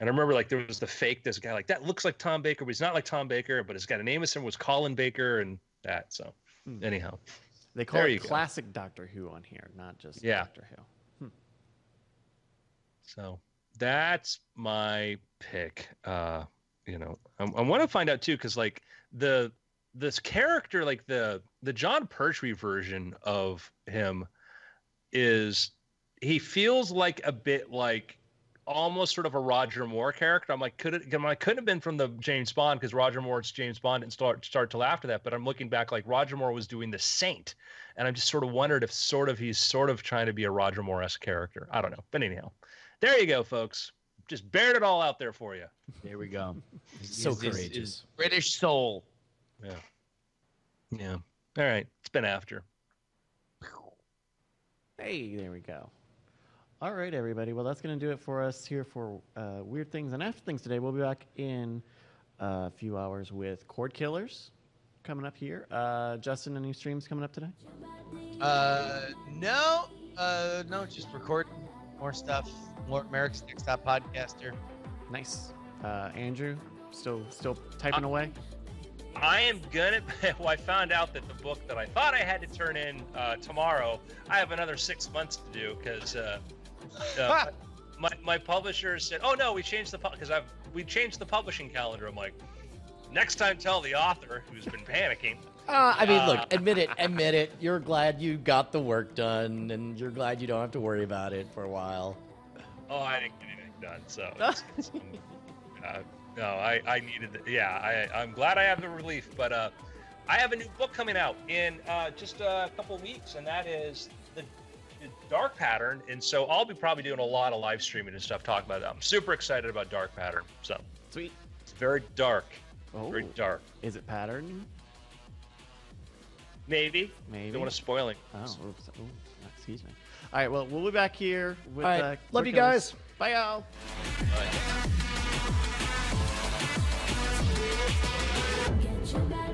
and I remember like there was the fake, this guy like that looks like Tom Baker, but he's not like Tom Baker, but it's got a name of him was Colin Baker and that. So, Hmm. anyhow, they call There it you go. classic Doctor Who on here, not just Yeah. Doctor Who. so that's my pick. Uh, you know, I, I want to find out too, because like the, this character, like the, the Jon Pertwee version of him is he feels like a bit like almost sort of a Roger Moore character. I'm like, could it? I couldn't have been from the James Bond because Roger Moore's James Bond didn't start start till after that. But I'm looking back, like Roger Moore was doing the Saint, and I'm just sort of wondered if sort of he's sort of trying to be a Roger Moore esque character. I don't know, but anyhow, there you go, folks. Just bared it all out there for you. There we go. So His- his- courageous. his British soul. Yeah. Yeah. All right. It's been after. Hey, there we go. All right, everybody. Well, that's going to do it for us here for uh, Weird Things and After Things today. We'll be back in a few hours with Cord Killers, coming up here. Uh, Justin, any streams coming up today? Uh, no, uh, no, just record more stuff. More Merrick's Next Top Podcaster. Nice. Uh, Andrew, still still typing away. I am gonna. Well, I found out that the book that I thought I had to turn in uh, tomorrow, I have another six months to do because uh, uh, my my publisher said, "Oh no, we changed the because I've we changed the publishing calendar." I'm like, next time, tell the author who's been panicking. Uh, I mean, look, Uh, admit it, admit it. You're glad you got the work done, and you're glad you don't have to worry about it for a while. Oh, I didn't get anything done, so. It's, it's, uh, no, I, I needed. The, yeah, I I'm glad I have the relief, but uh, I have a new book coming out in uh, just a couple weeks, and that is the, the Dark Pattern. And so I'll be probably doing a lot of live streaming and stuff talking about it. I'm super excited about Dark Pattern. So Sweet. it's very dark, Oh, very dark. is it pattern? Maybe. Maybe. Don't want to spoil it. Oh, oops. Ooh, excuse me. All right. Well, we'll be back here with. All right, uh, love you guys. Bye, y'all. But, Sunday.